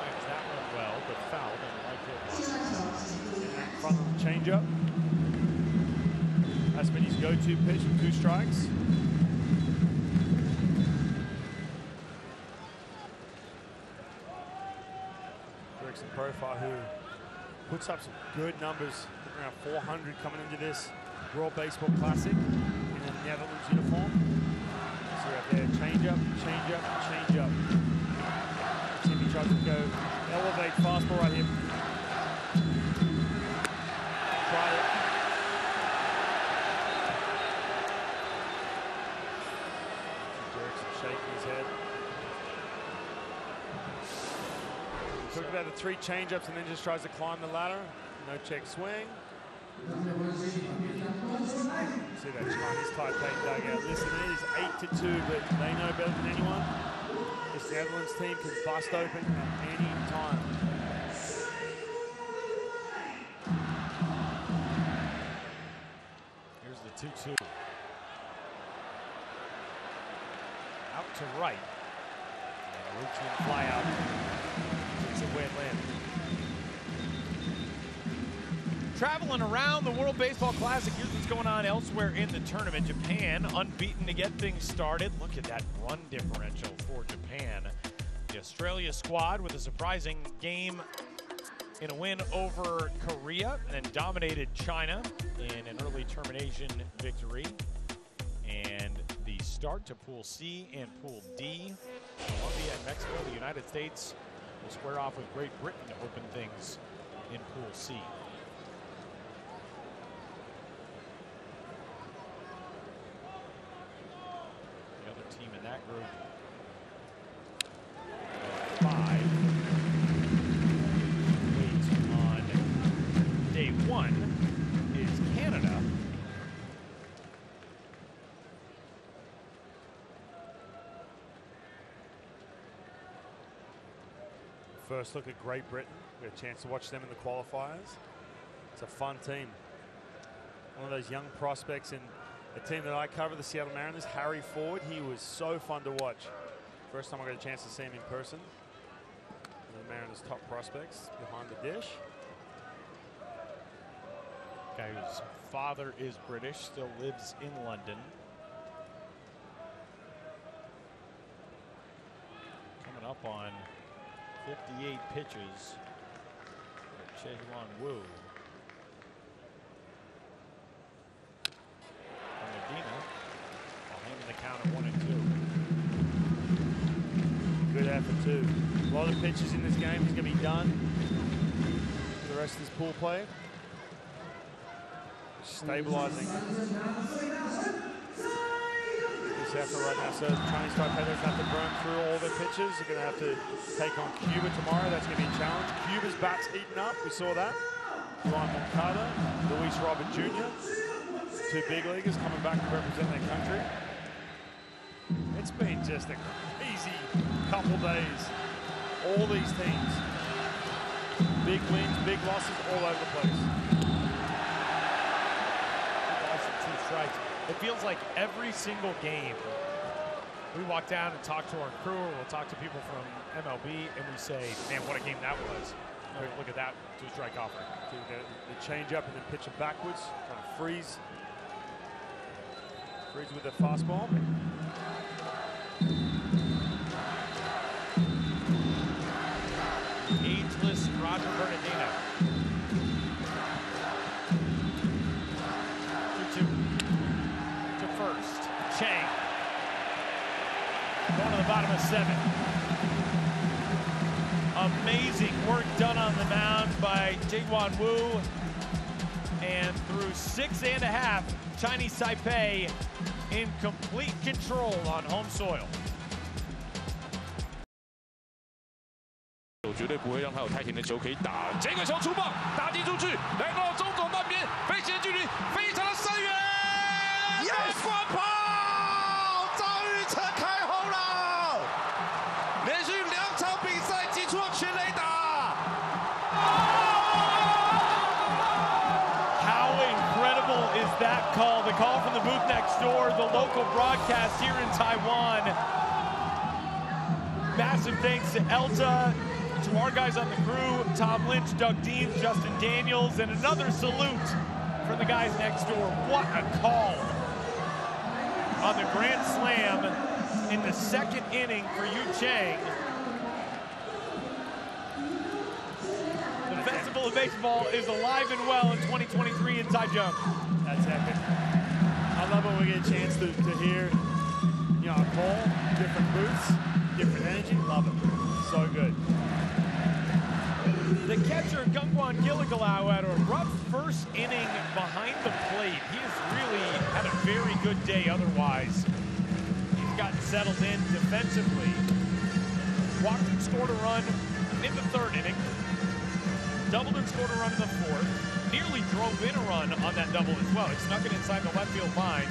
S3: Times that one well, but fouled and like it.
S4: Front of the changeup. That's been his go-to pitch with two strikes. Jurickson Profar, who puts up some good numbers, around 400 coming into this World Baseball Classic in a Netherlands uniform. So right there, changeup, changeup, changeup. Timmy tries to go elevate fastball right here. About the three changeups and then just tries to climb the ladder. No check swing. See that Chinese Taipei dugout. Listen, it is 8 to 2, but they know better than anyone. This Netherlands team can bust open at any time.
S3: Here's the 2 2. Out to right. And a routine fly out. It's a win land. Traveling around the World Baseball Classic, here's what's going on elsewhere in the tournament. Japan unbeaten to get things started. Look at that run differential for Japan. The Australia squad with a surprising game in a win over Korea and dominated China in an early termination victory. And the start to Pool C and Pool D. Colombia and Mexico, the United States square off with Great Britain to open things in Pool C. The other team in that group, five,
S4: First look at Great Britain. We had a chance to watch them in the qualifiers. It's a fun team. One of those young prospects in a team that I cover, the Seattle Mariners, Harry Ford. He was so fun to watch. First time I got a chance to see him in person. One of the Mariners' top prospects behind the dish.
S3: Guy whose father is British, still lives in London. Coming up on 58 pitches for Chehwan Wu. And Medina while handing the count at one and two.
S4: Good effort too. A lot of pitches in this game. He's going to be done. For the rest of this pool play. Stabilizing. Effort right now. So Chinese Taipei doesn't have to burn through all their pitches. They're going to have to take on Cuba tomorrow. That's going to be a challenge. Cuba's bat's eaten up. We saw that. Yoan Moncada, Luis Robert Jr. Two big leaguers coming back to represent their country. It's been just a crazy couple days. All these teams. Big wins, big losses all over the place.
S3: two strikes. It feels like every single game we walk down and talk to our crew or we'll talk to people from MLB and we say, man, what a game that was. Look- Look at that two strike offer.
S4: The, the change up and then pitch it backwards, kind of freeze. Freeze with the fastball.
S3: seven. Amazing work done on the mound by Jaewon Wu. And through six and a half, Chinese Taipei in complete control on home soil.
S7: 我绝对不会让他有太甜的球可以打。这个球出棒，打击出去，来到中左半边，飞行的距离非常的深远。Yes，关
S3: Next door, the local broadcast here in Taiwan. Massive thanks to Elta, to our guys on the crew, Tom Lynch, Doug Deans, Justin Daniels, and another salute from the guys next door. What a call on the Grand Slam in the second inning for Yu Chang. The Festival of Baseball is alive and well in 2023 in Taichung.
S4: That's epic. I love when we get a chance to, to hear, you know, a call, different booths, different energy. Love it. So good.
S3: The catcher, Kungkuan Giljegiljaw, had a rough first inning behind the plate. He has really had a very good day otherwise. He's gotten settled in defensively. Walked and scored a run in the third inning. Doubled and scored a run in the fourth. Nearly drove in a run on that double as well. He snuck it inside the left field line.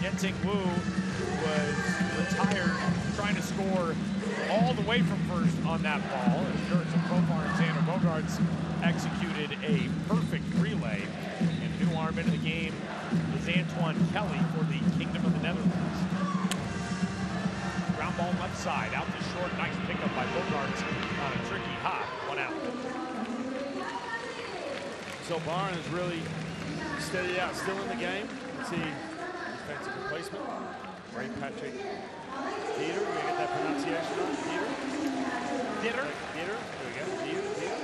S3: Nien-Ting Wu was retired trying to score all the way from first on that ball. And As Jurickson Profar and Xander Bogaerts executed a perfect relay. And new arm into the game is Antoine Kelly for the Kingdom of the Netherlands. Ground ball left side, out to short. Nice pickup by Bogaerts on a tricky hop. One out.
S4: So Byron is really steady out still in the game. See defensive replacement. Ray Patrick Didder. We get that pronunciation right. Dieter.
S3: Dieter.
S4: Dieter. There we go. Dieter.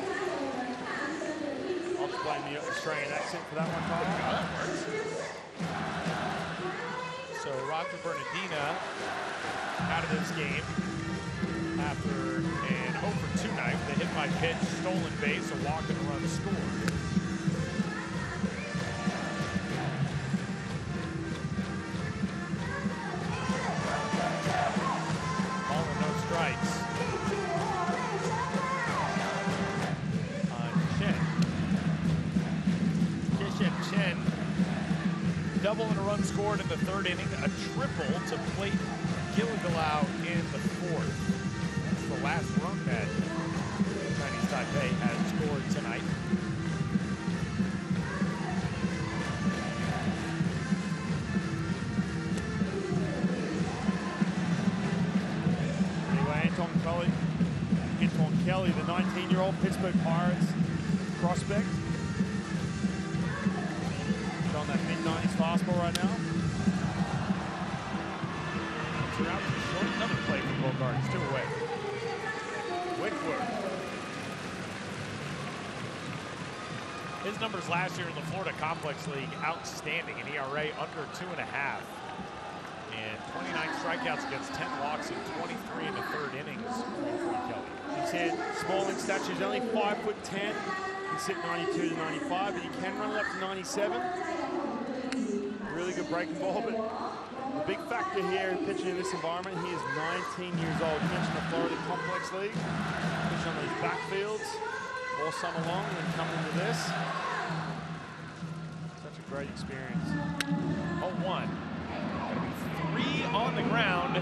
S4: I'll just blame the Australian accent for that one, Kyle.
S3: So Roger Bernardina out of this game after an 0 for 2 night a hit by pitch, stolen base, a walk and a run scored. Last year in the Florida Complex League, outstanding. An ERA under two and a half. And 29 strikeouts against 10 walks in 23 in the third innings.
S4: He's had small in stature. He's only 5 foot 10. He's hit 92 to 95, but he can run it up to 97. Really good breaking ball, but the big factor here pitching in this environment, he is 19 years old. You mentioned the Florida Complex League. Pitching on those backfields all summer long and coming into this. Great experience.
S3: 0-1. Gonna be three on the ground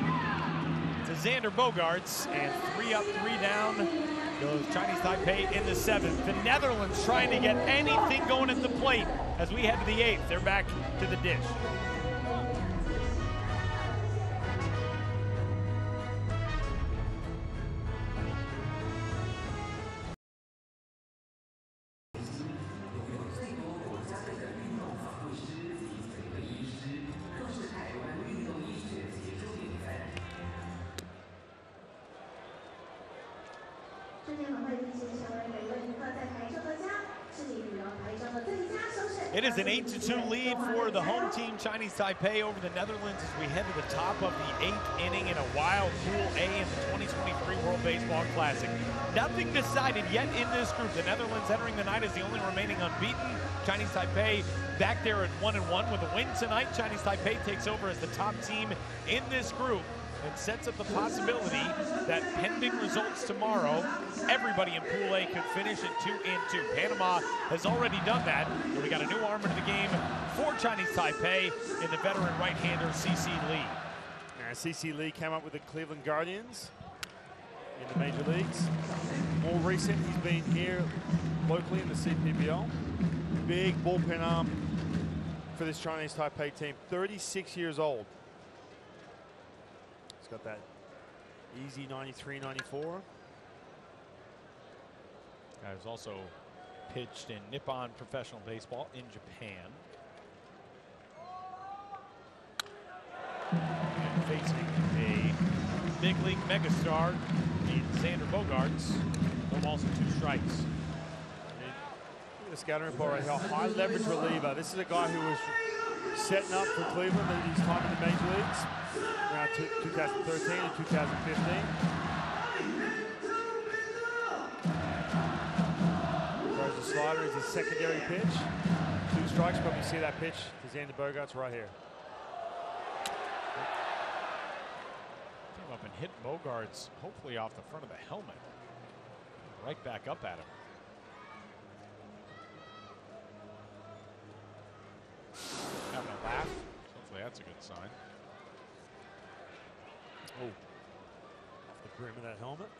S3: to Xander Bogaerts, and three up, three down goes Chinese Taipei in the seventh. The Netherlands trying to get anything going at the plate as we head to the eighth. They're back to the dish. It is an 8-2 lead for the home team, Chinese Taipei, over the Netherlands as we head to the top of the eighth inning in a wild Pool A in the 2023 World Baseball Classic. Nothing decided yet in this group. The Netherlands entering the night as the only remaining unbeaten. Chinese Taipei back there at 1 and 1 with a win tonight. Chinese Taipei takes over as the top team in this group and sets up the possibility that pending results tomorrow, everybody in Pool A could finish at 2 and 2. Panama has already done that. And we got a new arm into the game for Chinese Taipei in the veteran right-hander CC Lee.
S4: CC Lee came up with the Cleveland Guardians in the major leagues. More recent, he's been here locally in the CPBL. Big bullpen arm for this Chinese Taipei team. 36 years old. He's got that easy 93, 94.
S3: Guy also pitched in Nippon Professional Baseball in Japan. And facing a big league megastar in Xander Bogaerts. No balls and two strikes.
S4: At the scattering ball right here. High leverage reliever. This is a guy who was setting up for Cleveland his time in the major leagues around 2013 and 2015. Throws a slider as his secondary pitch. Two strikes, probably see that pitch to Xander Bogaerts right here.
S3: Came up and hit Bogaerts, hopefully off the front of the helmet. Right back up at him. Having a laugh. Hopefully that's a good sign.
S4: Oh, off the brim of that helmet.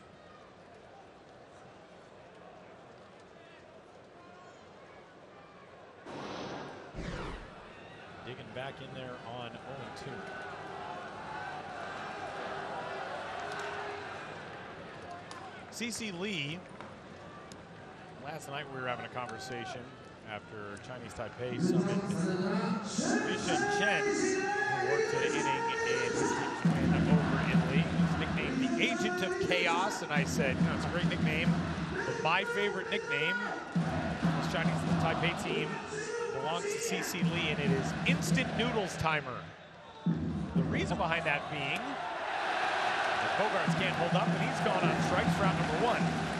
S3: Digging back in there on 0 2. CC Lee. Last night we were having a conversation after Chinese Taipei summoned Vishen Chen, who worked an inning in win over Italy. He's nicknamed the Agent of Chaos, and I said, you know, it's a great nickname, but my favorite nickname this Chinese Taipei team belongs to CC Lee, and it is Instant Noodles Timer. The reason behind that being Bogaerts can't hold up, and he's gone on strikes round number one.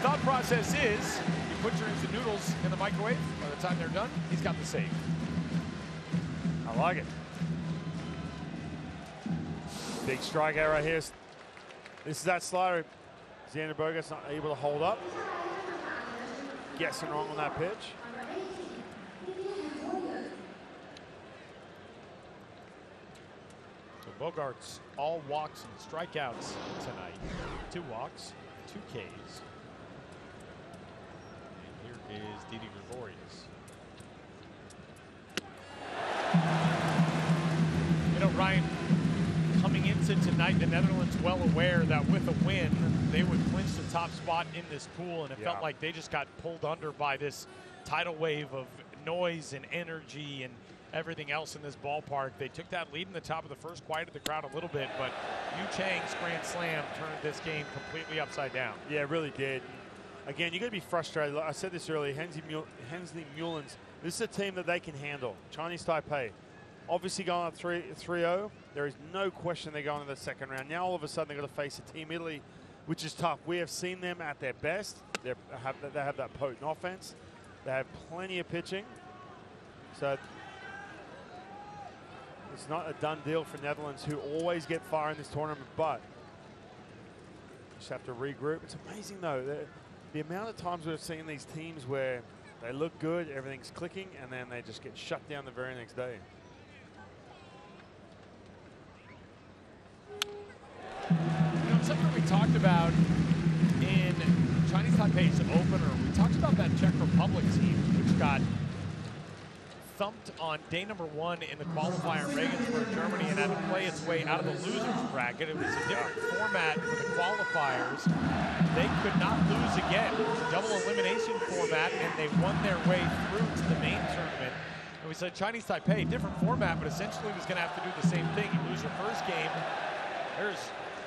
S3: Thought process is you put your instant noodles in the microwave. By the time they're done, he's got the save.
S4: I like it. Big strikeout right here. This is that slider. Xander Bogaerts not able to hold up. Guessing wrong on that pitch.
S3: So Bogaerts all walks and strikeouts tonight. Two walks, two Ks. Is Didi Gregorius. You know, Ryan, coming into tonight, the Netherlands well aware that with a win, they would clinch the top spot in this pool, and it felt like they just got pulled under by this tidal wave of noise and energy and everything else in this ballpark. They took that lead in the top of the first, quieted the crowd a little bit, but Yu Chang's grand slam turned this game completely upside down.
S4: Yeah, it really did. Again, you're going to be frustrated. Like I said this earlier, Hensley, Mul- Hensley Meulens, this is a team that they can handle. Chinese Taipei, obviously going up 3 0. There is no question they're going to the second round. Now, all of a sudden, they've got to face a Team Italy, which is tough. We have seen them at their best. They're, have, they have that potent offense, they have plenty of pitching. So it's not a done deal for Netherlands, who always get far in this tournament, but just have to regroup. It's amazing though the, amount of times we've seen these teams where they look good, everything's clicking, and then they just get shut down the very next day.
S3: You know, something we talked about in Chinese Taipei's opener, we talked about that Czech Republic team, which got thumped on day number one in the qualifier in Regensburg, Germany, and had to play its way out of the losers bracket. It was a different format for the qualifiers. They could not lose again. It was a double elimination format, and they won their way through to the main tournament. And we said Chinese Taipei, different format, but essentially was going to have to do the same thing. You lose your first game, there's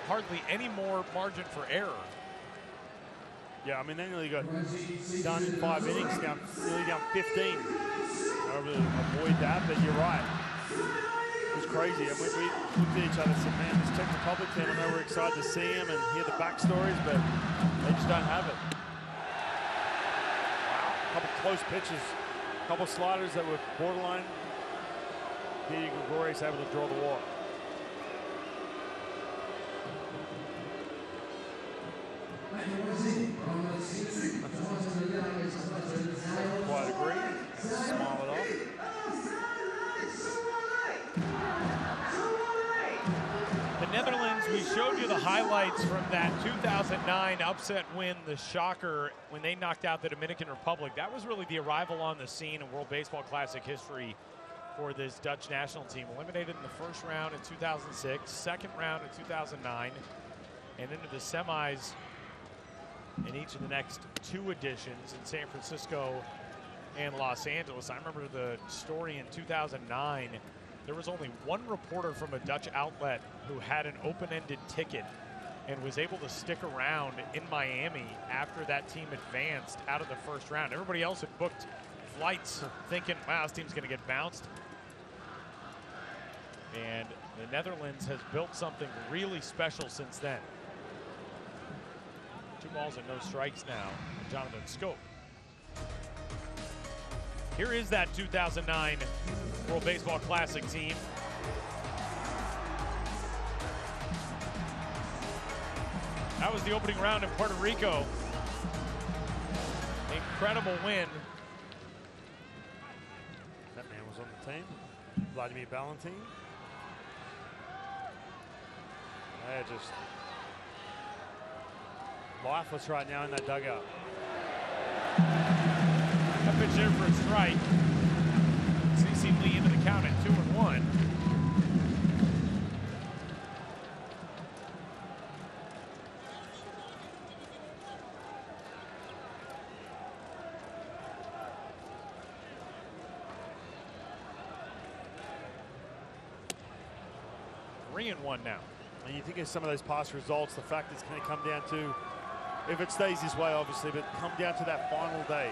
S3: hardly any more margin for error.
S4: Yeah, I mean, they nearly got done in five innings, down, nearly down 15. I really avoid that, but you're right. It was crazy. And we, we looked at each other and said, man, this Czech Republic team, I know we're excited to see them and hear the backstories, but they just don't have it. Wow, a couple close pitches, a couple sliders that were borderline. Didi Gregorius able to draw the walk. Quite.
S3: The Netherlands, we showed you the highlights from that 2009 upset win, the shocker, when they knocked out the Dominican Republic. That was really the arrival on the scene in World Baseball Classic history for this Dutch national team. Eliminated in the first round in 2006, second round in 2009, and into the semis in each of the next two editions in San Francisco and Los Angeles. I remember the story in 2009. There was only one reporter from a Dutch outlet who had an open-ended ticket and was able to stick around in Miami after that team advanced out of the first round. Everybody else had booked flights thinking, wow, this team's going to get bounced. And the Netherlands has built something really special since then. Balls and no strikes now. Jonathan Schoop. Here is that 2009 World Baseball Classic team. That was the opening round in Puerto Rico. Incredible win.
S4: That man was on the team. Vladimir Balentien. They're just lifeless right now in that dugout.
S3: That pitch there for a strike. CC Lee into the count at two and one. Three and one now.
S4: And you think of some of those past results, the fact it's going to come down to, if it stays this way, obviously, but come down to that final day.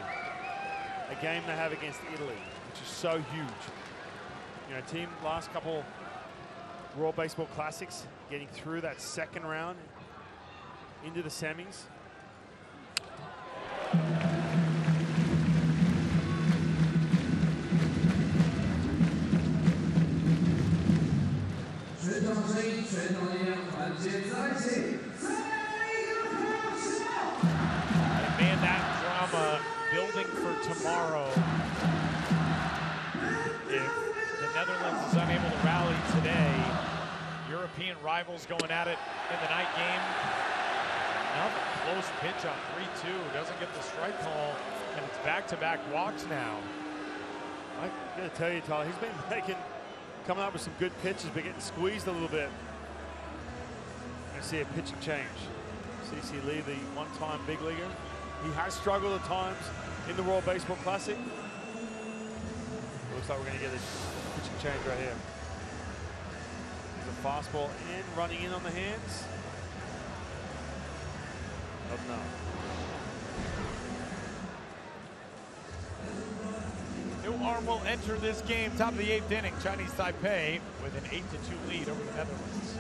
S4: A game they have against Italy, which is so huge. You know, team last couple World Baseball Classics, getting through that second round into the semis.
S3: Tomorrow. If the Netherlands is unable to rally today, European rivals going at it in the night game. Another close pitch on 3-2. Doesn't get the strike call, and it's back-to-back walks now.
S4: I gotta tell you, Tyler, he's been making, coming up with some good pitches, but getting squeezed a little bit. I see a pitching change. CC Lee, the one-time big leaguer, he has struggled at times in the World Baseball Classic. Looks like we're gonna get a pitching change right here. There's a fastball in, running in on the hands. Not enough.
S3: New arm will enter this game, top of the eighth inning. Chinese Taipei with an 8 to 2 lead over the Netherlands.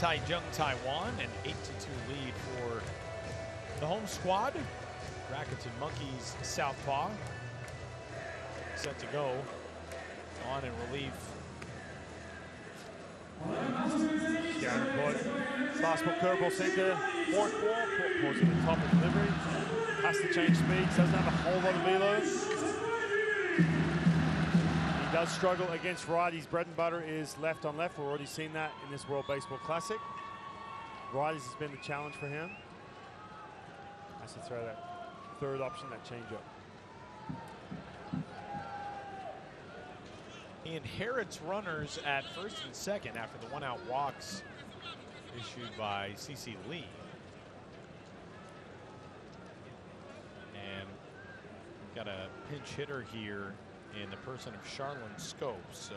S3: Taichung, Taiwan. An 8-2 lead for the home squad. Rakuten Monkeys Southpaw set to go on in relief.
S4: Port. Fastball, curveball, center, fork ball. Pulls in the top of delivery. Has to change speeds. Doesn't have a whole lot of velo. Does struggle against righties. Bread and butter is left on left. We've already seen that in this World Baseball Classic. Righties has been the challenge for him. Has to throw that third option, that changeup.
S3: He inherits runners at first and second after the one out walks issued by CC Lee. And we've got a pinch hitter here in the person of Sharlon Schoop. So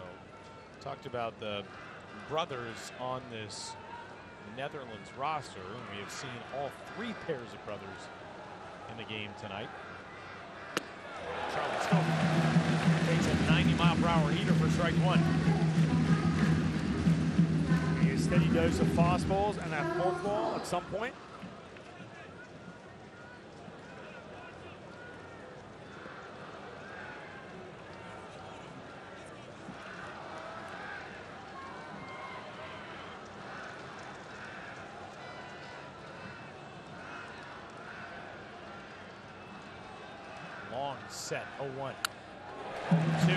S3: talked about the brothers on this Netherlands roster. We have seen all three pairs of brothers in the game tonight. Sharlon Scopes takes a 90 mile per hour heater for strike one.
S4: A steady dose of fastballs and that forkball at some point.
S3: Long set, 0-1. 2.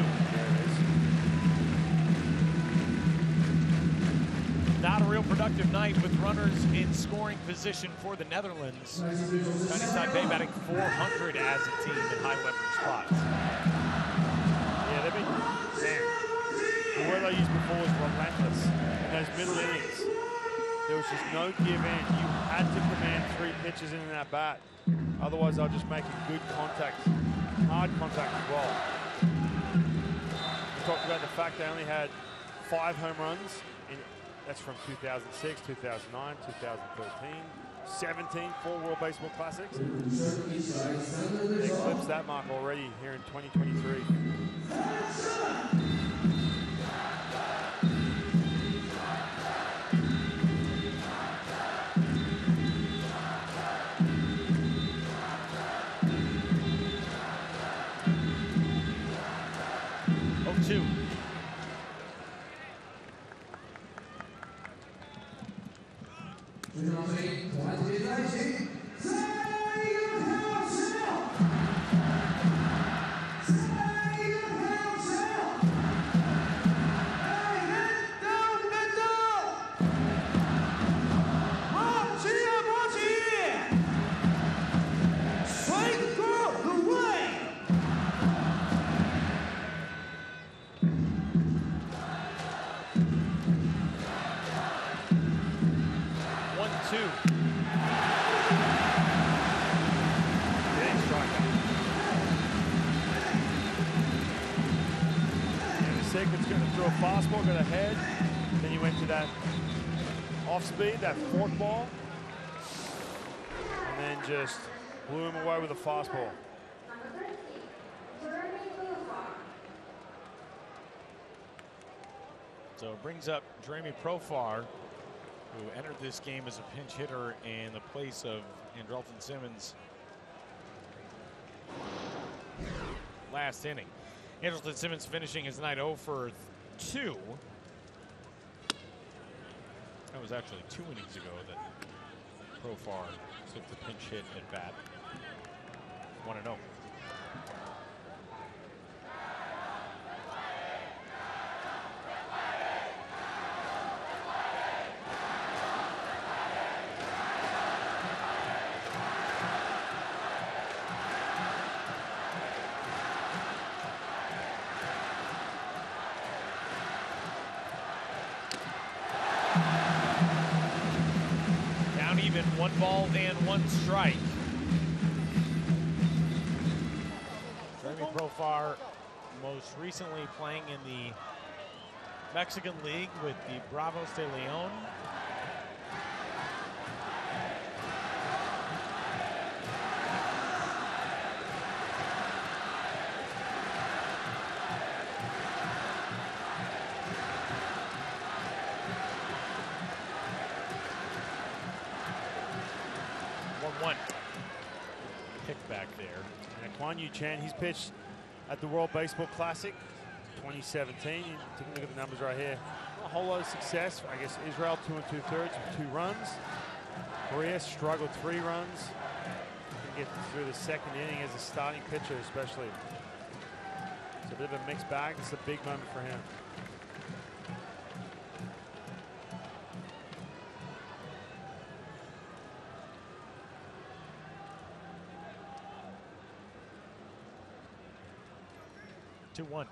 S3: Not a real productive night with runners in scoring position for the Netherlands. Chinese Taipei batting 400 as a team in high leverage spots.
S4: Yeah, they've been, the word I used before was relentless. In those middle innings, there was just no give in. You had to command three pitches in that bat. Otherwise, they'll just make a good contact, hard contact as well. We talked about the fact they only had five home runs. In, that's from 2006, 2009, 2013, 17, four World Baseball Classics. They eclipsed that mark already here in 2023. Fastball.
S6: Number 13, Juremi Profar.
S3: So it brings up Juremi Profar, who entered this game as a pinch hitter in the place of Andrelton Simmons last inning. Andrelton Simmons finishing his night 0 for 2. That was actually two innings ago that Profar took the pinch hit at bat. 1 0. one ball and one strike. Recently playing in the Mexican League with the Bravos de Leon. One-one. Pick back there.
S4: And Kuan-Yu Chen, he's pitched at the World Baseball Classic 2017. You take a look at the numbers right here. Not a whole lot of success. I guess Israel two and two thirds two runs. Korea struggled three runs. Can get through the second inning as a starting pitcher, especially. It's a bit of a mixed bag. It's a big moment for him.
S3: Two-one.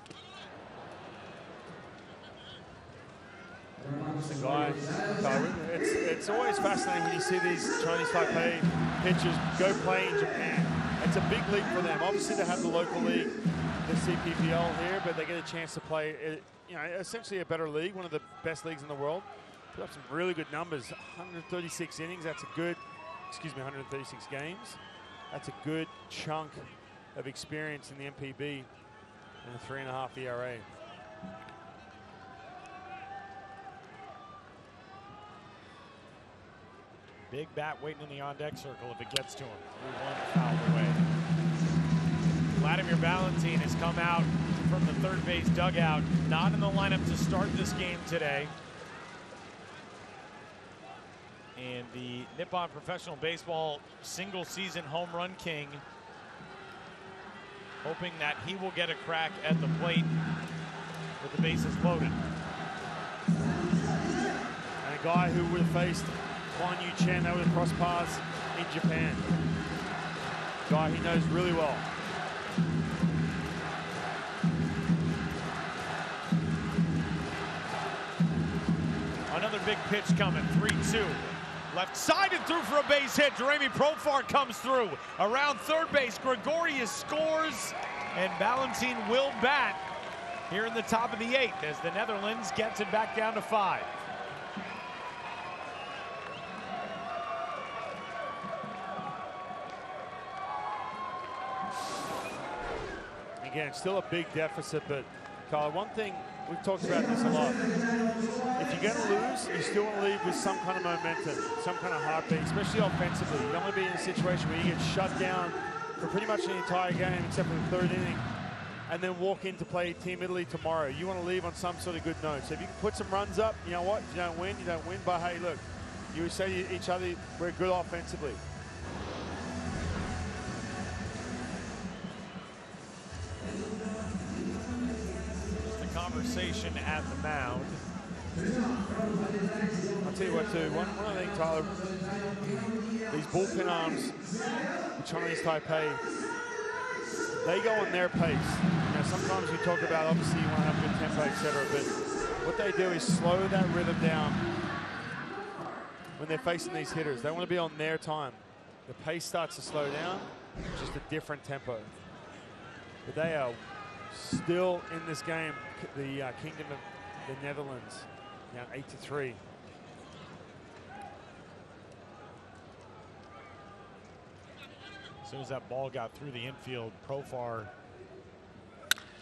S4: the guy. So it's, it's always fascinating when you see these Chinese Taipei pitchers go play in Japan. It's a big league for them. Obviously, they have the local league, the CPBL here, but they get a chance to play, uh, you know, essentially a better league, one of the best leagues in the world. Put up some really good numbers. 136 innings. That's a good, excuse me, 136 games. That's a good chunk of experience in the NPB and a three and a half ERA.
S3: Big bat waiting in the on-deck circle if it gets to him. 3-1 fouled away. Vladimir Balentien has come out from the third base dugout, not in the lineup to start this game today. And the Nippon Professional Baseball single season home run king hoping that he will get a crack at the plate with the bases loaded.
S4: And a guy who have faced Kuan-Yu Chen, they would have crossed paths in Japan. Guy he knows really well.
S3: Another big pitch coming, 3-2. Left side and through for a base hit. Juremi Profar comes through. Around third base, Gregorius scores, and Balentien will bat here in the top of the eighth as the Netherlands gets it back down to five.
S4: Again, still a big deficit, but Kyle, one thing we've talked about this a lot. If you're going to lose, you still want to leave with some kind of momentum, some kind of heartbeat, especially offensively. You don't want to be in a situation where you get shut down for pretty much the entire game except for the third inning and then walk in to play Team Italy tomorrow. You want to leave on some sort of good note. So if you can put some runs up, you know what? If you don't win, you don't win. But hey, look, you say to each other, we're good offensively.
S3: A conversation at the mound.
S4: I'll tell you what, too. One, one thing, Tyler. These bullpen arms, the Chinese Taipei, they go on their pace. Now, sometimes we talk about, obviously, you want to have good tempo, etc. But what they do is slow that rhythm down when they're facing these hitters. They want to be on their time. The pace starts to slow down, just a different tempo. But they are still in this game, the uh, Kingdom of the Netherlands, now 8 to 3.
S3: As soon as that ball got through the infield, Profar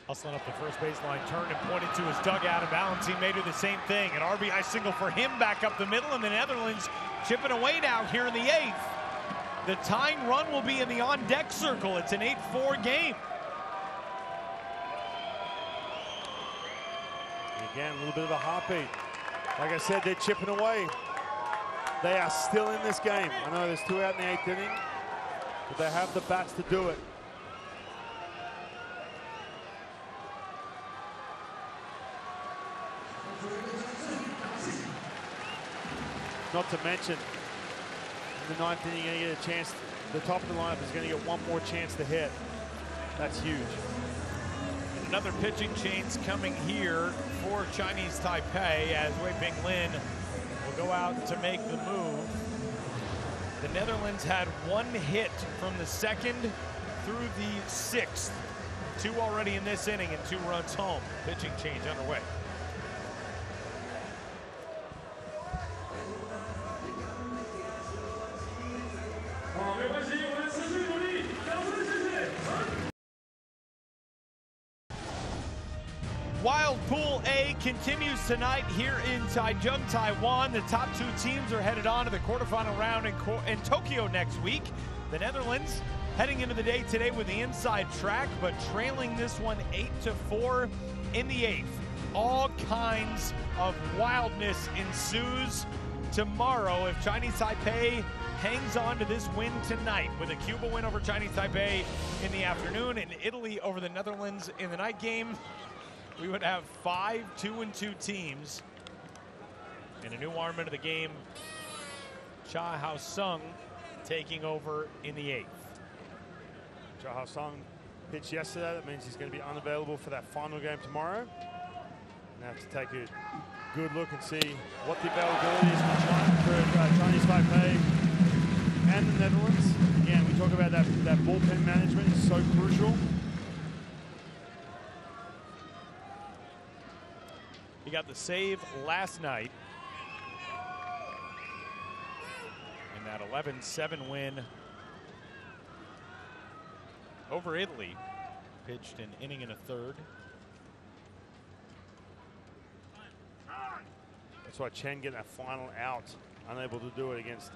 S3: hustling up the first baseline, turned and pointed to his dugout, and Balentien may do the same thing. An RBI single for him back up the middle, and the Netherlands chipping away now here in the eighth. The tying run will be in the on-deck circle. It's an 8-4 game.
S4: Again, a little bit of a heartbeat. Like I said, they're chipping away. They are still in this game. I know there's two out in the eighth inning, but they have the bats to do it. Not to mention, in the ninth inning, you're going to get a chance. The top of the lineup is going to get one more chance to hit. That's huge.
S3: Another pitching change coming here for Chinese Taipei as Yueh-Ping Lin will go out to make the move. The Netherlands had one hit from the second through the sixth. Two already in this inning and two runs home. Pitching change underway. Wild Pool A continues tonight here in Taichung, Taiwan. The top two teams are headed on to the quarterfinal round in, in Tokyo next week. The Netherlands heading into the day today with the inside track, but trailing this one 8 to 4 in the eighth. All kinds of wildness ensues tomorrow if Chinese Taipei hangs on to this win tonight with a Cuba win over Chinese Taipei in the afternoon and Italy over the Netherlands in the night game. We would have five two and two teams. And a new arm into the game, Chia-Hao Sung taking over in the eighth.
S4: Cha Sung pitched yesterday. That means he's going to be unavailable for that final game tomorrow. And have to take a good look and see what the availability is for, China, for uh, Chinese Taipei and the Netherlands. Again, we talk about that, that bullpen management is so crucial.
S3: Got the save last night. In that 11-7 win over Italy. Pitched an inning and a third.
S4: That's why Chen getting that final out, unable to do it against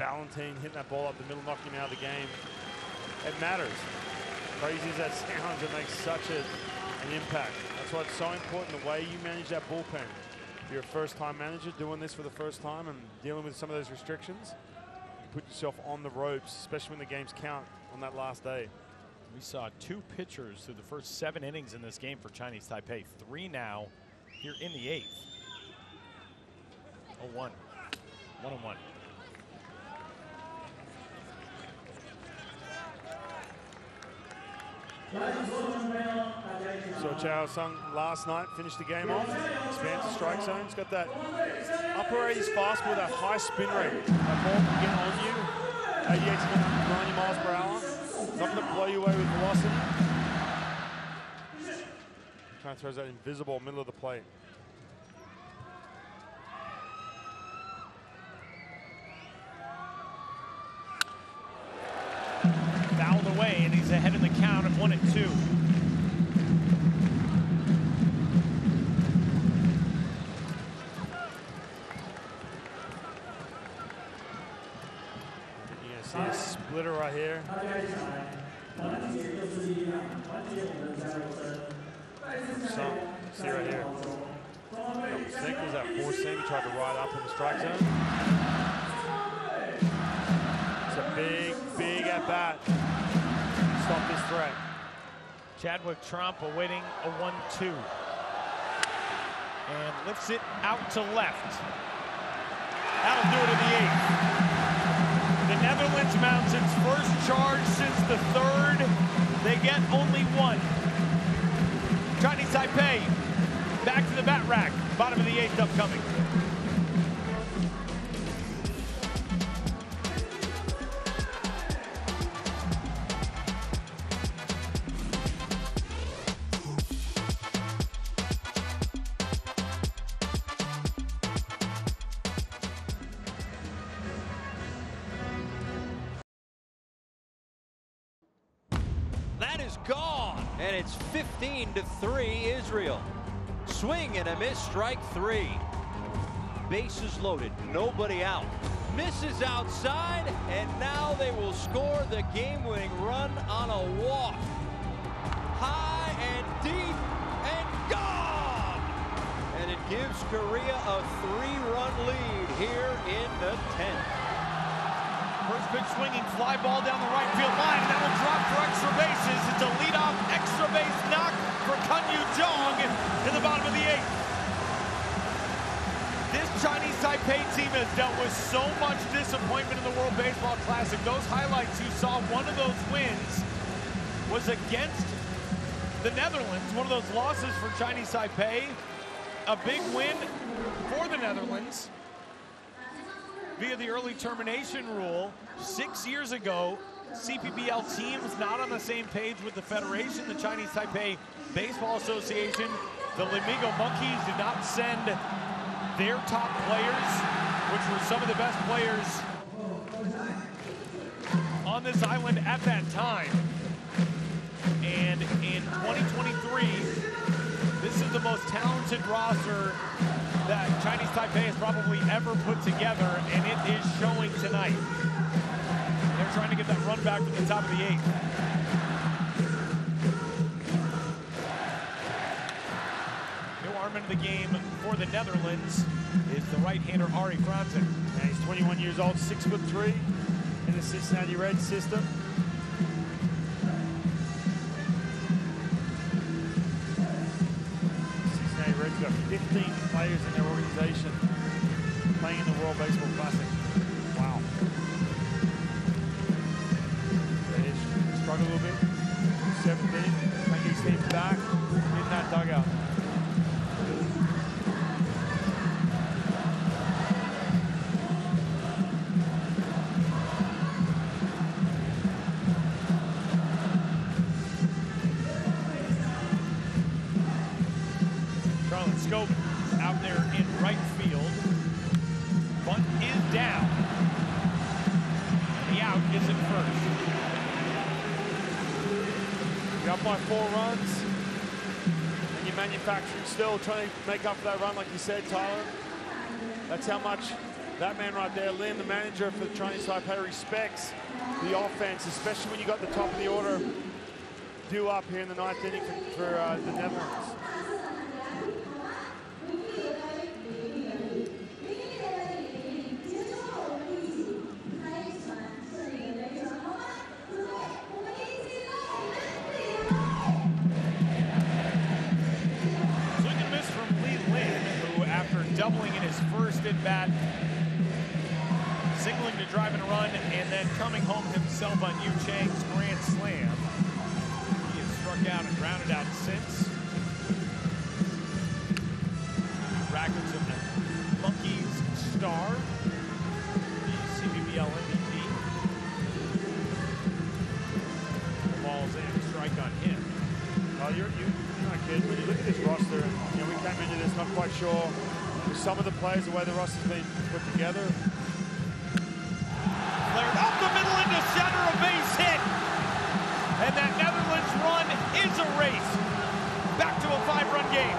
S4: Balentien, hitting that ball up the middle, knocking him out of the game. It matters. Crazy as that sounds, it makes such a, an impact. That's why it's so important, the way you manage that bullpen. You're a first-time manager doing this for the first time and dealing with some of those restrictions. You put yourself on the ropes, especially when the games count on that last day.
S3: We saw two pitchers through the first seven innings in this game for Chinese Taipei. Three now here in the eighth. 0-1.
S4: 1-1. Saw Chao Sung last night, finished the game off. Expands the strike zone. He's got that upper 80s fast with a high spin rate. That ball can get on you. 88 to 90 miles per hour. Not going to blow you away with velocity. Kind of throws that invisible middle of the plate.
S3: Fouled away, and he's ahead in the count of one and two.
S4: You're see a splitter right here. So, see right here. I think was that four he tried to ride up in the strike zone. Big, big at bat. Stop this threat.
S3: Chadwick Tromp awaiting a 1-2. And lifts it out to left. That'll do it in the eighth. The Netherlands mounts its first charge since the third. They get only one. Chinese Taipei back to the bat rack. Bottom of the eighth upcoming.
S2: Strike three. Bases loaded, nobody out. Misses outside, and now they will score the game-winning run on a walk. High and deep and gone! And it gives Korea a three-run lead here in the 10th.
S3: First pitch swinging, fly ball down the right field line, and that will drop for extra bases. It's a leadoff extra base knock for Kun Yu Jong in the bottom of the eighth. This Chinese Taipei team has dealt with so much disappointment in the World Baseball Classic. Those highlights you saw, one of those wins was against the Netherlands, one of those losses for Chinese Taipei. A big win for the Netherlands. via the early termination rule. Six years ago, CPBL teams not on the same page with the Federation, the Chinese Taipei Baseball Association. The Lamigo Monkeys did not send their top players, which were some of the best players on this island at that time. And in 2023, this is the most talented roster that Chinese Taipei has probably ever put together, and it is showing tonight. They're trying to get that run back from the top of the eighth. Into the game for the Netherlands is the right-hander Arij Fransen.
S4: And he's 21 years old, six foot three in the Cincinnati Reds system. Cincinnati Reds got 15 players in their organization playing in the World Baseball Classic. Wow. They struggle a little bit. 17, bring these teams back still, trying to make up for that run, like you said, Tyler. That's how much that man right there, Lin, the manager for the Chinese Taipei, respects the offense, especially when you got the top of the order due up here in the ninth inning for, for uh, the Netherlands.
S3: The
S4: roster's been put together.
S3: Flared up the middle into center, a base hit. And that Netherlands run is erased. Back to a five-run game.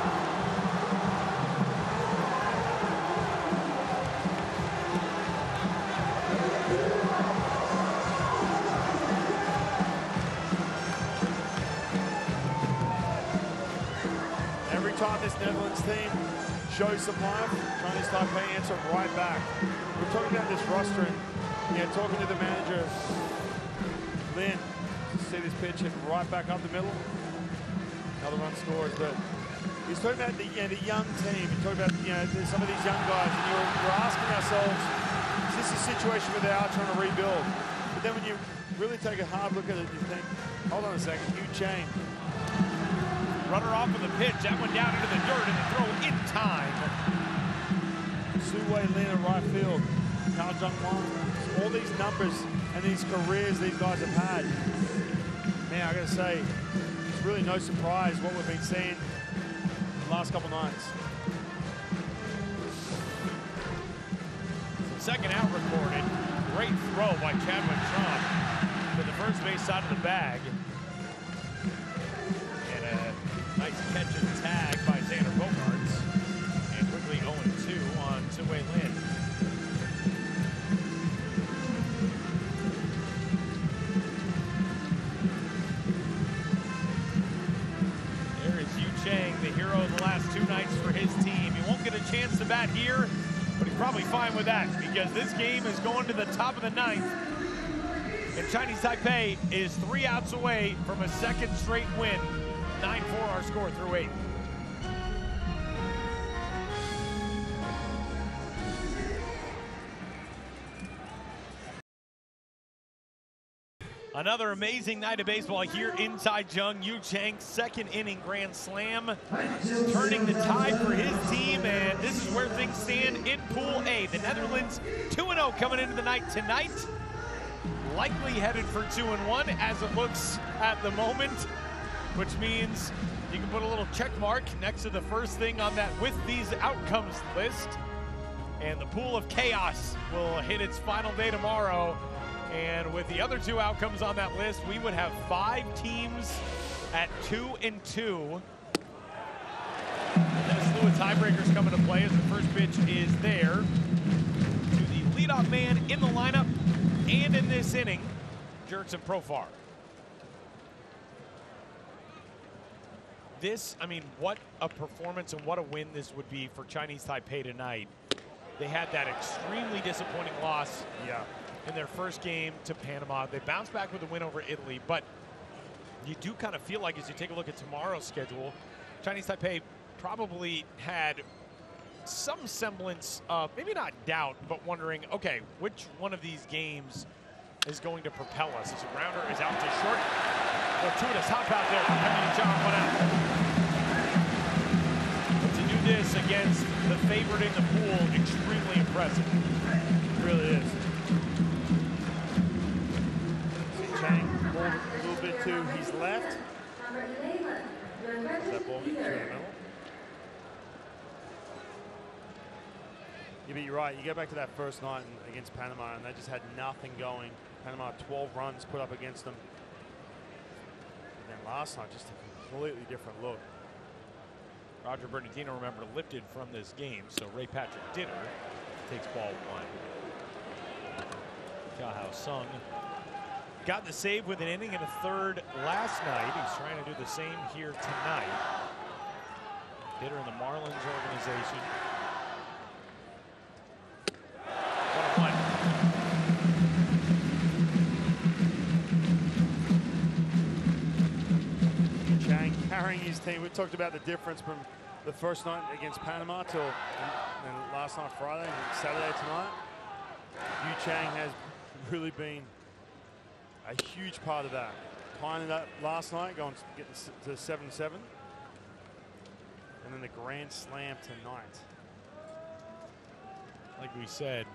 S4: Every time this Netherlands team shows some life, Chinese Taipei talking to the manager, Lin, see this pitch hit right back up the middle. Another run scores, but he's talking about the, the young team. He's talking about you know, some of these young guys, and you're, you're asking ourselves, is this a situation where they are trying to rebuild? But then when you really take a hard look at it, you think, hold on a second, Yu Chang,
S3: Runner off with a pitch. That one down into the dirt and the throw in time.
S4: Su Wei Lin at right field, Po-Jung Wang, all these numbers and these careers these guys have had. Man, I gotta say, it's really no surprise what we've been seeing the last couple nights.
S3: Second out recorded. Great throw by Chadwick Tromp to the first base side of the bag. To bat here, but he's probably fine with that because this game is going to the top of the ninth. And Chinese Taipei is three outs away from a second straight win. 9-4 our score through eight. Another amazing night of baseball here inside Jung Yu Chang's second inning grand slam, turning the tide for his team, and this is where things stand in Pool A. The Netherlands 2-0 coming into the night tonight, likely headed for 2-1 as it looks at the moment, which means you can put a little check mark next to the first thing on that with these outcomes list. And the pool of chaos will hit its final day tomorrow. And with the other two outcomes on that list, we would have five teams at two and two. And then tiebreakers come into play as the first pitch is there to the leadoff man in the lineup and in this inning, Jurickson Profar. This, I mean, what a performance and what a win this would be for Chinese Taipei tonight. They had that extremely disappointing loss
S4: Yeah.
S3: In their first game to Panama. They bounced back with a win over Italy, but you do kind of feel like as you take a look at tomorrow's schedule, Chinese Taipei probably had some semblance of maybe not doubt, but wondering, okay, which one of these games is going to propel us? As a rounder is out to short. Fortuitous hop out there from John, one out. To do this against the favorite in the pool, extremely impressive.
S4: It really is. Chang moved a little bit to his left.
S6: Number 11,
S4: That ball the middle. Yeah, but you're right. You go back to that first night against Panama, and they just had nothing going. Panama 12 runs put up against them. And then last night, just a completely different look.
S3: Roger Bernardina, remember, lifted from this game, so Ray Patrick Didder takes ball one. Chia-Hao Sung got the save with an inning and a third last night. He's trying to do the same here tonight. Didder in the Marlins organization. One one.
S4: Chang carrying his team. We talked about the difference from the first night against Panama till and last night Friday and Saturday tonight. Yu Chang has really been a huge part of that. It up last night, going to getting to 7-7. And then the grand slam tonight.
S3: like we said,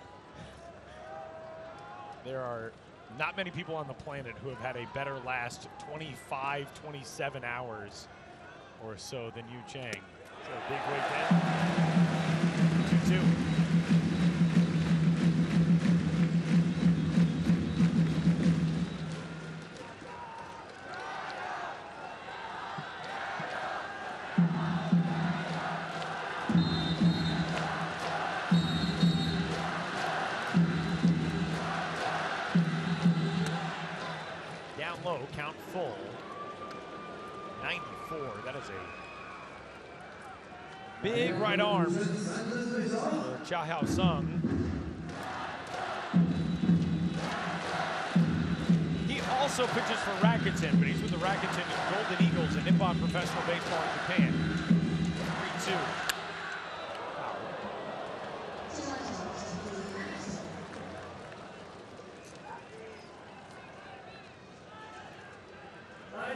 S3: there are not many people on the planet who have had a better last 25, 27 hours or so than Yu Chang.
S4: So big weekend.
S3: 2 Professional Baseball in Japan. 3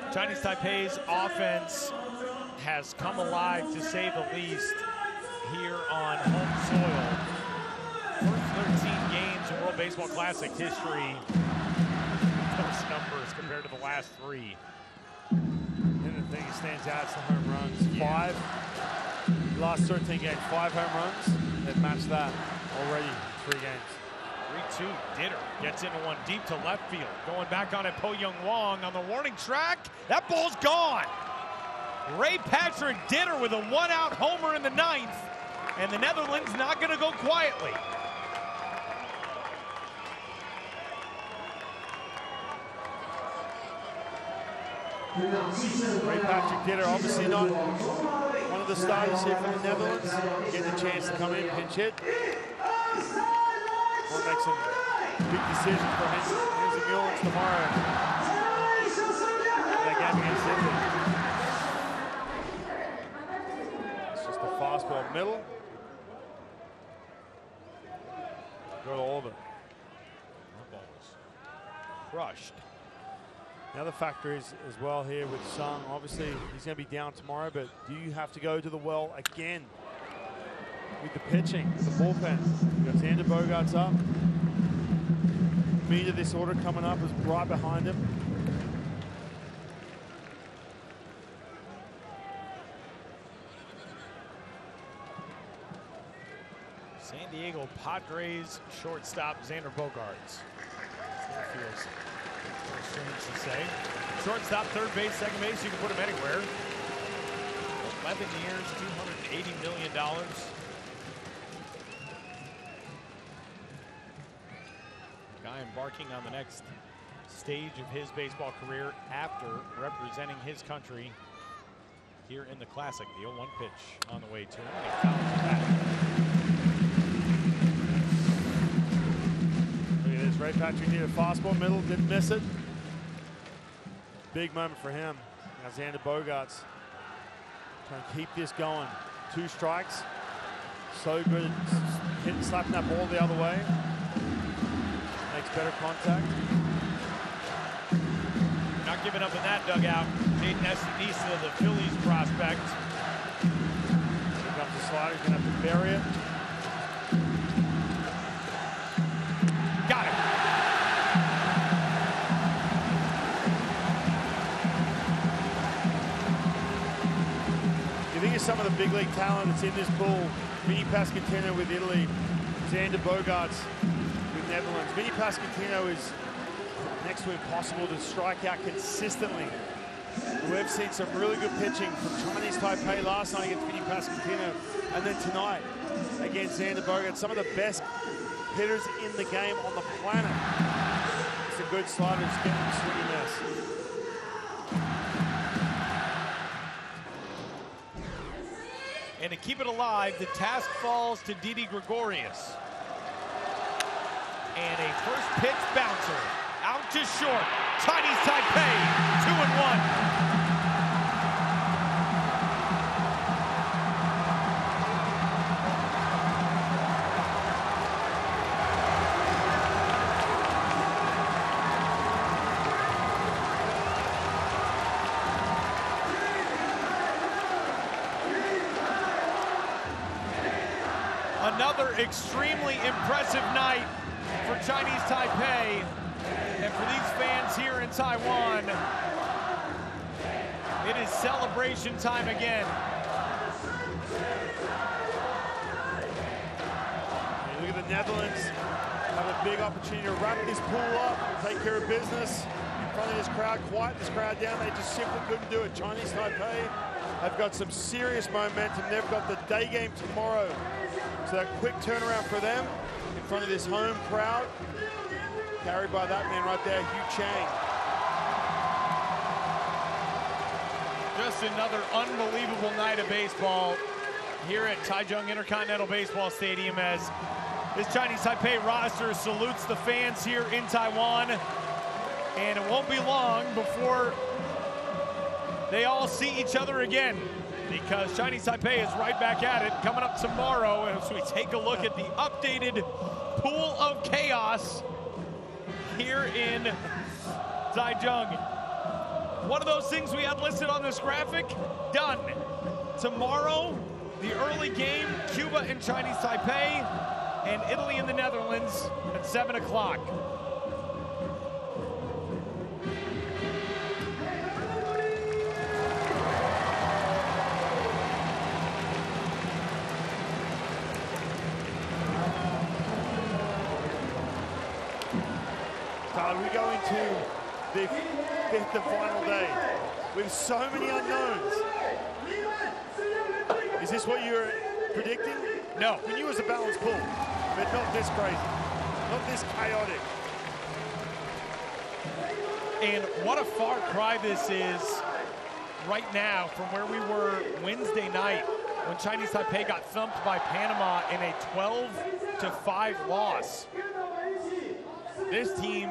S3: 2. Chinese Taipei's offense has come alive to say the least here on home soil. First 13 games in World Baseball Classic history. Those numbers compared to the last three.
S4: And the thing stands out is the home runs. Five. Last 13 games, five home runs. They've matched that already three games.
S3: 3 2. Didder gets into one deep to left field. Going back on it, Po Young Wong on the warning track. That ball's gone. Ray Patrick Didder with a one out homer in the ninth. And the Netherlands not going to go quietly.
S4: Ray Patrick Didder, obviously not one of the starters here from the Netherlands. Getting a chance to come in, pinch hit. To make some big decisions for Hens Hensley Meulens tomorrow. That game against Italy. It's just a fastball middle. Go to
S3: was crushed.
S4: The other factor is as well here with Sung. Obviously, he's going to be down tomorrow, but do you have to go to the well again with the pitching, the bullpen? You've got Xander Bogaerts up. Meter this order coming up is right behind him.
S3: San Diego Padres shortstop Xander Bogaerts. Strange to say. Shortstop, third base, second base, you can put him anywhere. 11 years, $280 million. Guy embarking on the next stage of his baseball career after representing his country here in the Classic. The 0-1 pitch on the way to him.
S4: Look at this, Patrick needed a fastball middle, didn't miss it. Big moment for him. Now Xander Bogaerts trying to keep this going. Two strikes. So good hitting, slapping that ball the other way. Makes better contact.
S3: Not giving up in that dugout. Jayden Estanista, the Phillies prospect.
S4: Here comes the slider, he's gonna have to bury it. Some of the big league talent that's in this pool. Vinnie Pasquantino with Italy, Xander Bogaerts with Netherlands. Vinnie Pasquantino is next to impossible to strike out consistently. We've seen some really good pitching from Chinese Taipei last night against Vinnie Pasquantino, and then tonight against Xander Bogaerts. Some of the best hitters in the game on the planet. It's a good slider, it's getting the swing
S3: keep it alive, the task falls to Didi Gregorius. And a first pitch bouncer out to short. Chinese Taipei, two and one. Extremely impressive night for Chinese Taipei. And for these fans here in Taiwan, it is celebration time again.
S4: Hey, Look at the Netherlands have a big opportunity to wrap this pool up, take care of business in front of this crowd, quiet this crowd down. They just simply couldn't do it. Chinese Taipei have got some serious momentum. They've got the day game tomorrow. So that quick turnaround for them in front of this home crowd, carried by that man right there, Yu Chang.
S3: Just another unbelievable night of baseball here at Taichung Intercontinental Baseball Stadium as this Chinese Taipei roster salutes the fans here in Taiwan. And it won't be long before they all see each other again because Chinese Taipei is right back at it coming up tomorrow as we take a look at the updated pool of chaos here in Taichung. One of those things we had listed on this graphic, done. Tomorrow, the early game, Cuba and Chinese Taipei, and Italy and the Netherlands at 7 o'clock.
S4: The fifth and final day with so many unknowns. Is this what you're predicting?
S3: No.
S4: We knew it was a balanced pool, but not this crazy, not this chaotic.
S3: And what a far cry this is right now from where we were Wednesday night when Chinese Taipei got thumped by Panama in a 12 to 5 loss. This team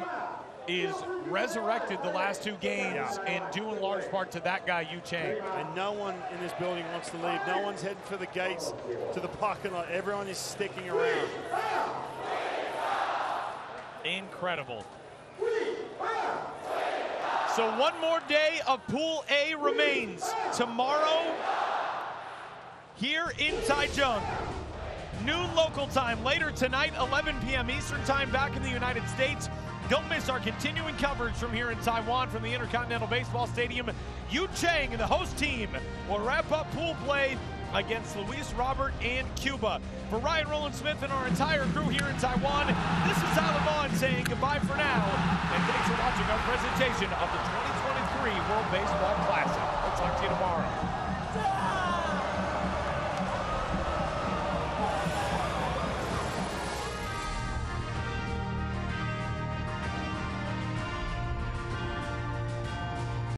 S3: is resurrected the last two games
S4: Yeah.
S3: and due in large part to that guy, Yu Chang.
S4: And no one in this building wants to leave. No one's heading for the gates to the parking lot. Everyone is sticking around.
S3: Incredible. So one more day of Pool A remains. Tomorrow, here in Taichung. Noon local time. Later tonight, 11 p.m. Eastern time, back in the United States. Don't miss our continuing coverage from here in Taiwan from the Intercontinental Baseball Stadium. Yu Chang and the host team will wrap up pool play against Luis Robert and Cuba. For Ryan Rowland-Smith and our entire crew here in Taiwan, this is Alan Vaughn saying goodbye for now. And thanks for watching our presentation of the 2023 World Baseball Classic.